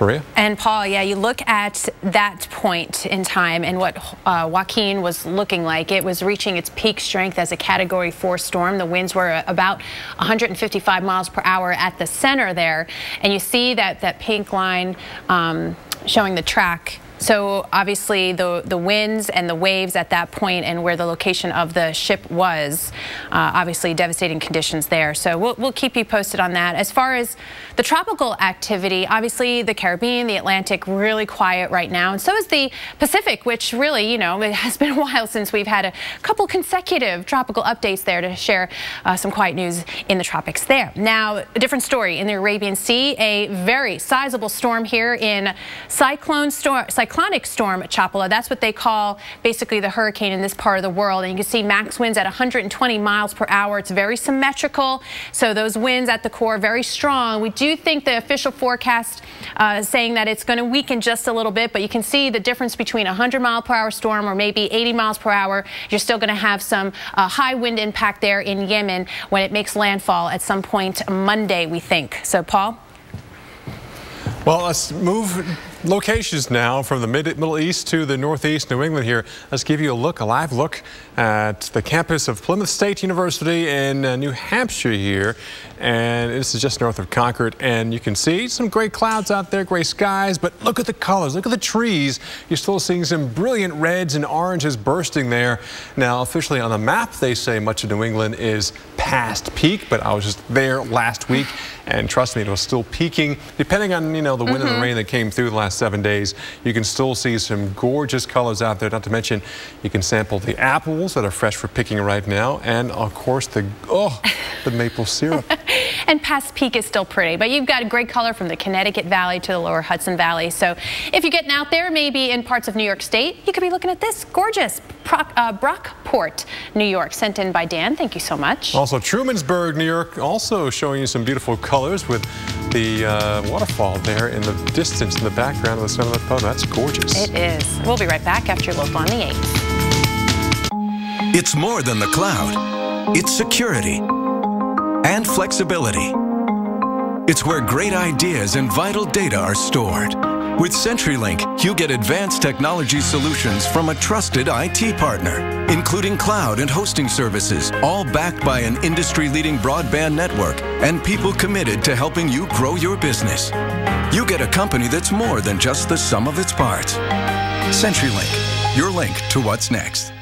S3: Maria?
S4: And Paul, yeah, you look at that point in time and what uh, Joaquin was looking like. It was reaching its peak strength as a Category 4 storm. The winds were about 155 miles per hour at the center there. And you see that, that pink line um, showing the track so obviously the, the winds and the waves at that point and where the location of the ship was, uh, obviously devastating conditions there. So we'll, we'll keep you posted on that. As far as the tropical activity, obviously the Caribbean, the Atlantic, really quiet right now. And so is the Pacific, which really, you know, it has been a while since we've had a couple consecutive tropical updates there to share uh, some quiet news in the tropics there. Now, a different story in the Arabian Sea, a very sizable storm here in Cyclone Storm cyclonic storm Chapala. That's what they call basically the hurricane in this part of the world. And you can see max winds at 120 miles per hour. It's very symmetrical. So those winds at the core very strong. We do think the official forecast uh, saying that it's going to weaken just a little bit, but you can see the difference between a 100 mile per hour storm or maybe 80 miles per hour. You're still going to have some uh, high wind impact there in Yemen when it makes landfall at some point Monday, we think. So, Paul?
S3: Well, let's move locations now from the mid Middle East to the Northeast New England here. Let's give you a look, a live look at the campus of Plymouth State University in uh, New Hampshire here. And this is just north of Concord. And you can see some gray clouds out there, gray skies, but look at the colors, look at the trees. You're still seeing some brilliant reds and oranges bursting there. Now, officially on the map, they say much of New England is past peak, but I was just there last week. And trust me, it was still peaking. Depending on, you know, the wind mm -hmm. and the mm-hmm. rain that came through the last seven days, you can still see some gorgeous colors out there. Not to mention, you can sample the apples that are fresh for picking right now. And, of course, the, oh, the maple syrup.
S4: and past peak is still pretty, but you've got a great color from the Connecticut Valley to the lower Hudson Valley. So if you're getting out there, maybe in parts of New York State, you could be looking at this gorgeous Proc, uh, Brockport, New York, sent in by Dan. Thank you so much.
S3: Also, Trumansburg, New York, also showing you some beautiful colors with the uh, waterfall there in the distance in the background of the Sunlit Photo. That's gorgeous.
S4: It is. We'll be right back after local on the 8th.
S43: It's more than the cloud. It's security and flexibility. It's where great ideas and vital data are stored. With CenturyLink, you get advanced technology solutions from a trusted IT partner, including cloud and hosting services, all backed by an industry-leading broadband network and people committed to helping you grow your business. You get a company that's more than just the sum of its parts. CenturyLink, your link to what's next.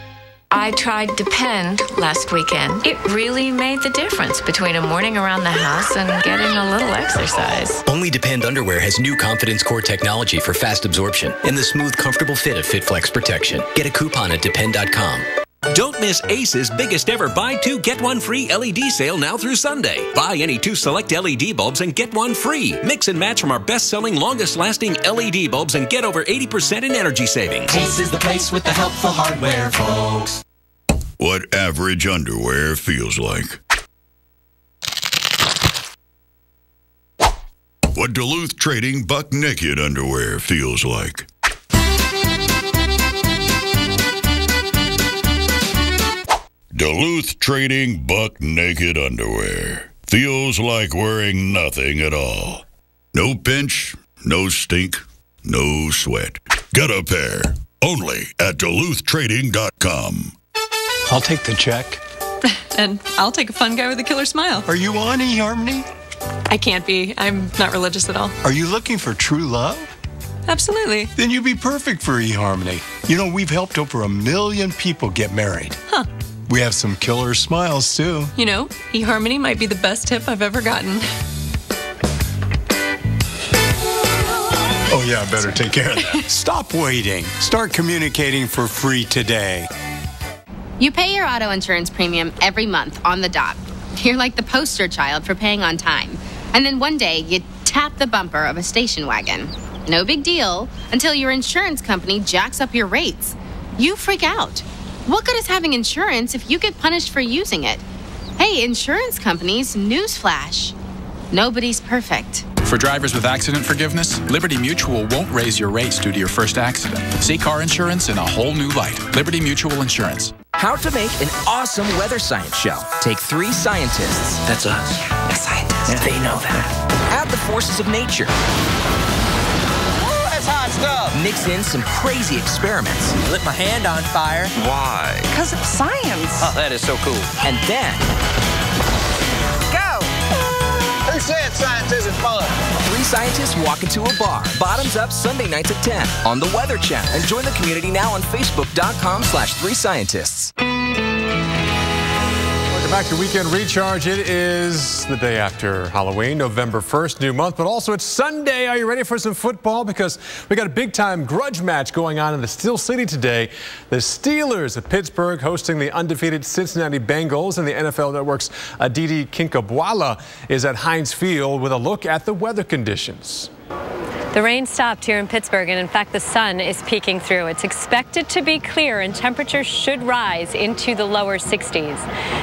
S36: I tried Depend last weekend. It really made the difference between a morning around the house and getting a little exercise.
S127: Only Depend underwear has new Confidence Core technology for fast absorption and the smooth, comfortable fit of FitFlex protection. Get a coupon at depend.com.
S49: Don't miss Ace's biggest ever buy two, get one free LED sale now through Sunday. Buy any two select LED bulbs and get one free. Mix and match from our best selling, longest lasting LED bulbs and get over 80% in energy savings.
S128: Ace is the place with the helpful hardware, folks.
S129: What average underwear feels like. what Duluth Trading Buck Naked underwear feels like. Duluth Trading Buck Naked Underwear feels like wearing nothing at all. No pinch, no stink, no sweat. Get a pair only at DuluthTrading.com.
S130: I'll take the check.
S131: and I'll take a fun guy with a killer smile.
S130: Are you on eHarmony?
S131: I can't be. I'm not religious at all.
S130: Are you looking for true love?
S131: Absolutely.
S130: Then you'd be perfect for eHarmony. You know, we've helped over a million people get married.
S131: Huh.
S130: We have some killer smiles, too.
S131: You know, eHarmony might be the best tip I've ever gotten.
S130: Oh, yeah, I better take care of that. Stop waiting. Start communicating for free today.
S114: You pay your auto insurance premium every month on the dot. You're like the poster child for paying on time. And then one day, you tap the bumper of a station wagon. No big deal until your insurance company jacks up your rates. You freak out. What good is having insurance if you get punished for using it? Hey, insurance companies, newsflash. Nobody's perfect.
S132: For drivers with accident forgiveness, Liberty Mutual won't raise your rates due to your first accident. See car insurance in a whole new light. Liberty Mutual Insurance.
S133: How to make an awesome weather science show. Take three scientists. That's us. A scientist. Yeah. They know that. Add the forces of nature.
S134: That's hot stuff.
S133: Mix in some crazy experiments.
S134: Lit my hand on fire.
S133: Why?
S134: Because of science.
S133: Oh, that is so cool. And then Go!
S134: who said science isn't fun?
S133: Three scientists walk into a bar. Bottoms up Sunday nights at 10 on the Weather Channel. And join the community now on Facebook.com slash three scientists.
S3: Welcome back to Weekend Recharge. It is the day after Halloween, November 1st, new month, but also it's Sunday. Are you ready for some football? Because we got a big time grudge match going on in the Steel City today. The Steelers of Pittsburgh hosting the undefeated Cincinnati Bengals, and the NFL Network's Aditi Kinkhabwala is at Heinz Field with a look at the weather conditions.
S135: The rain stopped here in Pittsburgh, and in fact, the sun is peeking through. It's expected to be clear, and temperatures should rise into the lower 60s.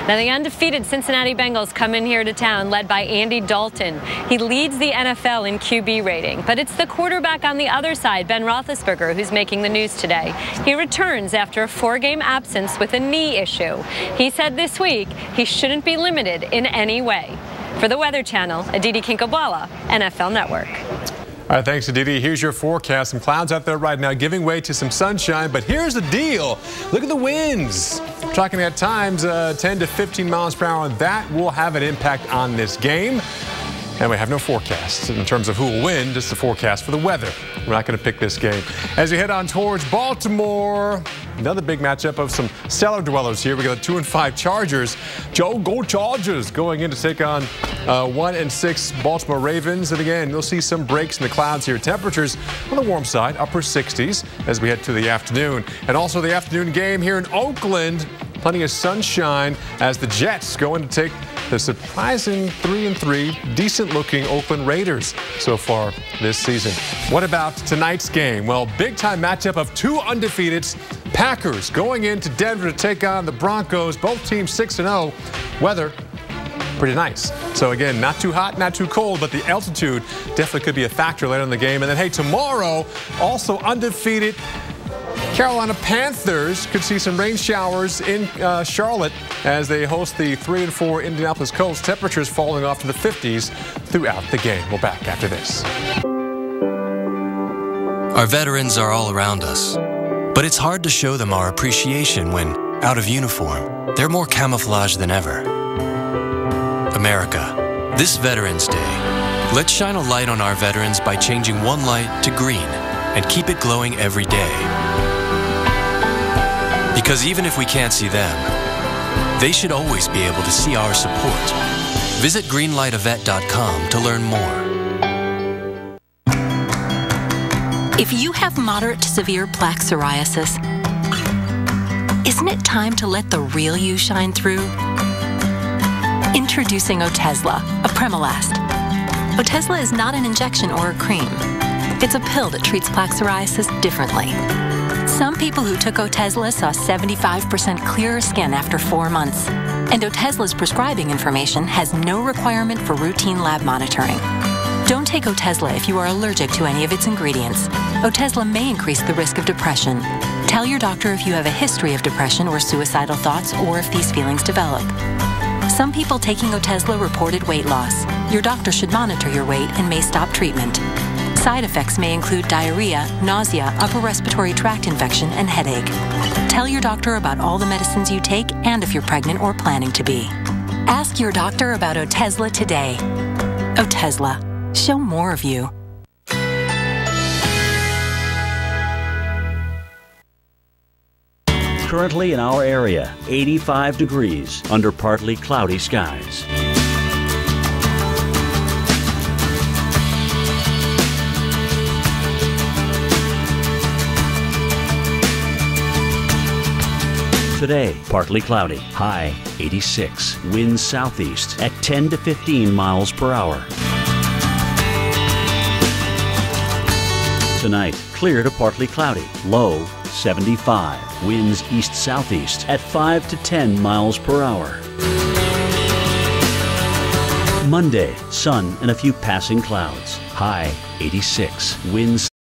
S135: Now, the undefeated Cincinnati Bengals come in here to town, led by Andy Dalton. He leads the NFL in QB rating, but it's the quarterback on the other side, Ben Roethlisberger, who's making the news today. He returns after a four-game absence with a knee issue. He said this week he shouldn't be limited in any way. For the Weather Channel, Aditi Kinkhabwala, NFL Network.
S3: All right, thanks, Aditi. Here's your forecast. Some clouds out there right now giving way to some sunshine, but here's the deal. Look at the winds. We're talking at times uh, 10 to 15 miles per hour. That will have an impact on this game. And we have no forecast in terms of who will win, just the forecast for the weather. We're not going to pick this game. As we head on towards Baltimore, another big matchup of some cellar dwellers here. We got the two and five Chargers. Joe, go Chargers, going in to take on uh, one and six Baltimore Ravens. And again, you'll see some breaks in the clouds here. Temperatures on the warm side, upper 60s as we head to the afternoon. And also the afternoon game here in Oakland. Plenty of sunshine as the Jets go in to take the surprising 3 and 3 decent looking Oakland Raiders so far this season. What about tonight's game? Well, big time matchup of two undefeateds. Packers going into Denver to take on the Broncos. Both teams 6 and 0. Weather pretty nice. So again, not too hot, not too cold, but the altitude definitely could be a factor later in the game. And then hey, tomorrow also undefeated Carolina Panthers could see some rain showers in uh, Charlotte as they host the 3 and 4 Indianapolis Colts. Temperatures falling off to the 50s throughout the game. We'll back after this.
S136: Our veterans are all around us, but it's hard to show them our appreciation when, out of uniform, they're more camouflaged than ever. America, this Veterans Day, let's shine a light on our veterans by changing one light to green and keep it glowing every day. Because even if we can't see them, they should always be able to see our support. Visit greenlightavet.com to learn more.
S45: If you have moderate to severe plaque psoriasis, isn't it time to let the real you shine through? Introducing Otezla, a Premolast. Otezla is not an injection or a cream. It's a pill that treats plaque psoriasis differently. Some people who took Otezla saw 75% clearer skin after four months. And Otezla's prescribing information has no requirement for routine lab monitoring. Don't take Otezla if you are allergic to any of its ingredients. Otezla may increase the risk of depression. Tell your doctor if you have a history of depression or suicidal thoughts or if these feelings develop. Some people taking Otezla reported weight loss. Your doctor should monitor your weight and may stop treatment. Side effects may include diarrhea, nausea, upper respiratory tract infection, and headache. Tell your doctor about all the medicines you take and if you're pregnant or planning to be. Ask your doctor about Otezla today. Otezla, Show more of you.
S18: Currently in our area, 85 degrees under partly cloudy skies. Today, partly cloudy, high 86, winds southeast at 10 to 15 miles per hour. Tonight, clear to partly cloudy, low 75, winds east southeast at 5 to 10 miles per hour. Monday, sun and a few passing clouds, high 86, winds